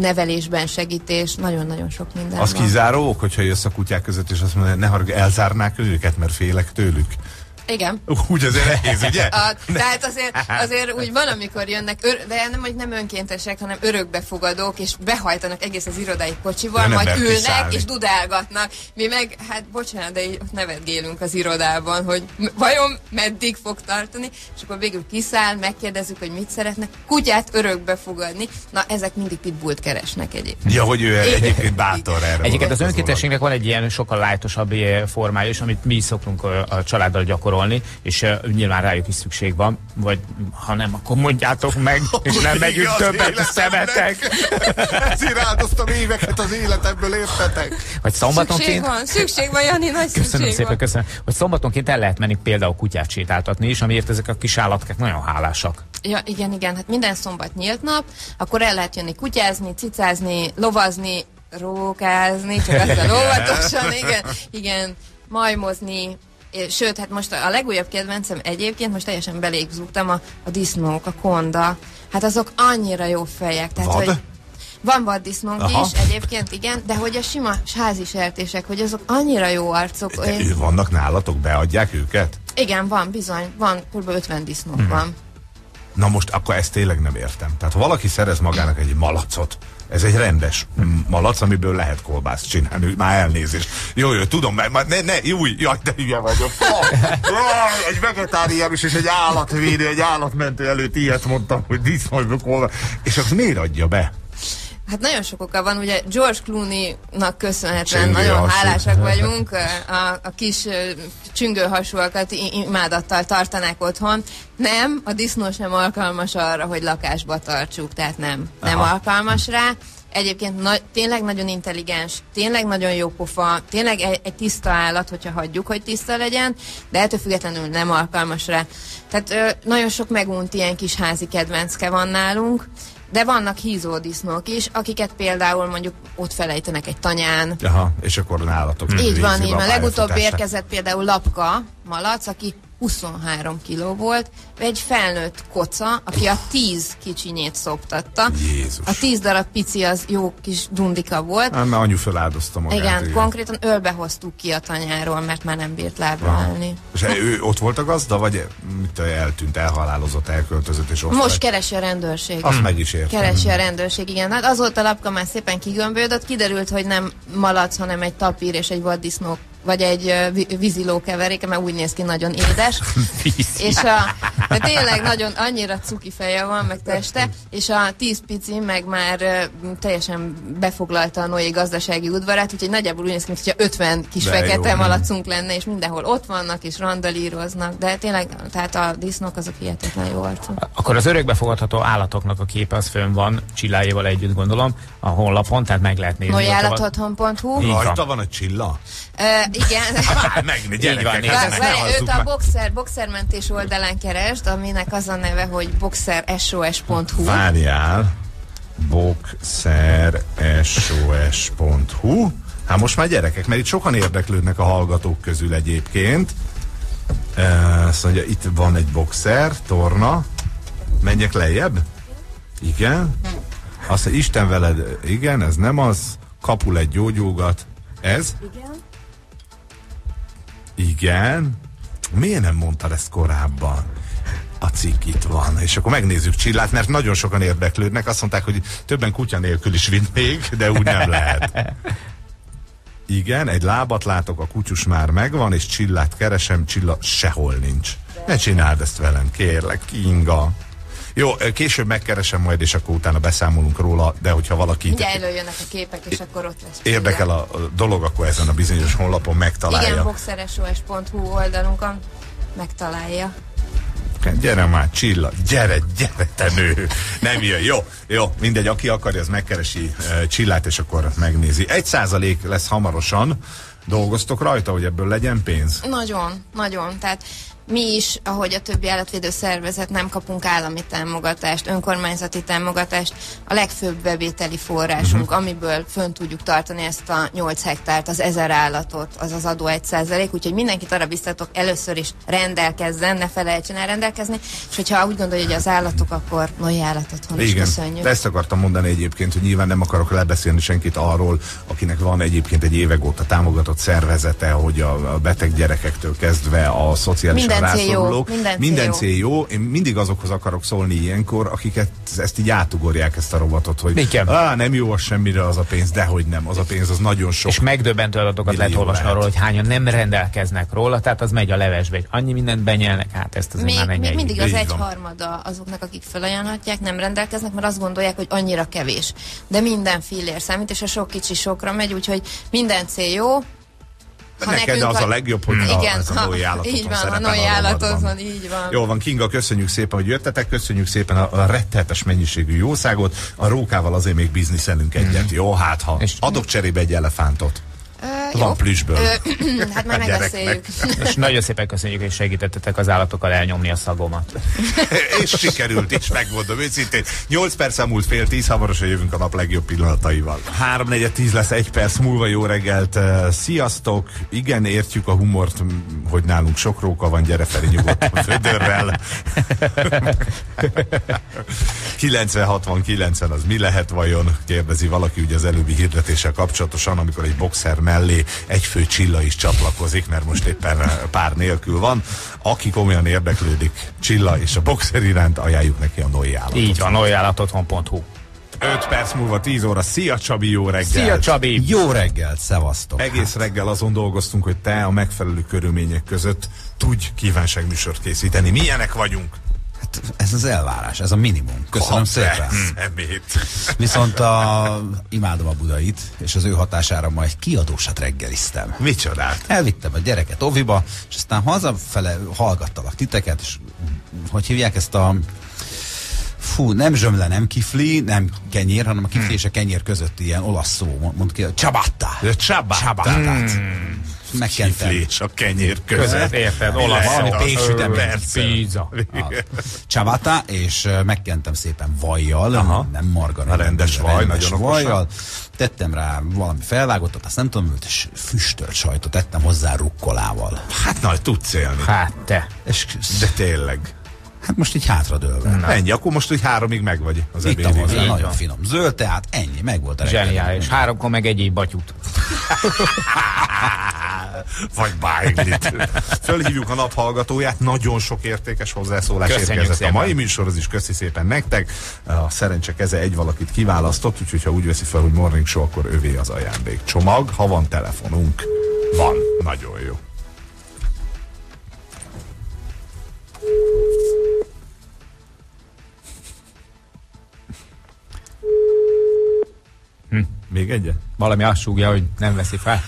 nevelésben segítés, nagyon-nagyon sok minden Az van. kizáró ok, hogyha jössz a kutyák között, és azt mondja, ne haragudj, elzárnák őket, mert félek tőlük. Igen. Úgy azért nehéz, ugye? A, tehát azért, azért úgy van, amikor jönnek, ör, de nem, hogy nem önkéntesek, hanem örökbefogadók, és behajtanak egész az irodai kocsival, nem majd ülnek kiszállni. és dudálgatnak. Mi meg, hát bocsánat, de így nevetgélünk az irodában, hogy vajon meddig fog tartani, és akkor végül kiszáll, megkérdezzük, hogy mit szeretne. Kutyát örökbe fogadni. Na, ezek mindig pitbullt keresnek egyébként. Ja, hogy ő egyébként bátor erre. Egyébként az önkéntességnek van egy ilyen sokkal lájtosabb eh, formája is, amit mi szoktunk ö, a családdal gyakorolni, és uh, nyilván rájuk is szükség van, vagy ha nem, akkor mondjátok meg, és nem megyünk Az többet, életemnek. szemetek. Ezért áldoztam éveket az életemből, értetek? Vagy Szükség szombatonként... van, szükség van, Jani, nagy Köszönöm szükség szépen, van. köszönöm. Hogy szombatonként el lehet menni például kutyát sétáltatni is, amiért ezek a kis állatkák nagyon hálásak. Ja, igen, igen, hát minden szombat nyílt nap, akkor el lehet jönni kutyázni, cicázni, lovazni, rókázni, csak ezzel óvatosan, igen, igen, majmozni, és, sőt, hát most a legújabb kedvencem egyébként, most teljesen belégzúgtam, a, a disznók, a konda, hát azok annyira jó fejek. Tehát, Vad? Hogy van vaddisznónk Aha. is egyébként, igen, de hogy a sima házi sertések, hogy azok annyira jó arcok. De ő vannak nálatok, beadják őket? Igen, van, bizony, van, kb. 50 disznók Mhm. van. Na most akkor ezt tényleg nem értem. Tehát valaki szerez magának egy malacot, ez egy rendes malac, amiből lehet kolbászt csinálni, már elnézést. Jó, jó, tudom, mert már ne, ne, új, jaj, de hülye vagyok. Oh, egy vegetáriánus és egy állatvédő, egy állatmentő előtt ilyet mondtam, hogy disznóiből kolbász. És azt miért adja be? Hát nagyon sok oka van, ugye George Clooney-nak köszönhetően Csengő nagyon hasú. hálásak vagyunk, a, a kis csüngőhasúakat imádattal tartanák otthon. Nem, a disznó sem alkalmas arra, hogy lakásba tartsuk, tehát nem, nem Aha. alkalmas rá. Egyébként na, tényleg nagyon intelligens, tényleg nagyon jó pofa, tényleg egy, egy tiszta állat, hogyha hagyjuk, hogy tiszta legyen, de ettől függetlenül nem alkalmas rá. Tehát ö, nagyon sok megunt ilyen kis házi kedvencke van nálunk, De vannak hízódisznók is, akiket például mondjuk ott felejtenek egy tanyán. Aha, és akkor nálatok. Így van, így van. Legutóbb érkezett például Lapka malac, aki 23 kiló volt, egy felnőtt koca, aki a 10 kicsinyét szoptatta. Jézus. A 10 darab pici az jó kis dundika volt. Hát, mert anyu feláldozta magát. igen, konkrétan ölbe hoztuk ki a tanyáról, mert már nem bírt lábra állni. És ő ott volt a gazda, vagy mit eltűnt, elhalálozott, elköltözött, és ott Most lett? keresi a rendőrség. Azt meg is értem. Keresi a rendőrség, igen. Hát azóta a lapka már szépen kigömbödött, kiderült, hogy nem malac, hanem egy tapír és egy vaddisznó vagy egy víziló keveréke, mert úgy néz ki nagyon édes. és a, de tényleg nagyon annyira cuki feje van, meg teste, és a tíz pici meg már teljesen befoglalta a Noé gazdasági udvarát, úgyhogy nagyjából úgy néz ki, mintha 50 kis De fekete jó. malacunk lenne, és mindenhol ott vannak, és randalíroznak, de tényleg, tehát a disznók azok hihetetlen jó arcok. Akkor az örökbefogadható állatoknak a képe az fönn van, csillájával együtt gondolom, a honlapon, tehát meg lehet nézni. Így van. Rajta van a csilla? Igen. Gyerekek, nézd hát meg. ne Várj, halljuk őt a boxer, boxermentés oldalán keresd, aminek az a neve, hogy boxersos.hu. Várjál. boxersos.hu Hát most már gyerekek, mert itt sokan érdeklődnek a hallgatók közül egyébként. Azt mondja, itt van egy boxer, torna. Menjek lejjebb? Igen. Azt mondja, Isten veled, igen, ez nem az. Kapul egy gyógyógat. Ez? Igen. Igen. Miért nem mondtad ezt korábban? A cikk itt van. És akkor megnézzük Csillát, mert nagyon sokan érdeklődnek. Azt mondták, hogy többen kutya nélkül is vinnék, de úgy nem lehet. Igen, egy lábat látok, a kutyus már megvan, és Csillát keresem, Csilla sehol nincs. Ne csináld ezt velem, kérlek, Kinga. Jó, később megkeresem majd, és akkor utána beszámolunk róla, de hogyha valaki Mindjárt előjönnek a képek, és akkor ott lesz. érdekel a dolog, akkor ezen a bizonyos honlapon megtalálja. Igen, boxersos.hu oldalunkon megtalálja. Gyere már, Csilla, gyere, gyere, te nő. Nem jön, jó, jó, mindegy, aki akarja, az megkeresi uh, Csillát, és akkor megnézi. Egy százalék lesz hamarosan. Dolgoztok rajta, hogy ebből legyen pénz? Nagyon, nagyon. Tehát mi is, ahogy a többi állatvédő szervezet, nem kapunk állami támogatást, önkormányzati támogatást. A legfőbb bevételi forrásunk, Mhm. amiből fönn tudjuk tartani ezt a 8 hektárt, az 1000 állatot, az az adó 1 százalék, úgyhogy mindenkit arra biztatok, először is rendelkezzen, ne felejtsen el rendelkezni, és hogyha úgy gondolja, hogy az állatok, akkor nagy állatotthon is Igen, köszönjük. de ezt akartam mondani egyébként, hogy nyilván nem akarok lebeszélni senkit arról, akinek van egyébként egy évek óta támogatott szervezete, hogy a a beteg gyerekektől kezdve a szociális Minden cél jó, minden cél minden jó. cél jó. Én mindig azokhoz akarok szólni ilyenkor, akiket ezt így átugorják ezt a robotot, hogy. Á, nem jó az semmire az a pénz, dehogy nem, az a pénz az nagyon sok. És megdöbbentő adatokat lehet olvasni lehet. arról, hogy hányan nem rendelkeznek róla, tehát az megy a levesbe, hogy annyi mindent benyelnek, hát ezt azért már Még, ne még mindig az egyharmada azoknak, akik felajánlhatják, nem rendelkeznek, mert azt gondolják, hogy annyira kevés. De minden fillér számít, és a sok kicsi sokra megy, úgyhogy minden cél jó. Ha Neked az a legjobb, hogy a- Igen, ez a állatotthon Így van, a rovatban. így van. Jó van, Kinga, köszönjük szépen, hogy jöttetek, köszönjük szépen a, a rettenetes mennyiségű jószágot. A rókával azért még bizniszelünk egyet, jó? Hát ha. És- Adok cserébe egy elefántot. Ö, Van plüssből. Ö, hát már megbeszéljük. És nagyon szépen köszönjük, hogy segítettetek az állatokkal elnyomni a szagomat. és sikerült, és megmondom őszintén. 8 perc múlt fél tíz, hamarosan jövünk a nap legjobb pillanataival. 3 tíz lesz egy perc múlva, jó reggelt. Sziasztok! Igen, értjük a humort, hogy nálunk sok róka van, gyere Feri nyugodtan födörrel. 90-60-90 az mi lehet vajon? Kérdezi valaki ugye az előbbi hirdetéssel kapcsolatosan, amikor egy boxer mellé egy fő csilla is csatlakozik, mert most éppen eh, pár nélkül van. Aki komolyan érdeklődik Csilla és a boxer iránt, ajánljuk neki a Noé állatot. Így van, oljálatotthon.hu. 5 perc múlva 10 óra. Szia Csabi, jó reggel! Szia Csabi! Jó reggelt, szevasztok! Egész reggel azon dolgoztunk, hogy te a megfelelő körülmények között tudj kívánságműsort készíteni. Milyenek vagyunk? Hát ez az elvárás, ez a minimum. Köszönöm Ha, szépen. Szemét. Viszont a, imádom a budait, és az ő hatására ma egy kiadósat reggeliztem. Micsodát? Elvittem a gyereket oviba, és aztán hazafele hallgattalak titeket, és hogy hívják ezt a Fú, nem zsömle, nem kifli, nem kenyér, hanem a kifli és a kenyér közötti ilyen olasz szó. Mond ki, ciabatta. Ciabatta. Ciabattát. Megkentem. és a kenyér Között, érted, olasz valami. Persze. Pizza. Csavata, és megkentem szépen vajjal, Aha. nem margarin. A rendes vaj, rendes nagyon vajjal. Tettem rá valami felvágottat, azt nem tudom, hogy és füstölt sajtot tettem hozzá rukkolával. Hát na, tudsz élni. Hát te. És De tényleg. Hát most így hátradőlve. Na. Ennyi, akkor most úgy háromig meg vagy az Ittam ebédig. hozzá, nagyon van. finom. Zöld, tehát ennyi, meg volt a reggeli. Zseniális. Háromkor meg egy batyut. Vagy bájglit. Fölhívjuk a naphallgatóját, nagyon sok értékes hozzászólás Köszönjük érkezett szépen. a mai műsorhoz is, köszi szépen nektek. A szerencse keze egy valakit kiválasztott, úgyhogy ha úgy veszi fel, hogy morning show, akkor övé az ajándék. Csomag, ha van telefonunk. Van. Nagyon jó. Még egyet? Valami azt súgja, hogy nem veszi fel.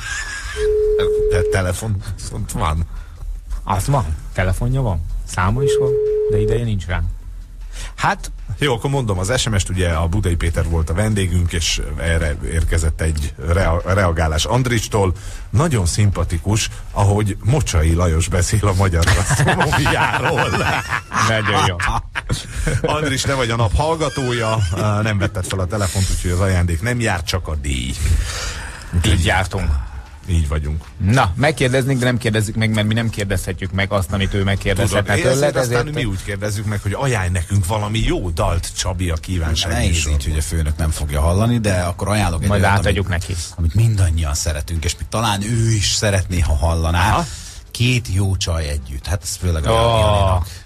Te telefon viszont van. Az van. Telefonja van. Száma is van, de ideje nincs rá. Hát, Jó, akkor mondom, az SMS-t ugye a Budai Péter volt a vendégünk, és erre érkezett egy rea- reagálás Andristól. Nagyon szimpatikus, ahogy Mocsai Lajos beszél a magyar gasztronómiáról. nagyon jó. Andris, te vagy a nap hallgatója, nem vetted fel a telefont, úgyhogy az ajándék nem jár, csak a díj. Így jártunk. Így vagyunk. Na, megkérdeznénk, de nem kérdezzük meg, mert mi nem kérdezhetjük meg azt, amit ő Tudod, megkérdezhetne ezért tőled. aztán Ezért mi úgy kérdezzük meg, hogy ajánl nekünk valami jó dalt, Csabi, a kívánság Nehéz így, hogy a főnök nem fogja hallani, de akkor ajánlok egy Majd olyat, átadjuk amit, neki. Amit mindannyian szeretünk, és még talán ő is szeretné, ha hallaná. Aha. Két jó csaj együtt. Hát ez főleg a. Rihanna-nak.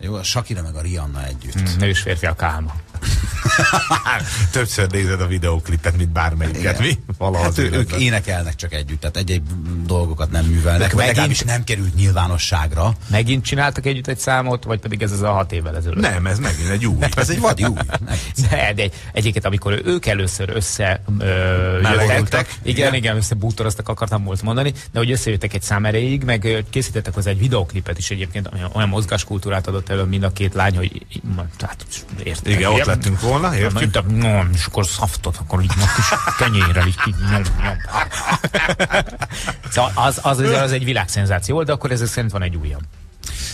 Jó, a Shakira meg a Rihanna együtt. Nős férfi a kálma. Többször nézed a videóklipet, mint bármelyiket, mi? Valaha Hát az ő, ők énekelnek csak együtt, tehát egy-egy dolgokat nem művelnek, vagy Megint- legalábbis nem került nyilvánosságra. Megint csináltak együtt egy számot, vagy pedig ez az a hat évvel ezelőtt? Nem, ez megint egy új. Ez egy vadi új. De, de egyébként, amikor ők először össze ö, jöttek, igen, Igen. igen, igen, összebútoroztak, akartam volt mondani, de hogy összejöttek egy szám erejéig, meg készítettek hozzá egy videoklipet is egyébként, ami olyan mozgáskultúrát adott elő mind a két lány, hogy tehát érted. Igen, ott lettünk volna, értjük. A, no, és akkor szaftot, akkor így a kis kenyérrel így ki, nyom, nyom. Szóval az, az, az, az egy világszenzáció volt, de akkor ezek szerint van egy újabb.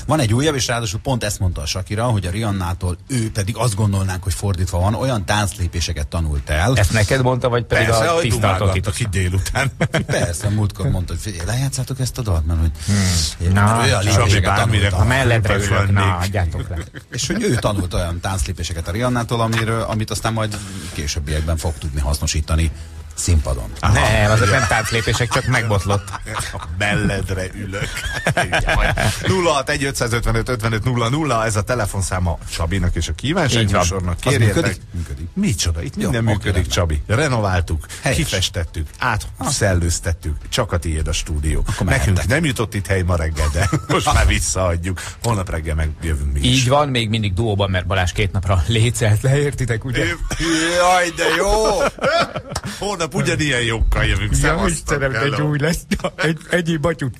Van egy újabb, és ráadásul pont ezt mondta a Shakira, hogy a Rihannától ő pedig azt gondolnánk, hogy fordítva van, olyan tánclépéseket tanult el. Ezt neked mondta, vagy pedig Persze, a dumálgattak itt délután. Persze, múltkor mondta, hogy figyelj, lejátszátok ezt a dalt, mert hogy, hmm. Na, mert olyan lépéseket tanult. A mellettre ülök, na, adjátok le. És hogy ő tanult olyan tánclépéseket a Rihannától, amiről, amit aztán majd későbbiekben fog tudni hasznosítani színpadon. Nem, azok nem tánclépések, csak megbotlott. A melledre ülök. 06 555 55 00, ez a telefonszáma Csabinak és a kívánság műsornak. Az Kérjétek. működik? Működik. Micsoda, itt minden oké, működik, rendben. Csabi. Renováltuk, Helyes. kifestettük, átszellőztettük, csak a tiéd a stúdió. Akkor Nekünk mehettek. nem jutott itt hely ma reggel, de most már visszaadjuk. Holnap reggel megjövünk mi is. Így van, még mindig duóban, mert Balázs két napra lécelt le, értitek, ugye? Jaj, de jó! Holnap holnap ugyanilyen jókkal jövünk. Ja, Istenem, de jó lesz. Egy, egyéb batyut.